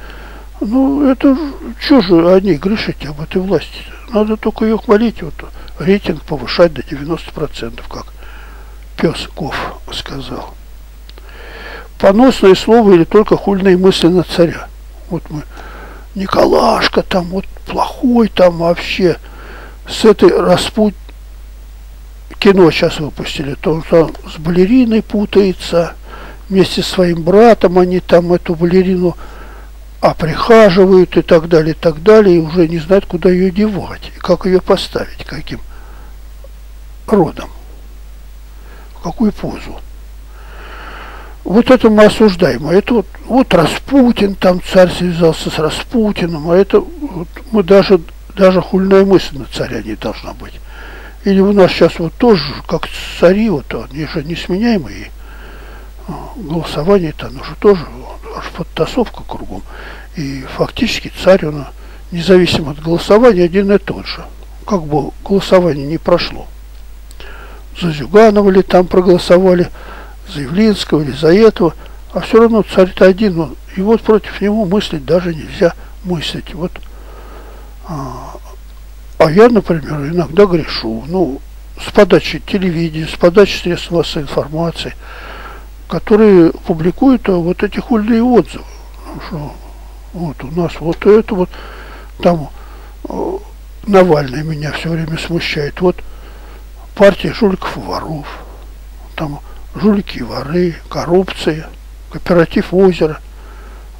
Ну, это что же они грешить об этой власти? Надо только ее хвалить, вот рейтинг повышать до 90%, как пес Гов сказал. Поносное слово или только хульные мысли на царя. Вот мы, Николашка там, вот плохой там вообще, с этой распут... Кино сейчас выпустили, то он с балериной путается, вместе с своим братом они там эту балерину а прихаживают и так далее, и так далее, и уже не знают, куда ее девать, и как ее поставить, каким родом, в какую позу. Вот это мы осуждаем. А это вот, вот Распутин, там царь связался с Распутиным, а это вот, мы даже, даже хульная мысль на царя не должна быть. Или у нас сейчас вот тоже, как цари, вот они же несменяемые, а, голосование там уже тоже аж подтасовка кругом. И фактически царь, он независимо от голосования, один и тот же. Как бы голосование не прошло. За Зюганова ли там проголосовали, за Явлинского или за этого, а все равно царь-то один, он, и вот против него мыслить даже нельзя мыслить. Вот, а, а я, например, иногда грешу, ну, с подачи телевидения, с подачи средств массовой информации – которые публикуют а, вот эти хульные отзывы. Что вот у нас вот это вот, там э, Навальный меня все время смущает. Вот партия жуликов и воров, там жулики и воры, коррупция, кооператив озера.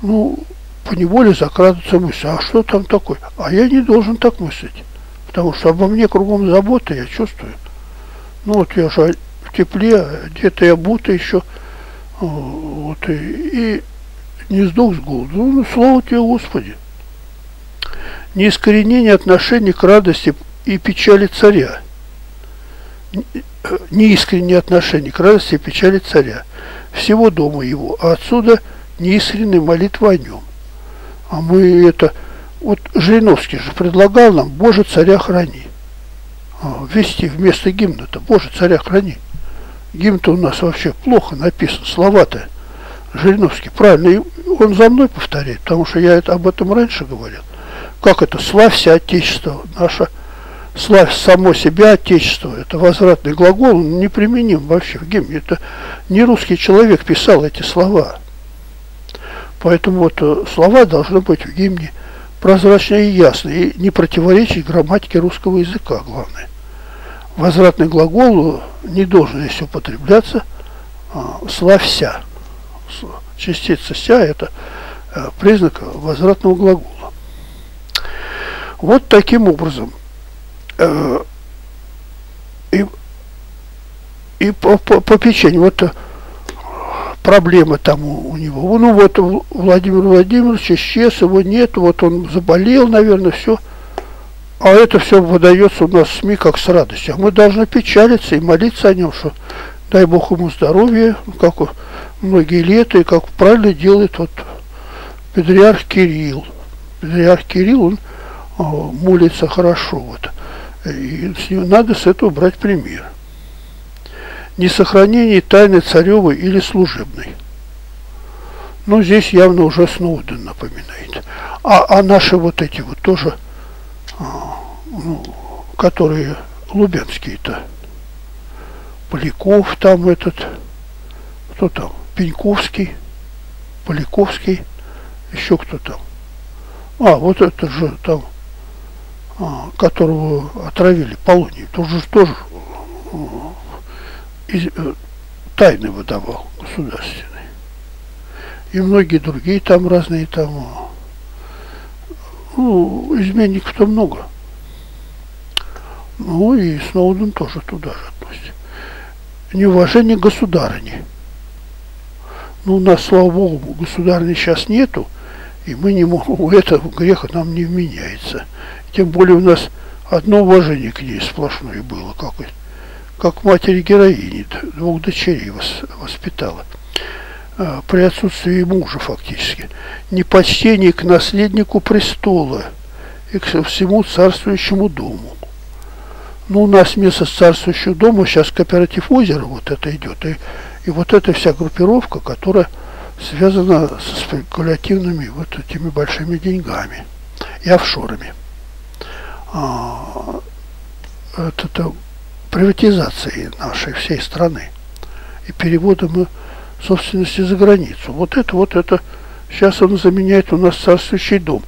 Ну, по неволе закрадывается мысль, а что там такое? А я не должен так мыслить, потому что обо мне кругом забота, я чувствую. Ну вот я же в тепле, где-то я будто еще вот, и, и не сдох с голоду. Ну, слава тебе, Господи. Не искоренение отношений к радости и печали царя. Неискреннее отношение к радости и печали царя. Всего дома его. А отсюда неискренняя молитва о нем. А мы это... Вот Жириновский же предлагал нам «Боже, царя храни». А, вести вместо гимна-то «Боже, царя храни» гимн-то у нас вообще плохо написан, слова-то. Жириновский, правильно, и он за мной повторяет, потому что я это, об этом раньше говорил. Как это? Славься Отечество, наше славь само себя Отечество, это возвратный глагол, он неприменим вообще в гимне. Это не русский человек писал эти слова. Поэтому вот э, слова должны быть в гимне прозрачные и ясные, и не противоречить грамматике русского языка, главное возвратный глагол не должен здесь употребляться а, славься. Частица ся это признак возвратного глагола. Вот таким образом. Э, и, и по, по, по печенью. Вот э, проблема там у, у него. Ну вот Владимир Владимирович исчез, его нет, вот он заболел, наверное, все. А это все выдается у нас в СМИ как с радостью. А мы должны печалиться и молиться о нем, что дай Бог ему здоровья, как многие лета, и как правильно делает вот патриарх Кирилл. Патриарх Кирилл, он а, молится хорошо. Вот. И надо с этого брать пример. Не сохранение тайны царевой или служебной. Ну, здесь явно уже Сноуден напоминает. А, а наши вот эти вот тоже а, ну, которые лубянские-то. Поляков там этот, кто там, Пеньковский, Поляковский, еще кто там. А, вот это же там, которого отравили полонием, тоже тоже а, из, э, тайны выдавал государственные. И многие другие там разные там а, ну, изменников-то много. Ну и Сноуден тоже туда же относится. Неуважение государыни. Ну, у нас, слава богу, государыни сейчас нету. И мы не можем, это грех нам не вменяется. Тем более у нас одно уважение к ней сплошное было, как, как матери героини, двух дочерей воспитала. А, при отсутствии мужа фактически. Непочтение к наследнику престола и к всему царствующему дому. Ну, у нас вместо царствующего дома сейчас кооператив озера вот это идет. И, и вот эта вся группировка, которая связана со спекулятивными вот этими большими деньгами и офшорами. А, это, это приватизацией нашей всей страны и переводом собственности за границу. Вот это, вот это, сейчас он заменяет у нас царствующий дом.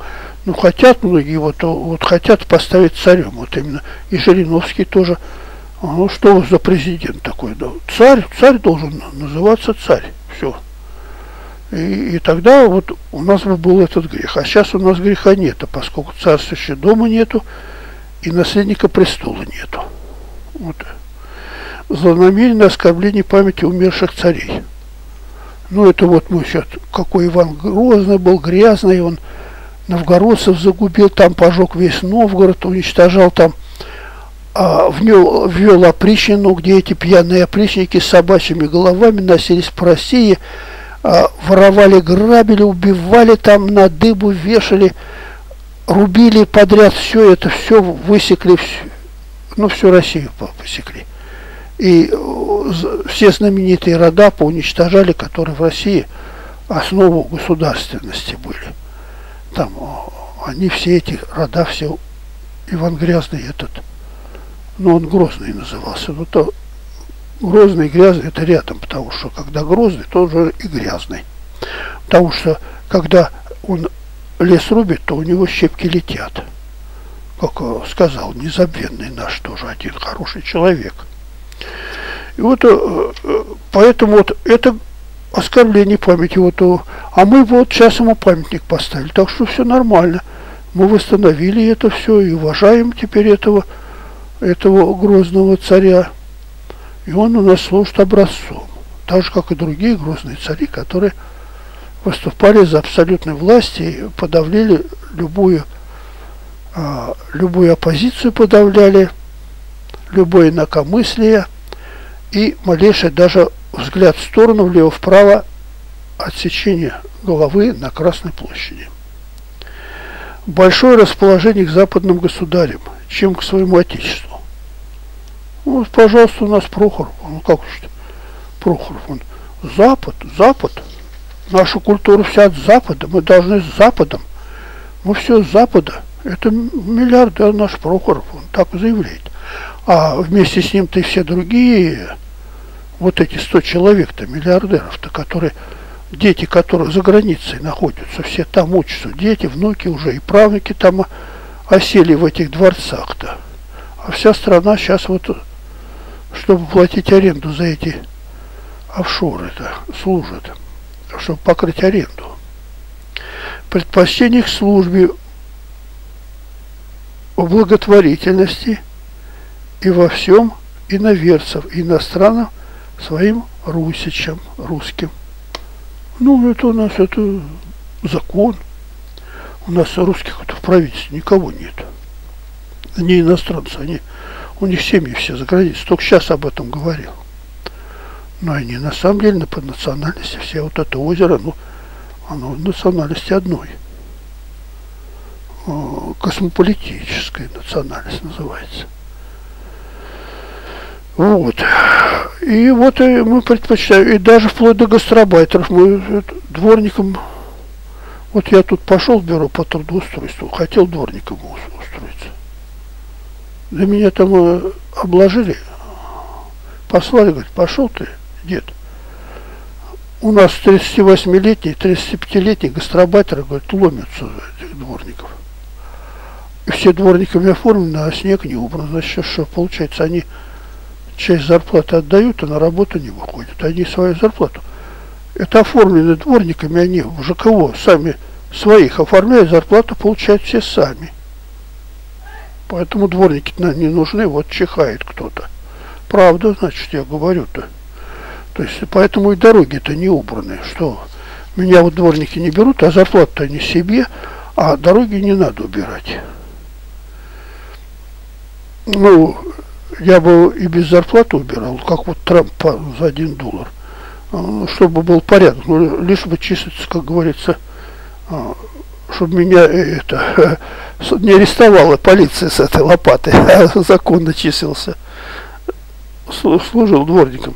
Ну, хотят многие, вот, вот хотят поставить царем, вот именно. И Жириновский тоже. А, ну, что за президент такой? Да? Царь, царь должен называться царь. Все. И, и тогда вот у нас бы был этот грех. А сейчас у нас греха нет, поскольку царствующего дома нету и наследника престола нету. Вот. Злонамеренное оскорбление памяти умерших царей. Ну, это вот мы сейчас, какой Иван Грозный был, грязный, он новгородцев загубил, там пожег весь Новгород, уничтожал там, а, внел, ввел опричнину, где эти пьяные опричники с собачьими головами носились по России, а, воровали, грабили, убивали там, на дыбу вешали, рубили подряд все это, все высекли, все, ну, всю Россию посекли. И э, все знаменитые рода поуничтожали, которые в России основу государственности были. Там э, они все эти рода, все Иван Грязный этот, ну он Грозный назывался, но то Грозный и Грязный это рядом, потому что когда Грозный, то уже и Грязный. Потому что когда он лес рубит, то у него щепки летят. Как э, сказал незабвенный наш тоже один хороший человек – и вот э, э, поэтому вот это оскорбление памяти. Вот, а мы вот сейчас ему памятник поставили. Так что все нормально. Мы восстановили это все и уважаем теперь этого, этого грозного царя. И он у нас служит образцом. Так же, как и другие грозные цари, которые выступали за абсолютной власть и подавляли любую, а, любую оппозицию подавляли, любое инакомыслие – и малейший даже взгляд в сторону влево-вправо отсечение головы на Красной площади. Большое расположение к западным государям, чем к своему отечеству. Вот, пожалуйста, у нас Прохоров. Ну как уж Прохоров, он Запад, Запад. Наша культура вся от Запада. Мы должны с Западом. Мы все с Запада. Это миллиардер наш Прохоров, он так заявляет. А вместе с ним-то и все другие вот эти 100 человек-то, миллиардеров-то, которые, дети которых за границей находятся, все там учатся, дети, внуки уже и правнуки там осели в этих дворцах-то. А вся страна сейчас вот, чтобы платить аренду за эти офшоры-то, служат, чтобы покрыть аренду. Предпочтение к службе в благотворительности и во всем иноверцев, иностранных своим русичам, русским. Ну, это у нас это закон. У нас русских в правительстве никого нет. Они иностранцы, они, у них семьи все за границей. Только сейчас об этом говорил. Но они на самом деле по национальности все вот это озеро, ну, оно национальности одной. Космополитическая национальность называется. Вот. И вот и мы предпочитаем, и даже вплоть до гастробайтеров, мы дворником, вот я тут пошел в бюро по трудоустройству, хотел дворником устроиться. Да меня там э, обложили, послали, говорит, пошел ты, дед. У нас 38-летний, 35-летний гастробайтеры, говорит, ломятся этих дворников. И все дворниками оформлены, а снег не убран. Значит, что получается, они часть зарплаты отдают, а на работу не выходят. Они свою зарплату. Это оформлены дворниками, они в ЖКО сами своих оформляют, зарплату получают все сами. Поэтому дворники нам не нужны, вот чихает кто-то. Правда, значит, я говорю-то. То есть, поэтому и дороги-то не убраны. Что Меня вот дворники не берут, а зарплату-то не себе, а дороги не надо убирать. Ну, я бы и без зарплаты убирал, как вот Трамп за один доллар. А, чтобы был порядок, ну, лишь бы чиститься, как говорится, а, чтобы меня э, это не арестовала полиция с этой лопатой, а законно числился, служил дворником.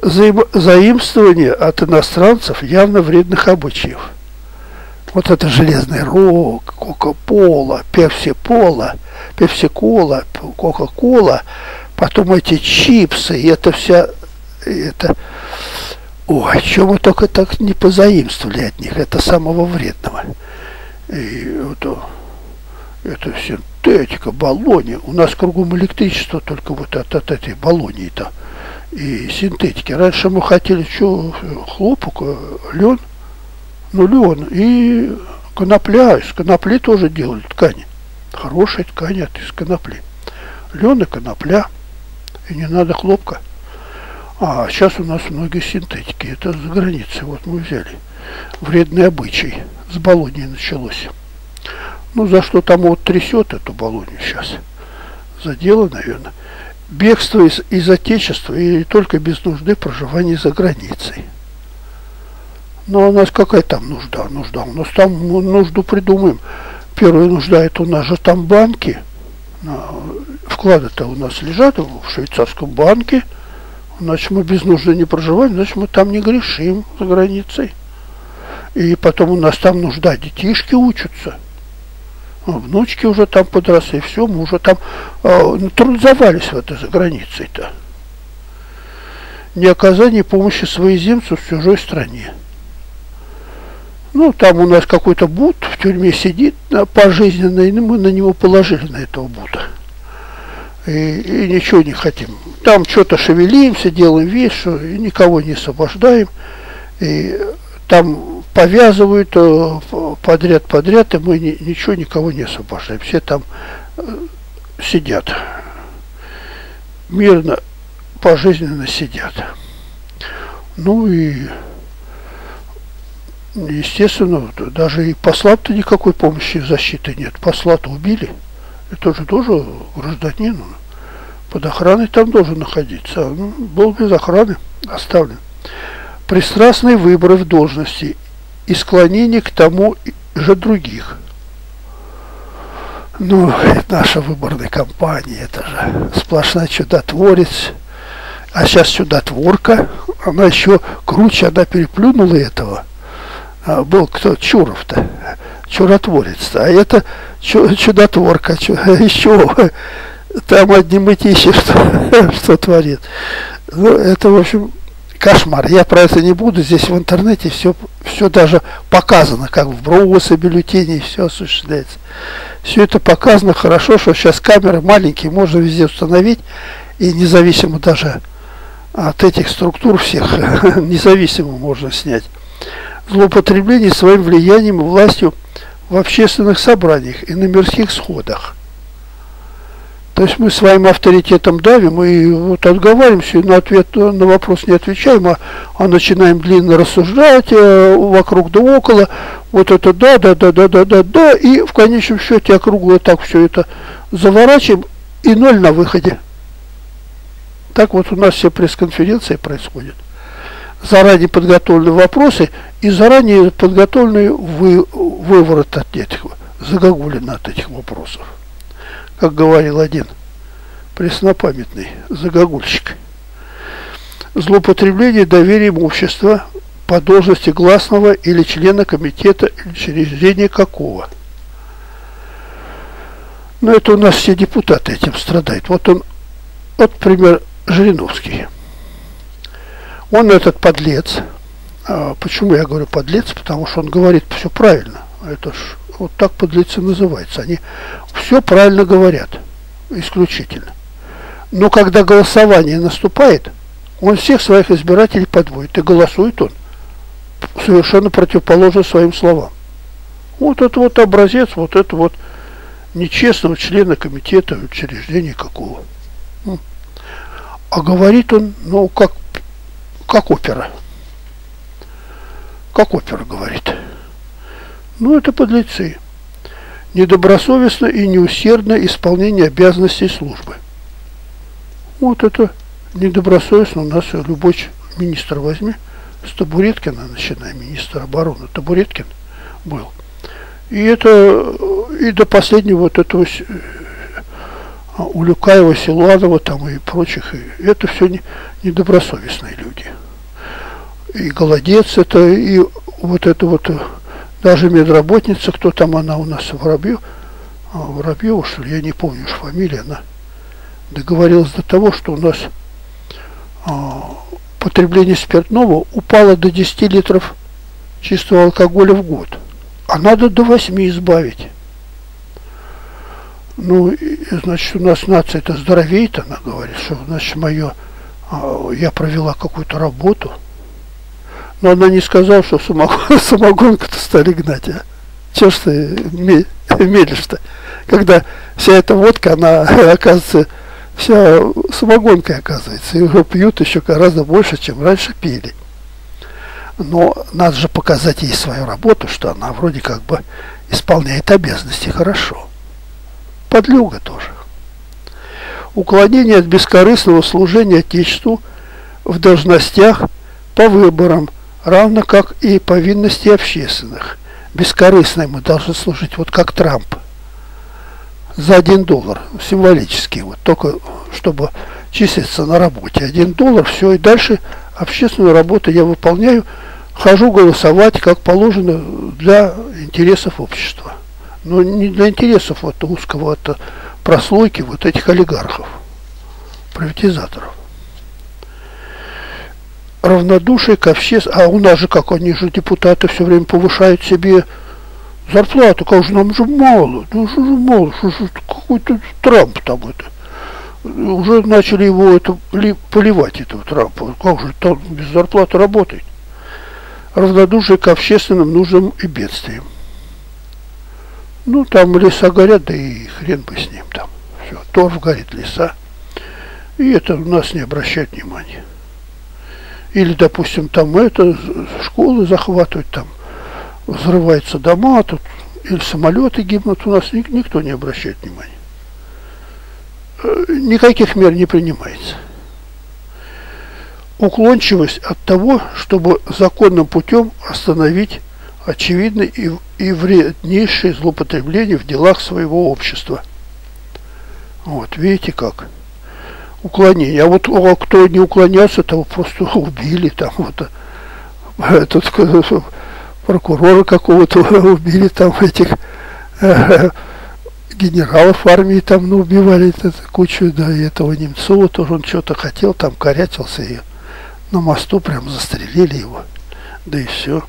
Заим, заимствование от иностранцев явно вредных обычаев. Вот это железный рог, Кока-Пола, Пепси-Пола, Пепси-Кола, Кока-Кола, потом эти чипсы, и это вся, это, ой, чем мы только так не позаимствовали от них, это самого вредного. И вот, это синтетика, баллония. У нас кругом электричество только вот от, от этой баллонии-то и синтетики. Раньше мы хотели что, хлопок, лен, ну лен и конопля, из конопли тоже делали ткани. Хорошая ткань от из конопли. Лен и конопля, и не надо хлопка. А сейчас у нас многие синтетики. Это за границей. Вот мы взяли. Вредный обычай. С Болонии началось. Ну, за что там вот трясет эту Болонию сейчас? За дело, наверное. Бегство из, из Отечества или только без нужды проживания за границей. Но ну, у нас какая там нужда? Нужда. У нас там нужду придумаем. Первая нужда это у нас же там банки. Вклады-то у нас лежат в швейцарском банке. Значит, мы без нужды не проживаем, значит, мы там не грешим за границей. И потом у нас там нужда, детишки учатся. А внучки уже там подросли, все, мы уже там э, трудзавались в этой за границей-то. Не оказание помощи своеземцу в чужой стране. Ну, там у нас какой-то бут в тюрьме сидит пожизненно, и мы на него положили, на этого бута. И, и ничего не хотим. Там что-то шевелимся, делаем вид, что никого не освобождаем. И там повязывают э, подряд-подряд, и мы ни, ничего никого не освобождаем. Все там э, сидят. Мирно, пожизненно сидят. Ну и естественно, даже и посла-то никакой помощи защиты нет. Посла-то убили. Это же тоже гражданин. Под охраной там должен находиться. Ну, был без охраны оставлен пристрастные выборы в должности и склонение к тому же других. Ну, наша выборная кампания, это же сплошная чудотворец. А сейчас чудотворка, она еще круче, она переплюнула этого. А был кто? Чуров-то, чудотворец-то. А это чудотворка, еще там одним и тише, что, что творит. Ну, это, в общем, кошмар. Я про это не буду. Здесь в интернете все, все даже показано, как в броусе бюллетене все осуществляется. Все это показано хорошо, что сейчас камеры маленькие, можно везде установить. И независимо даже от этих структур всех, независимо можно снять. Злоупотребление своим влиянием властью в общественных собраниях и на мирских сходах. То есть мы своим авторитетом давим и вот отговариваемся, на ответ на вопрос не отвечаем, а, а начинаем длинно рассуждать э, вокруг да около. Вот это да, да, да, да, да, да, да, и в конечном счете округло так все это заворачиваем и ноль на выходе. Так вот у нас все пресс-конференции происходят. Заранее подготовленные вопросы и заранее подготовленный вы, выворот от этих, загогулин от этих вопросов как говорил один преснопамятный загогульщик. Злоупотребление доверием общества по должности гласного или члена комитета или учреждения какого. Но это у нас все депутаты этим страдают. Вот он, вот пример Жириновский. Он этот подлец. А почему я говорю подлец? Потому что он говорит все правильно. Это ж вот так подлецы называются. Они все правильно говорят, исключительно. Но когда голосование наступает, он всех своих избирателей подводит, и голосует он совершенно противоположно своим словам. Вот это вот образец, вот это вот нечестного члена комитета учреждения какого. А говорит он, ну, как, как опера. как опера говорит. Ну, это подлецы. Недобросовестно и неусердное исполнение обязанностей службы. Вот это недобросовестно у нас любой министр возьми. С Табуреткина, начиная, министр обороны, Табуреткин был. И это, и до последнего вот этого Улюкаева, Силуанова там и прочих, и это все не, недобросовестные люди. И Голодец это, и вот это вот, даже медработница, кто там она у нас, Воробьев, а, Воробьева, что ли, я не помню уж фамилия, она договорилась до того, что у нас а, потребление спиртного упало до 10 литров чистого алкоголя в год. А надо до 8 избавить. Ну, и, значит, у нас нация это здоровеет, она говорит, что, значит, мое, а, я провела какую-то работу. Но она не сказала, что самогон, самогонку-то стали гнать, а? Чего ж ты медлишь-то? Когда вся эта водка, она, оказывается, вся самогонкой оказывается. И уже пьют еще гораздо больше, чем раньше пили. Но надо же показать ей свою работу, что она вроде как бы исполняет обязанности хорошо подлюга тоже. Уклонение от бескорыстного служения Отечеству в должностях по выборам, равно как и повинности общественных. Бескорыстно мы должны служить, вот как Трамп, за один доллар, символический, вот только чтобы числиться на работе. Один доллар, все, и дальше общественную работу я выполняю, хожу голосовать, как положено, для интересов общества но не для интересов вот узкого вот прослойки вот этих олигархов, приватизаторов. Равнодушие к общественности, а у нас же, как они же депутаты все время повышают себе зарплату, как же нам же мало, ну же мало, что же какой-то Трамп там это. Уже начали его это поливать, этого Трампа. Как же там без зарплаты работает? Равнодушие к общественным нуждам и бедствиям. Ну, там леса горят, да и хрен бы с ним там. Все, торф горит, леса. И это у нас не обращает внимания. Или, допустим, там это, школы захватывают, там взрываются дома, тут или самолеты гибнут, у нас ник никто не обращает внимания. Э, никаких мер не принимается. Уклончивость от того, чтобы законным путем остановить очевидны и, и вреднейшие злоупотребления в делах своего общества. Вот, видите как? Уклонение. А вот кто не уклонялся, того просто убили там вот этот прокурора какого-то убили там этих э, генералов армии там ну, убивали это, кучу, да, и этого Немцова тоже он что-то хотел, там корячился и на мосту прям застрелили его. Да и все.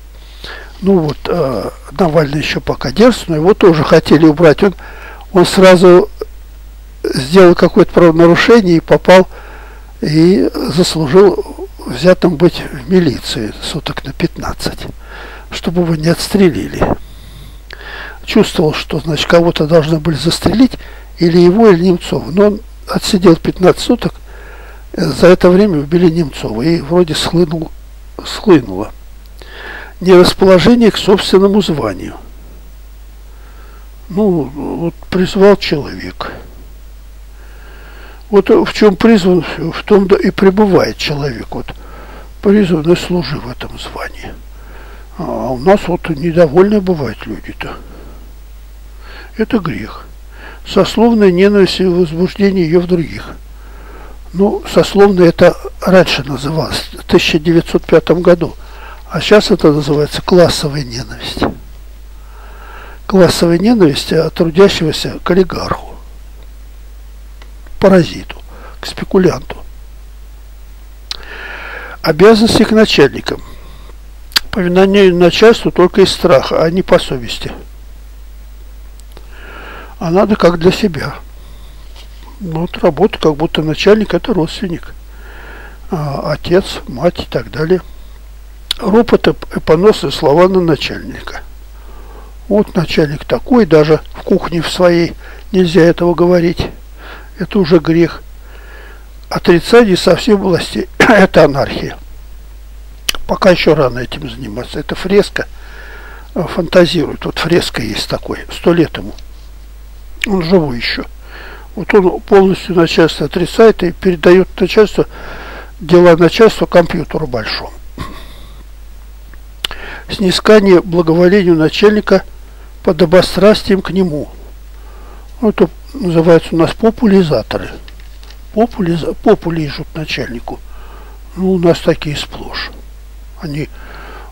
Ну вот, э, Навальный еще пока держится, но его тоже хотели убрать. Он, он сразу сделал какое-то правонарушение и попал и заслужил взятым быть в милиции суток на 15, чтобы его не отстрелили. Чувствовал, что, значит, кого-то должны были застрелить, или его, или Немцова. Но он отсидел 15 суток, за это время убили Немцова, и вроде схлынул, схлынуло нерасположение к собственному званию. Ну, вот призвал человек. Вот в чем призван, в том да и пребывает человек. Вот призван и служи в этом звании. А у нас вот недовольны бывают люди-то. Это грех. Сословная ненависть и возбуждение ее в других. Ну, сословно это раньше называлось, в 1905 году – а сейчас это называется классовая ненависть. Классовая ненависть от трудящегося к олигарху, паразиту, к спекулянту. Обязанности к начальникам. Повиновение начальству только из страха, а не по совести. А надо как для себя. Вот работа, как будто начальник это родственник. А, отец, мать и так далее ропот и поносные слова на начальника. Вот начальник такой, даже в кухне в своей нельзя этого говорить. Это уже грех. Отрицание со всех властей – это анархия. Пока еще рано этим заниматься. Это фреска э, фантазирует. Вот фреска есть такой, сто лет ему. Он живой еще. Вот он полностью начальство отрицает и передает начальство дела начальства компьютеру большому. Снискание благоволению начальника под обострастием к нему. Это называется у нас популяризаторы. Популиза, популижут начальнику. Ну, у нас такие сплошь. Они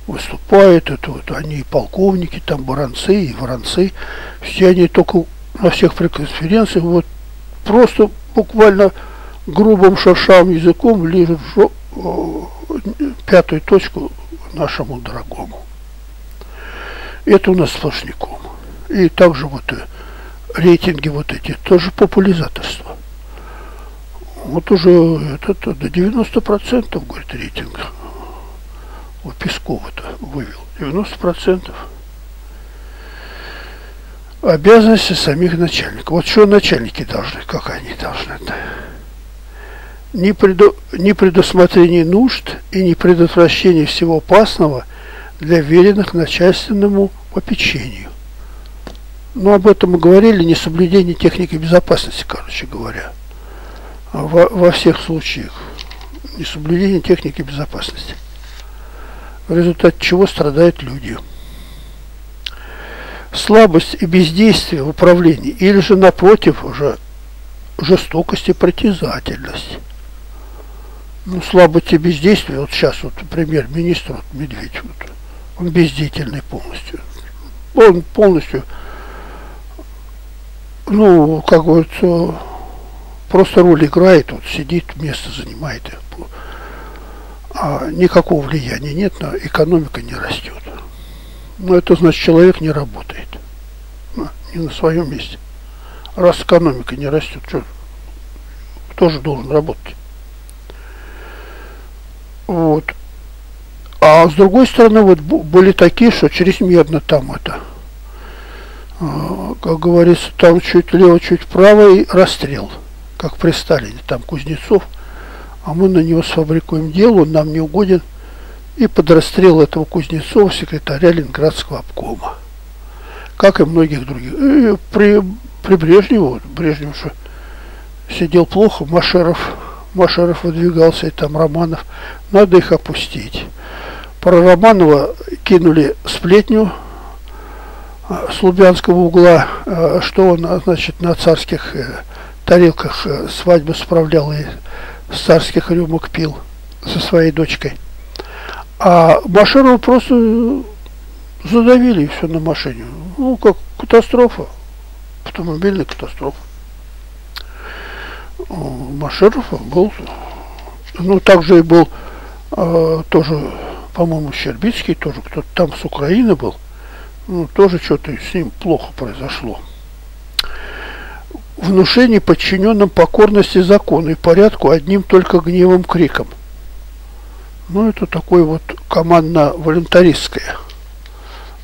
выступают, это вот они и полковники, там баронцы, и воронцы. Все они только на всех пресс-конференциях вот просто буквально грубым шершавым языком лежит жо, пятую точку нашему дорогому. Это у нас сплошняком. И также вот э, рейтинги вот эти, тоже популяризаторство. Вот уже это, это до 90% говорит рейтинг. Вот Пескова-то вывел. 90% обязанности самих начальников. Вот что начальники должны, как они должны. -то. Ни, преду, ни предусмотрение нужд и ни предотвращение всего опасного для веренных начальственному попечению. Но об этом мы говорили, не соблюдение техники безопасности, короче говоря. Во, во всех случаях. Не соблюдение техники безопасности. В результате чего страдают люди слабость и бездействие в управлении, или же напротив уже жестокость и притязательность. Ну, слабость и бездействие, вот сейчас вот премьер-министр вот Медведев, вот, он бездеятельный полностью. Он полностью, ну, как говорится, просто роль играет, вот сидит, место занимает. А никакого влияния нет, но экономика не растет. Но это значит, человек не работает. Не на своем месте. Раз экономика не растет, что, кто же должен работать? Вот. А с другой стороны, вот были такие, что чрезмерно там это, как говорится, там чуть лево, чуть вправо и расстрел, как при Сталине, там Кузнецов, а мы на него сфабрикуем дело, он нам не угоден – и под расстрел этого Кузнецова, секретаря Ленинградского обкома, как и многих других. И при, при Брежневу, Брежнев же сидел плохо, Машеров, Машеров выдвигался, и там Романов, надо их опустить. Про Романова кинули сплетню с Лубянского угла, а, что он, значит, на царских э, тарелках э, свадьбу справлял и с царских рюмок пил со своей дочкой. А Баширова просто задавили все на машине. Ну, как катастрофа. Автомобильная катастрофа. Баширов был, ну, также и был э, тоже, по-моему, Щербицкий, тоже кто-то там с Украины был. Ну, тоже что-то с ним плохо произошло. Внушение подчиненным покорности закону и порядку одним только гневом криком. Ну, это такое вот командно-волонтаристское.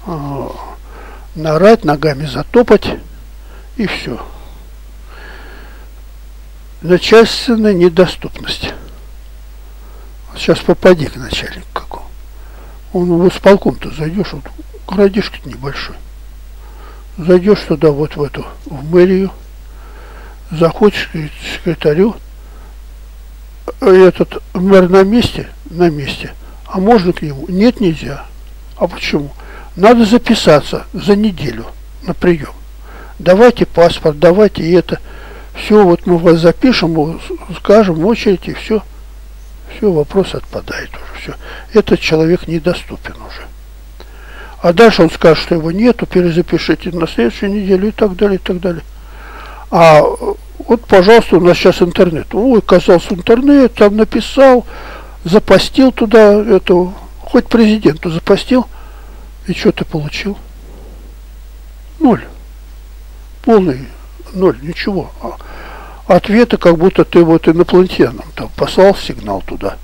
А, нарать, ногами затопать и все. Начальственная недоступность. Сейчас попади к начальнику какому. Он в исполком-то зайдешь, вот городишко небольшой. Зайдешь туда вот в эту, в мэрию, заходишь к секретарю, этот мэр на месте, на месте, а можно к нему? Нет, нельзя. А почему? Надо записаться за неделю на прием. Давайте паспорт, давайте это. Все, вот мы вас запишем, скажем очередь, и все. Все, вопрос отпадает уже. Все. Этот человек недоступен уже. А дальше он скажет, что его нету, перезапишите на следующую неделю и так далее, и так далее. А вот, пожалуйста, у нас сейчас интернет. Ой, оказался интернет, там написал, запостил туда эту, хоть президенту запостил, и что ты получил? Ноль. Полный ноль, ничего. А ответы, как будто ты вот инопланетянам там послал сигнал туда.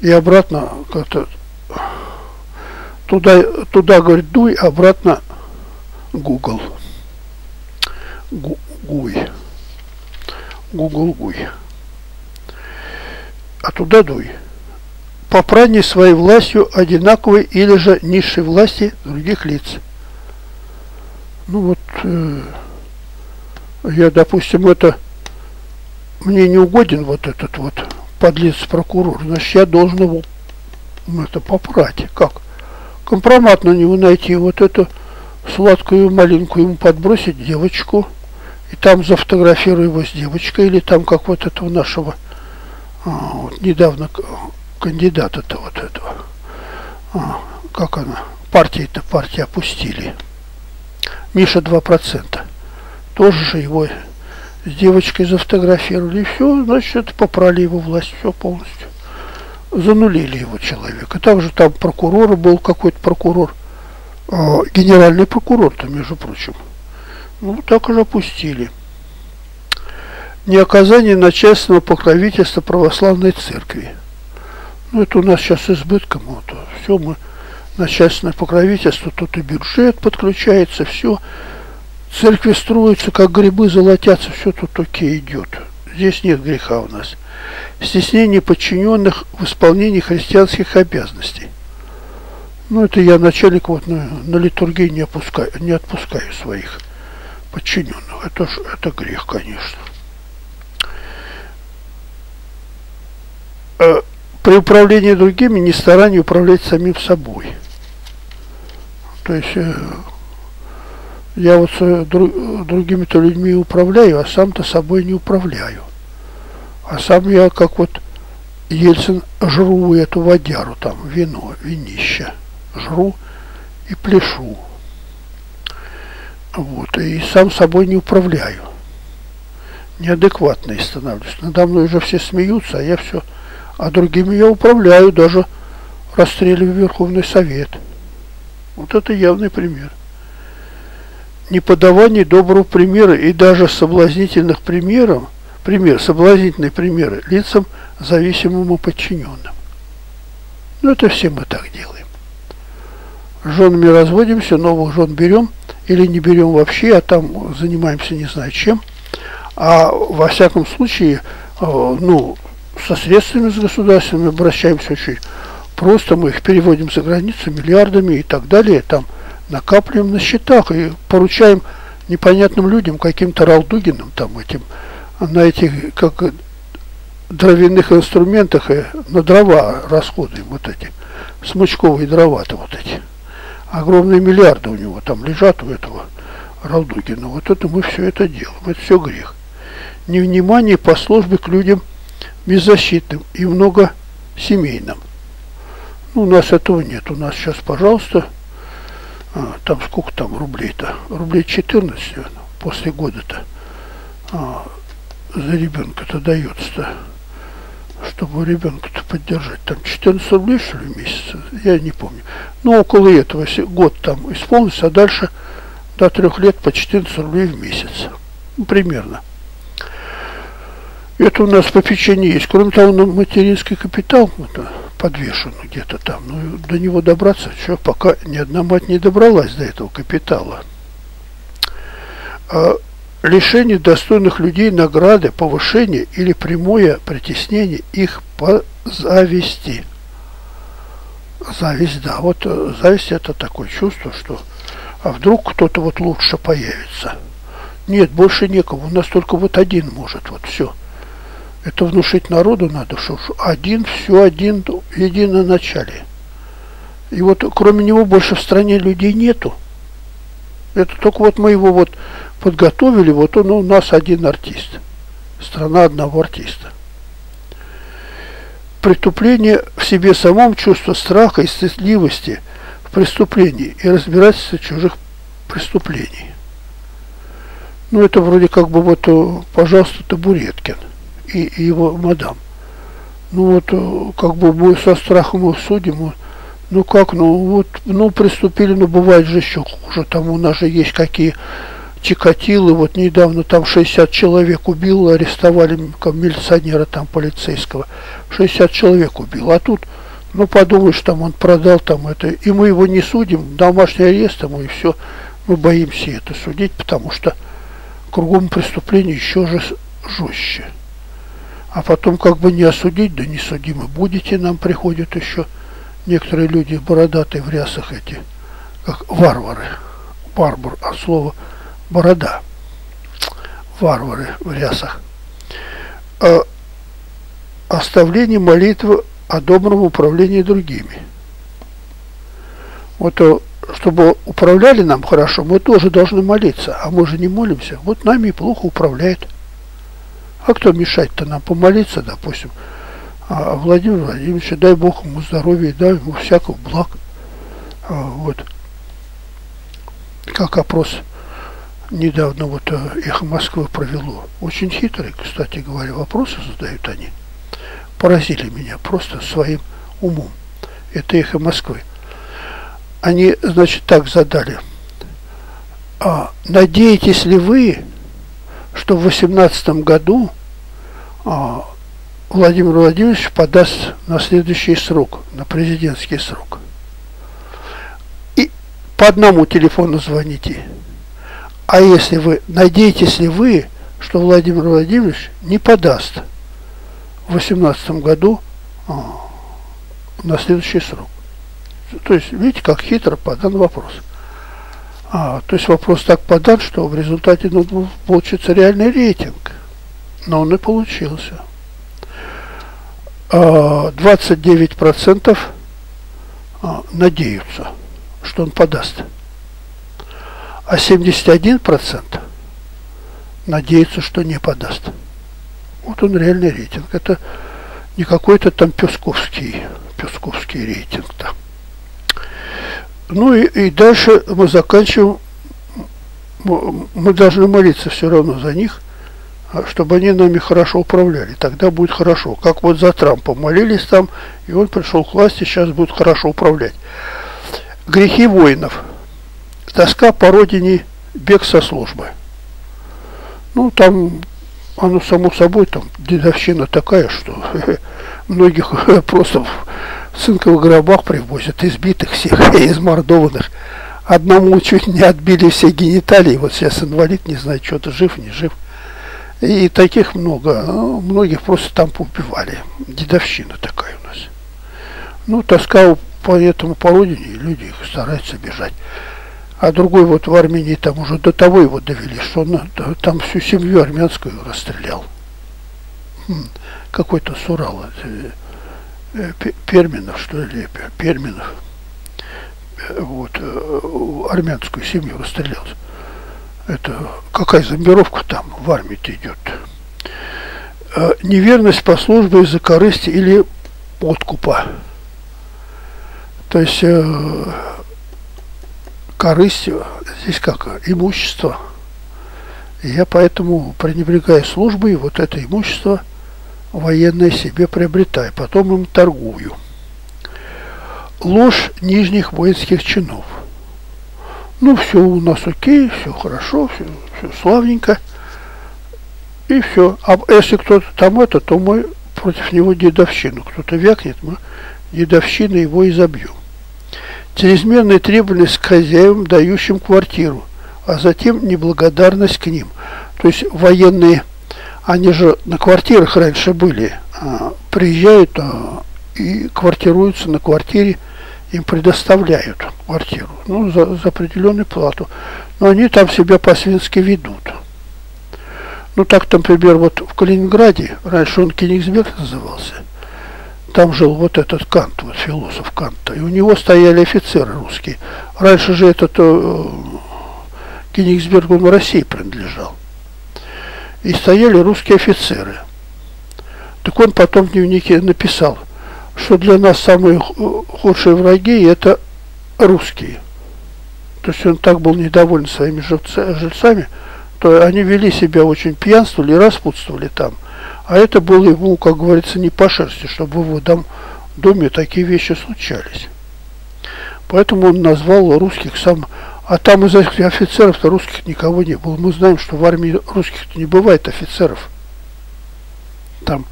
И обратно как-то туда, туда, говорит, дуй, обратно Google. Гу, гуй. Google Гуй. А туда дуй. попрание своей властью одинаковой или же низшей власти других лиц. Ну вот, э, я, допустим, это, мне не угоден вот этот вот подлец прокурор, значит, я должен его это попрать. Как? Компромат на него найти, вот эту сладкую малинку ему подбросить, девочку, и там зафотографирую его с девочкой, или там как вот этого нашего а, вот недавно кандидата-то вот этого. А, как она? Партии-то партии опустили. Миша 2%. Тоже же его с девочкой зафотографировали. И все, значит, это попрали его власть. Все полностью. Занулили его человека. Также там прокурор был какой-то прокурор. Э, генеральный прокурор-то, между прочим. Ну, так уже опустили. Не оказание начальственного покровительства православной церкви. Ну, это у нас сейчас избытком. Вот, все мы начальственное покровительство, тут и бюджет подключается, все. Церкви строятся, как грибы золотятся, все тут окей идет. Здесь нет греха у нас. Стеснение подчиненных в исполнении христианских обязанностей. Ну, это я начальник вот на, на литургии не, опускаю, не отпускаю своих подчиненных. Это, ж, это грех, конечно. Э, при управлении другими не старание управлять самим собой. То есть э, я вот с друг, другими-то людьми управляю, а сам-то собой не управляю. А сам я, как вот Ельцин, жру эту водяру, там, вино, винище. Жру и пляшу. Вот, и сам собой не управляю. Неадекватный становлюсь. Надо мной уже все смеются, а я все а другими я управляю, даже расстреливаю Верховный Совет. Вот это явный пример. Неподавание доброго примера и даже соблазнительных примеров, пример, соблазнительные примеры лицам, зависимым и подчиненным. Ну, это все мы так делаем. С женами разводимся, новых жен берем или не берем вообще, а там занимаемся не знаю чем. А во всяком случае, э, ну, со средствами с государственными обращаемся очень просто. Мы их переводим за границу миллиардами и так далее. Там накапливаем на счетах и поручаем непонятным людям, каким-то Ралдугиным, там этим, на этих, как дровяных инструментах и на дрова расходуем вот эти, смычковые дрова-то вот эти. Огромные миллиарды у него там лежат у этого Ралдугина. Вот это мы все это делаем. Это все грех. Невнимание по службе к людям беззащитным и много семейным. Ну, у нас этого нет. У нас сейчас, пожалуйста, а, там сколько там рублей-то? Рублей 14 после года-то а, за ребенка-то дается-то, чтобы ребенка-то поддержать. Там 14 рублей, что ли, в месяц? Я не помню. Ну, около этого год там исполнится, а дальше до трех лет по 14 рублей в месяц. Ну, примерно. Это у нас попечение есть. Кроме того, ну, материнский капитал это, подвешен где-то там. Ну, до него добраться, что пока ни одна мать не добралась до этого капитала. А лишение достойных людей награды, повышение или прямое притеснение их по зависти. Зависть, да. Вот э, зависть это такое чувство, что а вдруг кто-то вот лучше появится. Нет, больше некого. У нас только вот один может. Вот все. Это внушить народу надо, что один, все один, едино начале. И вот кроме него больше в стране людей нету. Это только вот мы его вот подготовили, вот он у нас один артист. Страна одного артиста. Преступление в себе самом, чувство страха и стыдливости в преступлении и разбирательство чужих преступлений. Ну, это вроде как бы вот, э, пожалуйста, Табуреткин и, его мадам. Ну вот, э, как бы мы со страхом их судим, ну как, ну вот, ну приступили, ну бывает же еще хуже, там у нас же есть какие Чикатилы, вот недавно там 60 человек убил, арестовали как милиционера там полицейского, 60 человек убил, а тут, ну подумаешь, там он продал там это, и мы его не судим, домашний арест ему и все, мы боимся это судить, потому что кругом преступление еще же жестче. А потом как бы не осудить, да не судимы будете, нам приходят еще некоторые люди бородатые в рясах эти, как варвары, барбар, от слова борода, варвары в рясах. А оставление молитвы о добром управлении другими. Вот э, чтобы управляли нам хорошо, мы тоже должны молиться, а мы же не молимся. Вот нами плохо управляет. А кто мешать-то нам помолиться, допустим, а Владимир Владимирович, дай Бог ему здоровья, дай ему всякого благ. А, вот. Как опрос недавно вот э, «Эхо Москвы» провело. Очень хитрые, кстати говоря, вопросы задают они. Поразили меня просто своим умом. Это «Эхо Москвы». Они, значит, так задали. А, надеетесь ли вы, что в 2018 году а, Владимир Владимирович подаст на следующий срок, на президентский срок. И по одному телефону звоните. А если вы, надеетесь ли вы, что Владимир Владимирович не подаст в 2018 году а, на следующий срок? То есть, видите, как хитро подан вопрос. А, то есть вопрос так подан, что в результате ну, получится реальный рейтинг. Но он и получился. А, 29% а, надеются, что он подаст. А 71% надеются, что не подаст. Вот он реальный рейтинг. Это не какой-то там Песковский, Песковский рейтинг-то. Ну и, и дальше мы заканчиваем. Мы должны молиться все равно за них, а, чтобы они нами хорошо управляли. Тогда будет хорошо. Как вот за Трампа молились там, и он пришел к власти, сейчас будет хорошо управлять. Грехи воинов. Тоска по родине, бег со службы. Ну, там оно само собой, там дедовщина такая, что многих просто в цинковых гробах привозят, избитых всех, измордованных. Одному чуть не отбили все гениталии, вот сейчас инвалид, не знает, что-то жив, не жив. И таких много, ну, многих просто там поубивали. Дедовщина такая у нас. Ну, тоска по этому по родине, люди их стараются бежать. А другой вот в Армении там уже до того его довели, что он там всю семью армянскую расстрелял. Хм, какой-то с Урала. Э, Перминов, что ли, Перминов, э, вот, э, армянскую семью расстрелял. Это какая зомбировка там в армии идет? Неверность по службе из-за корысти или подкупа. То есть корысть здесь как имущество. Я поэтому пренебрегаю службой, вот это имущество – военное себе приобретаю, потом им торгую. Ложь нижних воинских чинов. Ну, все у нас окей, все хорошо, все, все славненько. И все. А если кто-то там это, то мы против него дедовщину. Кто-то вякнет, мы дедовщины его и забьем. Чрезмерная требовательность к хозяевам, дающим квартиру, а затем неблагодарность к ним. То есть военные они же на квартирах раньше были, а, приезжают а, и квартируются на квартире, им предоставляют квартиру, ну, за, за определенную плату. Но они там себя по-свински ведут. Ну, так, например, вот в Калининграде, раньше он Кенигсберг назывался, там жил вот этот Кант, вот философ Канта, и у него стояли офицеры русские. Раньше же этот э, Кенигсберг, он в России принадлежал и стояли русские офицеры. Так он потом в дневнике написал, что для нас самые худшие враги это русские. То есть он так был недоволен своими жильцами, то они вели себя очень пьянствовали и распутствовали там. А это было ему, как говорится, не по шерсти, чтобы в его дом, доме такие вещи случались. Поэтому он назвал русских сам а там из этих офицеров-то русских никого не было. Мы знаем, что в армии русских-то не бывает офицеров. Там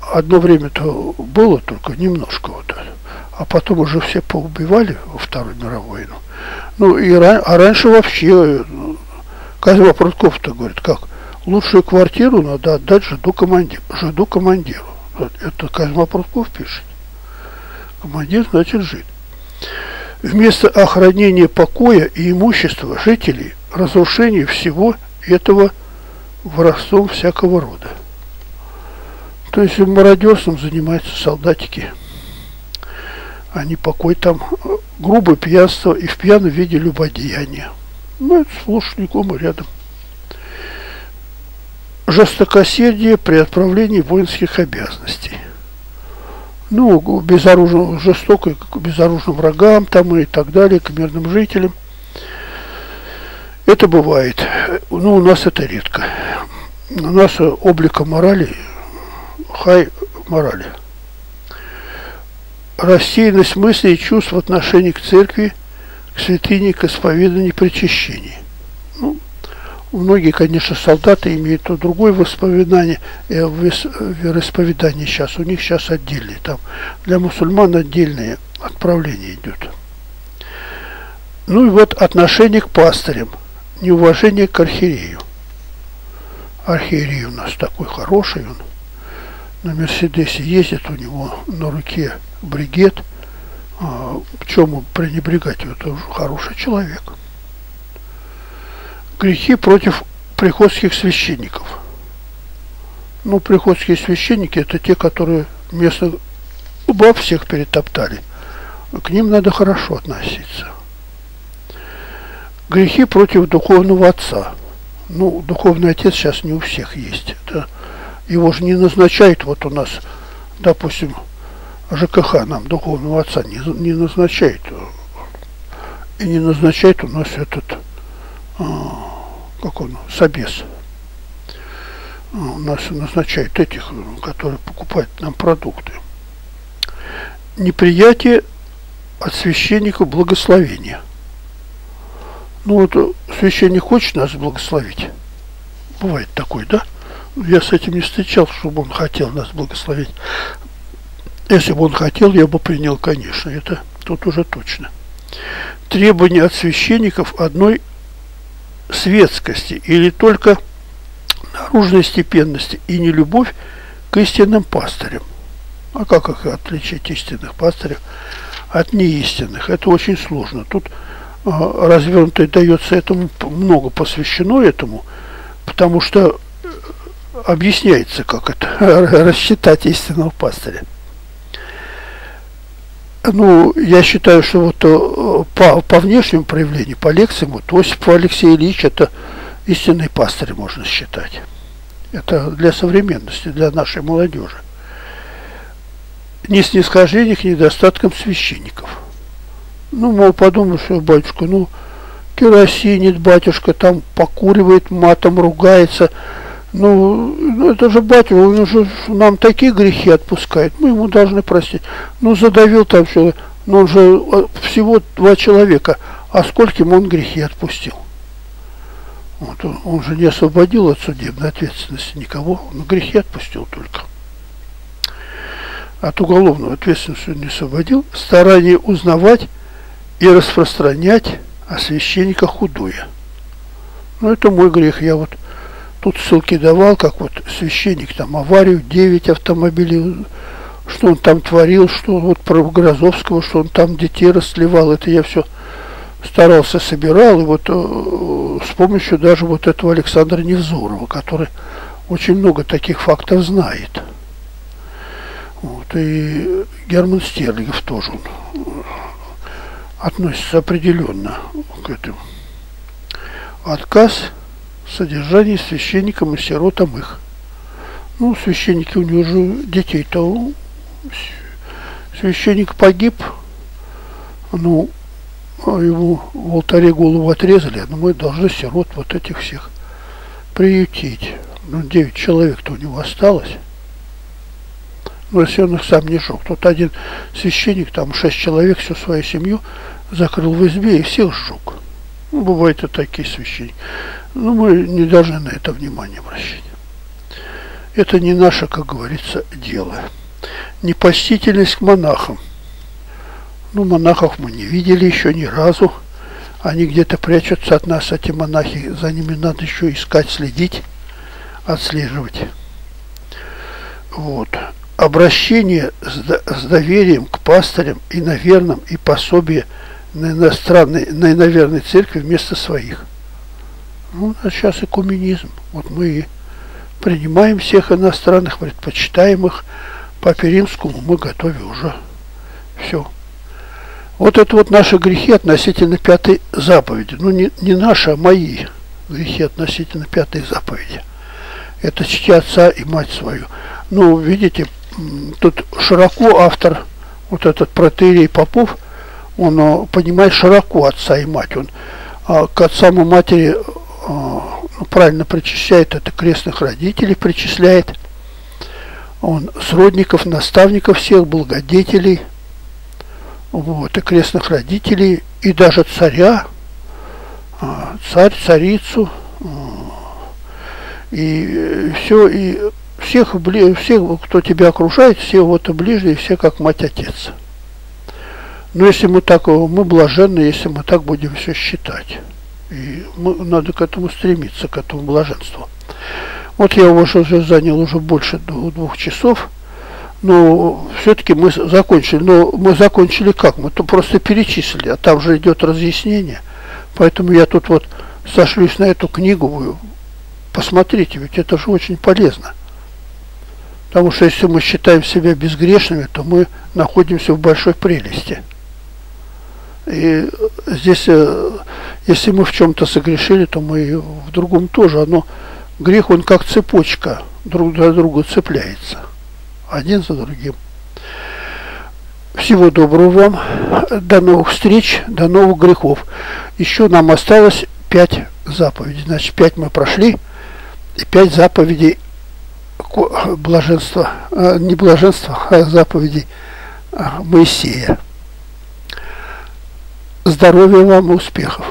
одно время-то было только немножко вот. А потом уже все поубивали во Вторую мировую войну. Ну и а раньше вообще Козьма Прутков-то говорит, как лучшую квартиру надо отдать жиду командиру. Жиду командиру. Это Козьма Прутков пишет. Командир значит жид. Вместо охранения покоя и имущества жителей, разрушение всего этого воровством всякого рода. То есть мародерством занимаются солдатики. Они покой там грубое пьянство и в пьяном виде любодеяния. Ну, это сплошь рядом. Жестокосердие при отправлении воинских обязанностей. Ну, безоружным, жестоко к безоружным врагам там и так далее, к мирным жителям. Это бывает. Ну, у нас это редко. У нас облика морали, хай морали. Рассеянность мыслей и чувств в отношении к церкви – к святыне, к исповеданию, причащению. Многие, конечно, солдаты имеют то другое воспоминание, э, вероисповедание сейчас. У них сейчас отдельные. Там для мусульман отдельное отправление идет. Ну и вот отношение к пастырям, неуважение к архиерею. Архиерей у нас такой хороший, он на Мерседесе ездит, у него на руке бригет – а, чем пренебрегать? Это хороший человек. Грехи против приходских священников. Ну, приходские священники это те, которые место баб всех перетоптали. К ним надо хорошо относиться. Грехи против духовного отца. Ну, духовный отец сейчас не у всех есть. Это его же не назначают вот у нас, допустим, ЖКХ нам духовного отца не, не назначает. И не назначает у нас этот, как он, собес. А, у нас назначают этих, которые покупают нам продукты. Неприятие от священника благословения. Ну вот священник хочет нас благословить. Бывает такой, да? Я с этим не встречал, чтобы он хотел нас благословить. Если бы он хотел, я бы принял, конечно, это тут уже точно. Требования от священников одной светскости или только наружной степенности и не любовь к истинным пастырям. А как их отличить истинных пастырев от неистинных? Это очень сложно. Тут а, развернуто дается этому много посвящено этому, потому что э, объясняется, как это рассчитать истинного пастыря. Ну, я считаю, что вот э, по, по внешнему проявлению, по лекциям, вот Осипов Алексей Ильич, это истинный пастырь, можно считать. Это для современности, для нашей молодежи. Не снисхождение к недостаткам священников. Ну, мол, подумал, что батюшка, ну, керосинит батюшка, там покуривает, матом ругается, ну, это же батя, он же нам такие грехи отпускает, мы ему должны простить. Ну, задавил там все, но он же э, всего два человека, а скольким он грехи отпустил? Вот, он, он же не освободил от судебной ответственности никого, он грехи отпустил только. От уголовной ответственности не освободил. Старание узнавать и распространять о священниках худое. Ну, это мой грех, я вот Тут ссылки давал, как вот священник там аварию, 9 автомобилей, что он там творил, что вот про Грозовского, что он там детей расслевал, это я все старался, собирал, и вот э, с помощью даже вот этого Александра Невзорова, который очень много таких фактов знает. Вот, и Герман Стерлигов тоже он э, относится определенно к этому. Отказ содержание священникам и сиротам их. Ну, священники у него же детей-то священник погиб, ну, а ему в алтаре голову отрезали, но мы должны сирот вот этих всех приютить. Ну, девять человек-то у него осталось. Ну, если он их сам не жег. Тут один священник, там шесть человек, всю свою семью закрыл в избе и всех сжег. Ну, бывают и такие священники. Ну, мы не должны на это внимание обращать. Это не наше, как говорится, дело. Непостительность к монахам. Ну, монахов мы не видели еще ни разу. Они где-то прячутся от нас, эти монахи. За ними надо еще искать, следить. отслеживать. Вот. Обращение с, доверием к пастырям и на верном и пособие на иностранной, на иноверной церкви вместо своих. Ну, а сейчас экуменизм. Вот мы принимаем всех иностранных, предпочитаем их. Папе Римскому мы готовы уже. Все. Вот это вот наши грехи относительно пятой заповеди. Ну, не, не наши, а мои грехи относительно пятой заповеди. Это чти отца и мать свою. Ну, видите, тут широко автор, вот этот протерей Попов, он а, понимает широко отца и мать. Он а, к отцам и матери правильно причисляет, это крестных родителей причисляет. Он сродников, наставников всех, благодетелей – вот, и крестных родителей, и даже царя, а, царь, царицу, а, и все, и всех, всех, кто тебя окружает, все вот и ближние, все как мать-отец. Но если мы так, мы блаженны, если мы так будем все считать. И надо к этому стремиться, к этому блаженству. Вот я уже занял уже больше двух часов но все-таки мы закончили. Но мы закончили как? Мы то просто перечислили, а там же идет разъяснение. Поэтому я тут вот сошлюсь на эту книгу. Посмотрите, ведь это же очень полезно. Потому что если мы считаем себя безгрешными, то мы находимся в большой прелести. И здесь, э, если мы в чем-то согрешили, то мы в другом тоже. Оно, грех, он как цепочка друг для друга цепляется один за другим. Всего доброго вам, до новых встреч, до новых грехов. Еще нам осталось пять заповедей. Значит, пять мы прошли, и пять заповедей блаженства, а, не блаженства, а заповедей а, Моисея. Здоровья вам и успехов!